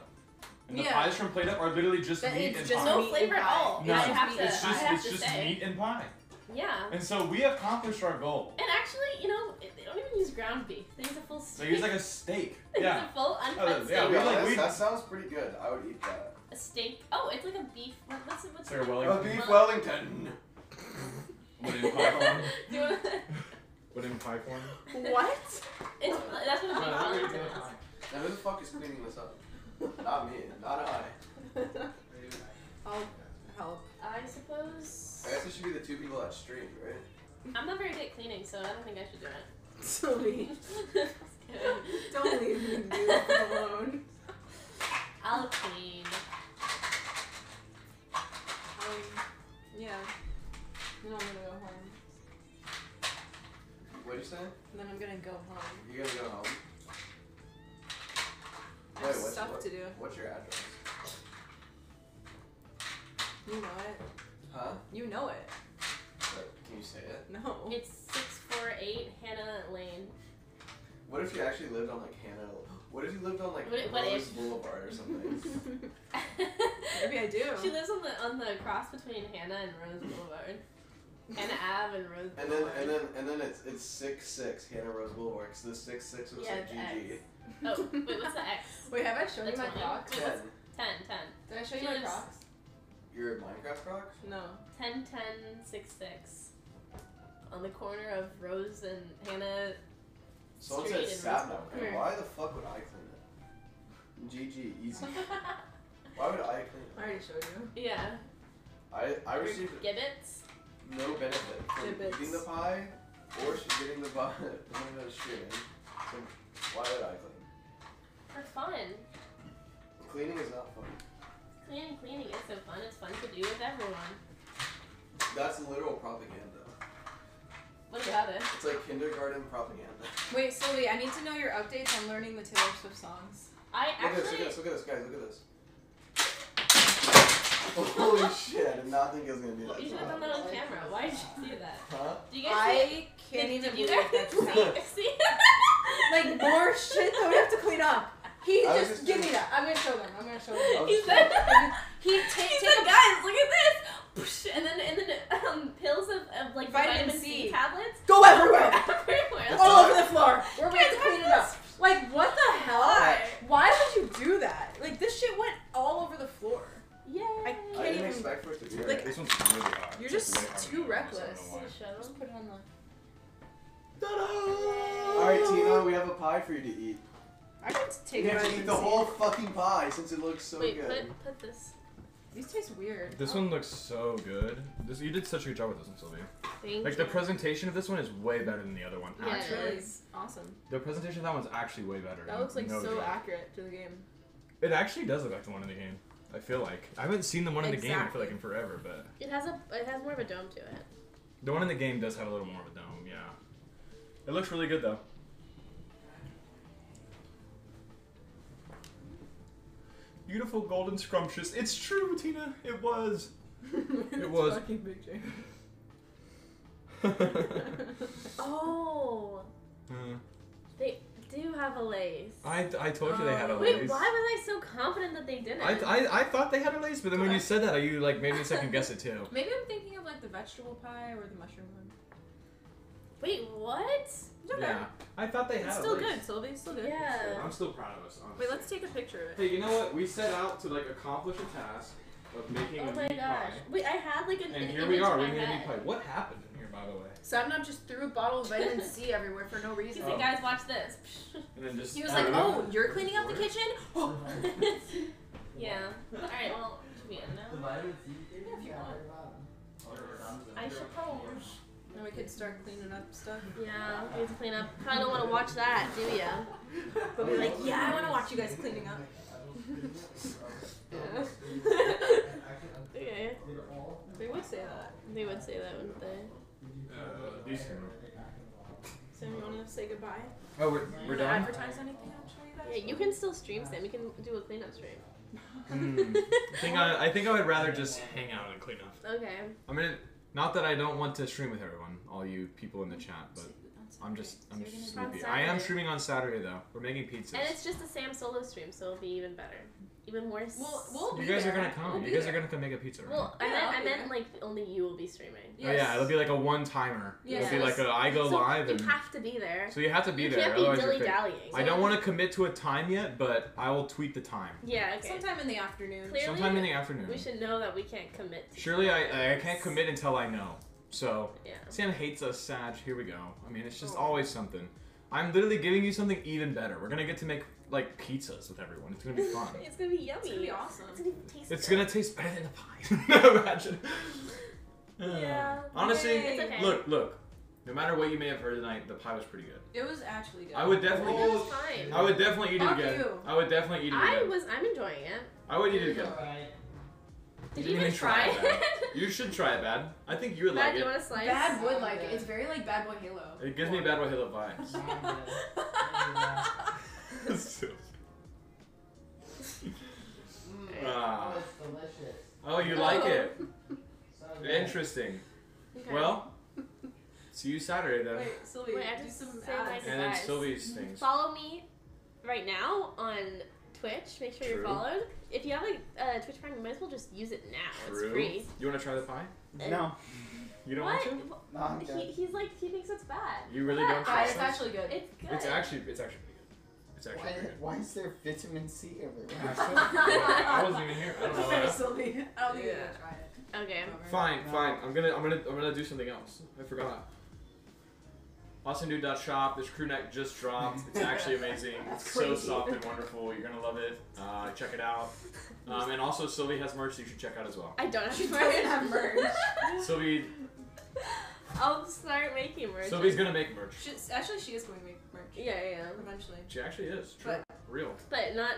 And the Yeah. pies from PlateUp are literally just That meat it's and just pie. no flavor at all. No, I have to. it's just it's just meat and pie. Yeah. And so we accomplished our goal. And actually, you know, they don't even use ground beef. They use a full steak. They use like a steak. They use Yeah. a full Oh, uncut yeah, To steak. be we like- we- that sounds pretty good. I would eat that. A steak. Oh, it's like a beef. What's it? What's Sarah it? Wellington. A beef Wellington. What in pie form? Do you wanna- What in pie form? what? it's, that's what a beef Wellington is. Now who the fuck is cleaning this up? Not me. Not I. I'll help. I suppose. I guess it should be the two people that stream, right? I'm not very good at cleaning, so I don't think I should do it. Sylvee, Just kidding. don't leave me dude, alone. I'll clean. Um, yeah. Then I'm gonna go home. What'd you say? Then I'm gonna go home. You gonna go home? I have Wait, what's- stuff what- to do. What's your address? You know it. Huh? You know it. Wait, can you say it? No. It's 648 Hannah Lane. What if you actually lived on like Hannah? What if you lived on like What- what Rose if? Boulevard or something? Maybe I do. She lives on the on the cross between Hannah and Rose Boulevard. Hannah Ave and Rose and then Boulevard. and then and then it's it's six six Hannah Rose Boulevard. Cause the six six was Yeah, like the GG. X. Oh, wait, what's the X? Wait, have I shown you That's my funny. Crocs? Ten. what's 10, 10. Did I show She you my lives- Crocs? Your Minecraft Crocs? No. 10, 10, 6, 6. On the corner of Rose and Hannah. Someone Street said in Sap now. Boulevard. Why the fuck would I clean it? GG, easy. Why would I clean it? I already showed you. yeah. I I received Gibbets. no benefit from Tidbits. eating the pie or sh- getting the pie from the streaming. So why would I clean? For fun. Cleaning is not fun. Cleaning, cleaning is so fun. It's fun to do with everyone. That's literal propaganda. What about it? It's like kindergarten propaganda. Wait, Sylvee, I need to know your updates on learning the Taylor Swift songs. I Look at this, look at this, look at this, guys, look at this. Holy shit, I did not think it was gonna do that. You should have done that on camera. Why did you do that? Huh? Do you guys see? I can't did, even did you believe guys that's see? see? Like more shit that we have to clean up. He just, just give me that. I'm gonna show them. I'm gonna show them. He just said. He He take said, guys, look at this, and then and then um, pills of, of like Vitamin vitamin, C. C. tablets go everywhere, everywhere. all over the floor. We're Guys, gonna clean it up. Like what the hell? Why? Why would you do that? Like this shit went all over the floor. Yeah. I I can't didn't even. expect for it to be Like, This one's really hard. You're just way harder too than I don't know reckless. why. Show them. Just put it on the. Alright, Tina, we have a pie for you to eat. I can take You have to vitamin eat the C. whole fucking pie since it looks so Wait, good. put put this. These taste weird. This one looks so good. This you did such a good job with this one, Sylvia. Thank Like the you. presentation of this one is way better than the other one. Yeah, it Actually, Really is. awesome. the presentation of that one's actually way better. That looks like No so joke. accurate to the game. It actually does look like the one in the game. I feel like I haven't seen the one in the game. I feel Exactly. like in forever, but It has a it has more of a dome to it. the one in the game does have a little more of a dome. Yeah, it looks really good though. Beautiful golden scrumptious. It's true, Tina. It was. It was. Fucking picture. Oh, Uh, they do have a lace. I, I told you they had a Oh. lace. Wait, why was I so confident that they didn't? I, I, I thought they had a lace, but then when you said that, are you like made me second guess it too. Maybe I'm thinking of like the vegetable pie or the mushroom one. Wait, what? It's okay. Yeah, I thought they had It's a still lace. good, Sylvee. It's still good. Yeah. I'm still proud of us. Honestly. Wait, let's take a picture of it. Hey, you know what? We set out to like accomplish a task of making Oh a my meat gosh. pie, Wait, I had like an, and an here we are. We made a meat pie. What happened in here, by the way? Sapnap just threw a bottle of vitamin C everywhere for no reason. said, Oh. guys, watch this. And then just He was like, "Oh, over. you're cleaning up the kitchen? Oh, yeah. Alright, well, should we end now? if you want." I suppose. Now we could start cleaning up stuff. Yeah, we need to clean up. Probably don't want to watch that, do ya? But we're like, yeah, I want to watch you guys cleaning up. Okay. They would say that. They would say that, wouldn't they? Uh, decent. Sam, you want to say goodbye? Oh, we're, we're done. Advertise anything actually, guys? Yeah, you can still stream, Sam. You can do a cleanup stream. Hmm. I think I, I think I would rather just hang out and clean up. Okay. I mean, not that I don't want to stream with everyone, all you people in the chat, but I'm just I'm just sleepy. I am streaming on Saturday though. We're making pizzas. And it's just a Sam solo stream, so it'll be even better. Even more. s- We'll, we'll you be guys there. are gonna come. We'll you guys there. are gonna come make a pizza. Right? Well, I Yeah, meant, I'll I meant like only you will be streaming. Oh yeah, it'll be like a one timer. Yes. It'll be like a I go so live You and have to be there. so you have to be you there. can't be otherwise dilly fake. dallying. I don't want to commit to a time yet, but I will tweet the time. Yeah. Okay. Sometime in the afternoon. Clearly, Sometime in the afternoon. we should know that we can't commit. To Surely I I can't commit until I know. So Yeah. Sam hates us, Sag. Here we go. I mean, it's just Oh. always something. I'm literally giving you something even better. We're gonna get to make like pizzas with everyone. It's gonna be fun. it's gonna be yummy. It's gonna be awesome. It's gonna taste. it's good. gonna taste better than the pie. Imagine. Yeah. Honestly, It's okay. look, look. No matter what you may have heard tonight, the pie was pretty good. It was actually good. I would definitely. It was fine. I would definitely eat it Fuck again. you. I would definitely eat it I again. was. I'm enjoying it. I would eat it again. Did You you even even try try it, it? You should try it, bad. I think you would Matt, like do you it. want a slice? Bad would like it. It's very like BadBoyHalo. It gives me BadBoyHalo vibes. Ah. Oh, you like it? Interesting. Okay. Well, see you Saturday then. Wait, Sylvee, Wait, I do just some say ads. my And then Guys. Sylvee's things. Follow me right now on Twitch. Make sure you're followed. If you have a uh, Twitch Prime, you might as well just use it now. It's free. You want to try the pie? No. You don't what? want to? No, I'm He, good. he's like he thinks it's bad. You really What? don't Guys, trust it's actually good. It's good. It's actually, it's actually pretty good. It's actually Why, pretty why is there vitamin C everywhere? I wasn't even here. I don't know. Why. Sylvee. I don't think you're Yeah. gonna try it. okay. Fine, fine. I'm gonna, I'm gonna, I'm gonna do something else. I forgot. AwesomeDude.shop. This crew neck just dropped. It's actually amazing. It's so crazy. soft and wonderful. You're gonna love it. Uh, check it out. Um, and also, Sylvee has merch that you should check out as well. I don't have She to doesn't have merch. Sylvee, I'll start making merch. Sylvee's gonna make merch. She's, actually, she is going to make merch. Yeah, yeah. Eventually. She actually is. True. Real. But not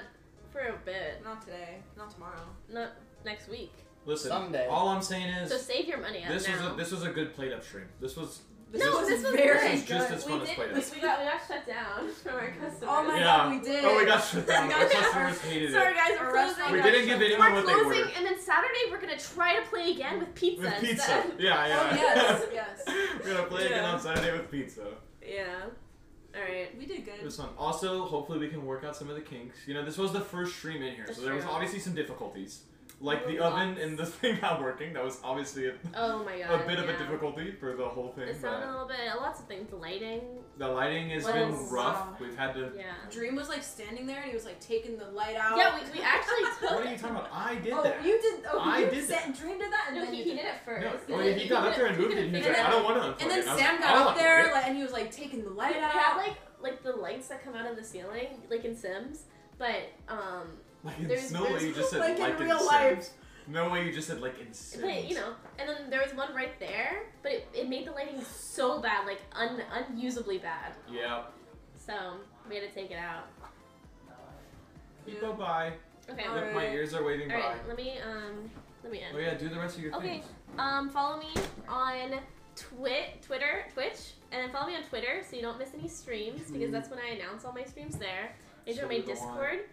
for a bit. Not today. Not tomorrow. Not next week. Listen. Someday. All I'm saying is, So save your money up this was a, this was a good PlateUp stream. This was. no, was this was very. This is just good. as we fun as did. plate We, up. we got we got shut down from our customers. Oh my Yeah. god, we did. Oh, we got shut down. Our got shut customers hated Sorry it. guys, we're closing. We didn't shut give down. anyone We're what they closing, ordered. and then Saturday we're gonna try to play again with pizza. With pizza. instead. Yeah, yeah. Oh, yes, yes. We're gonna play again Yeah. on Saturday with pizza. Yeah. All right. We did It was fun. Also, hopefully we can work out some of the kinks. You know, this was the first stream in here, so That's there was true. obviously some difficulties. Like the Lots. oven and the thing not working. That was obviously a, Oh my God, a god. bit of a difficulty for the whole thing. The sound a little bit. Lots of things. Lighting. The lighting has Was- been rough. Wow. We've had to. Yeah. Dream was like standing there and he was like taking the light out. Yeah, we, we actually took. What are you talking about? I did oh, that. you did. Oh, I you did said, Dream did that, and No, then he, he did it first. No, and well, then he got up there and moved it. And he's figure like, I don't want to And then it. Sam got up unplug there like, and he was like taking the We, light we out. have like like the lights that come out of the ceiling, like in Sims, but um, Like, in- there's- no way there's- you just said like in like real Sims. life. No way you just said like in Sims. but you know, and then there was one right there, but it, it made the lighting so bad, like un unusably bad. Yeah. So we had to take it out. Bye bye. Okay. Alright. Look, my ears are waving All bye. right. Let me um let me end. Oh yeah, do the rest of your Okay. things. Um, follow me on Twi- Twitter, Twitch, and then follow me on Twitter so you don't miss any streams because that's when I announce all my streams there. And join my Discord. on.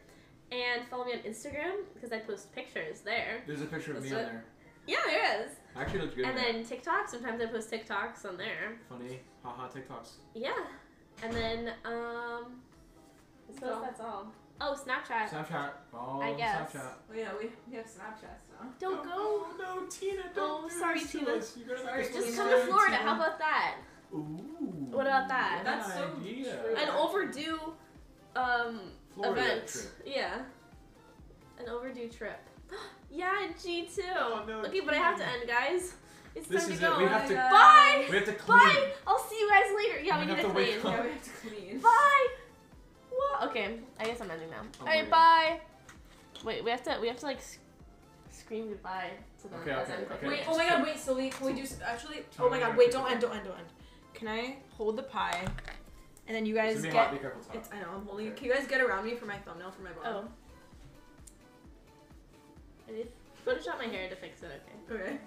Discord, and follow me on Instagram because I post pictures there. There's a picture of That's me on it. there. Yeah, there is. Actually, looks good. And in there. then TikTok. Sometimes I post TikToks on there. funny, haha, TikToks. Yeah. And then um, It says So- that's all. Oh, Snapchat. Snapchat. Oh, I guess. Snapchat. Oh yeah, we, we have Snapchat now. Don't go. Oh no, Tina! Don't Oh, do sorry, this to Tina. us. You're gonna Sorry, make us Just look come to bad, Florida. Tina. How about that? Ooh. What about that? That's so idea. true. An overdue um Florida event. trip. Yeah. An overdue trip. yeah, G two. Oh, no, okay, but I have to end, guys. It's This time is to it. go. We have to. Oh bye. We have to clean. Bye. I'll see you guys later. Yeah, oh we, We need have to oh to clean. Yeah, we have to clean. Bye. Wha- Okay, I guess I'm ending now. Oh, All right, bye. Wait, we have to we have to like scream goodbye to them Okay, okay, okay. Wait, oh my god, wait, so we, can we do, actually, oh my god, wait, don't end, don't end, don't end. Can I hold the pie, and then you guys gonna get, hot. Be careful. It's it's, I know, I'm holding it. Can you guys get around me for my thumbnail for my Oh. I need Photoshop my hair to fix it. Okay. Okay.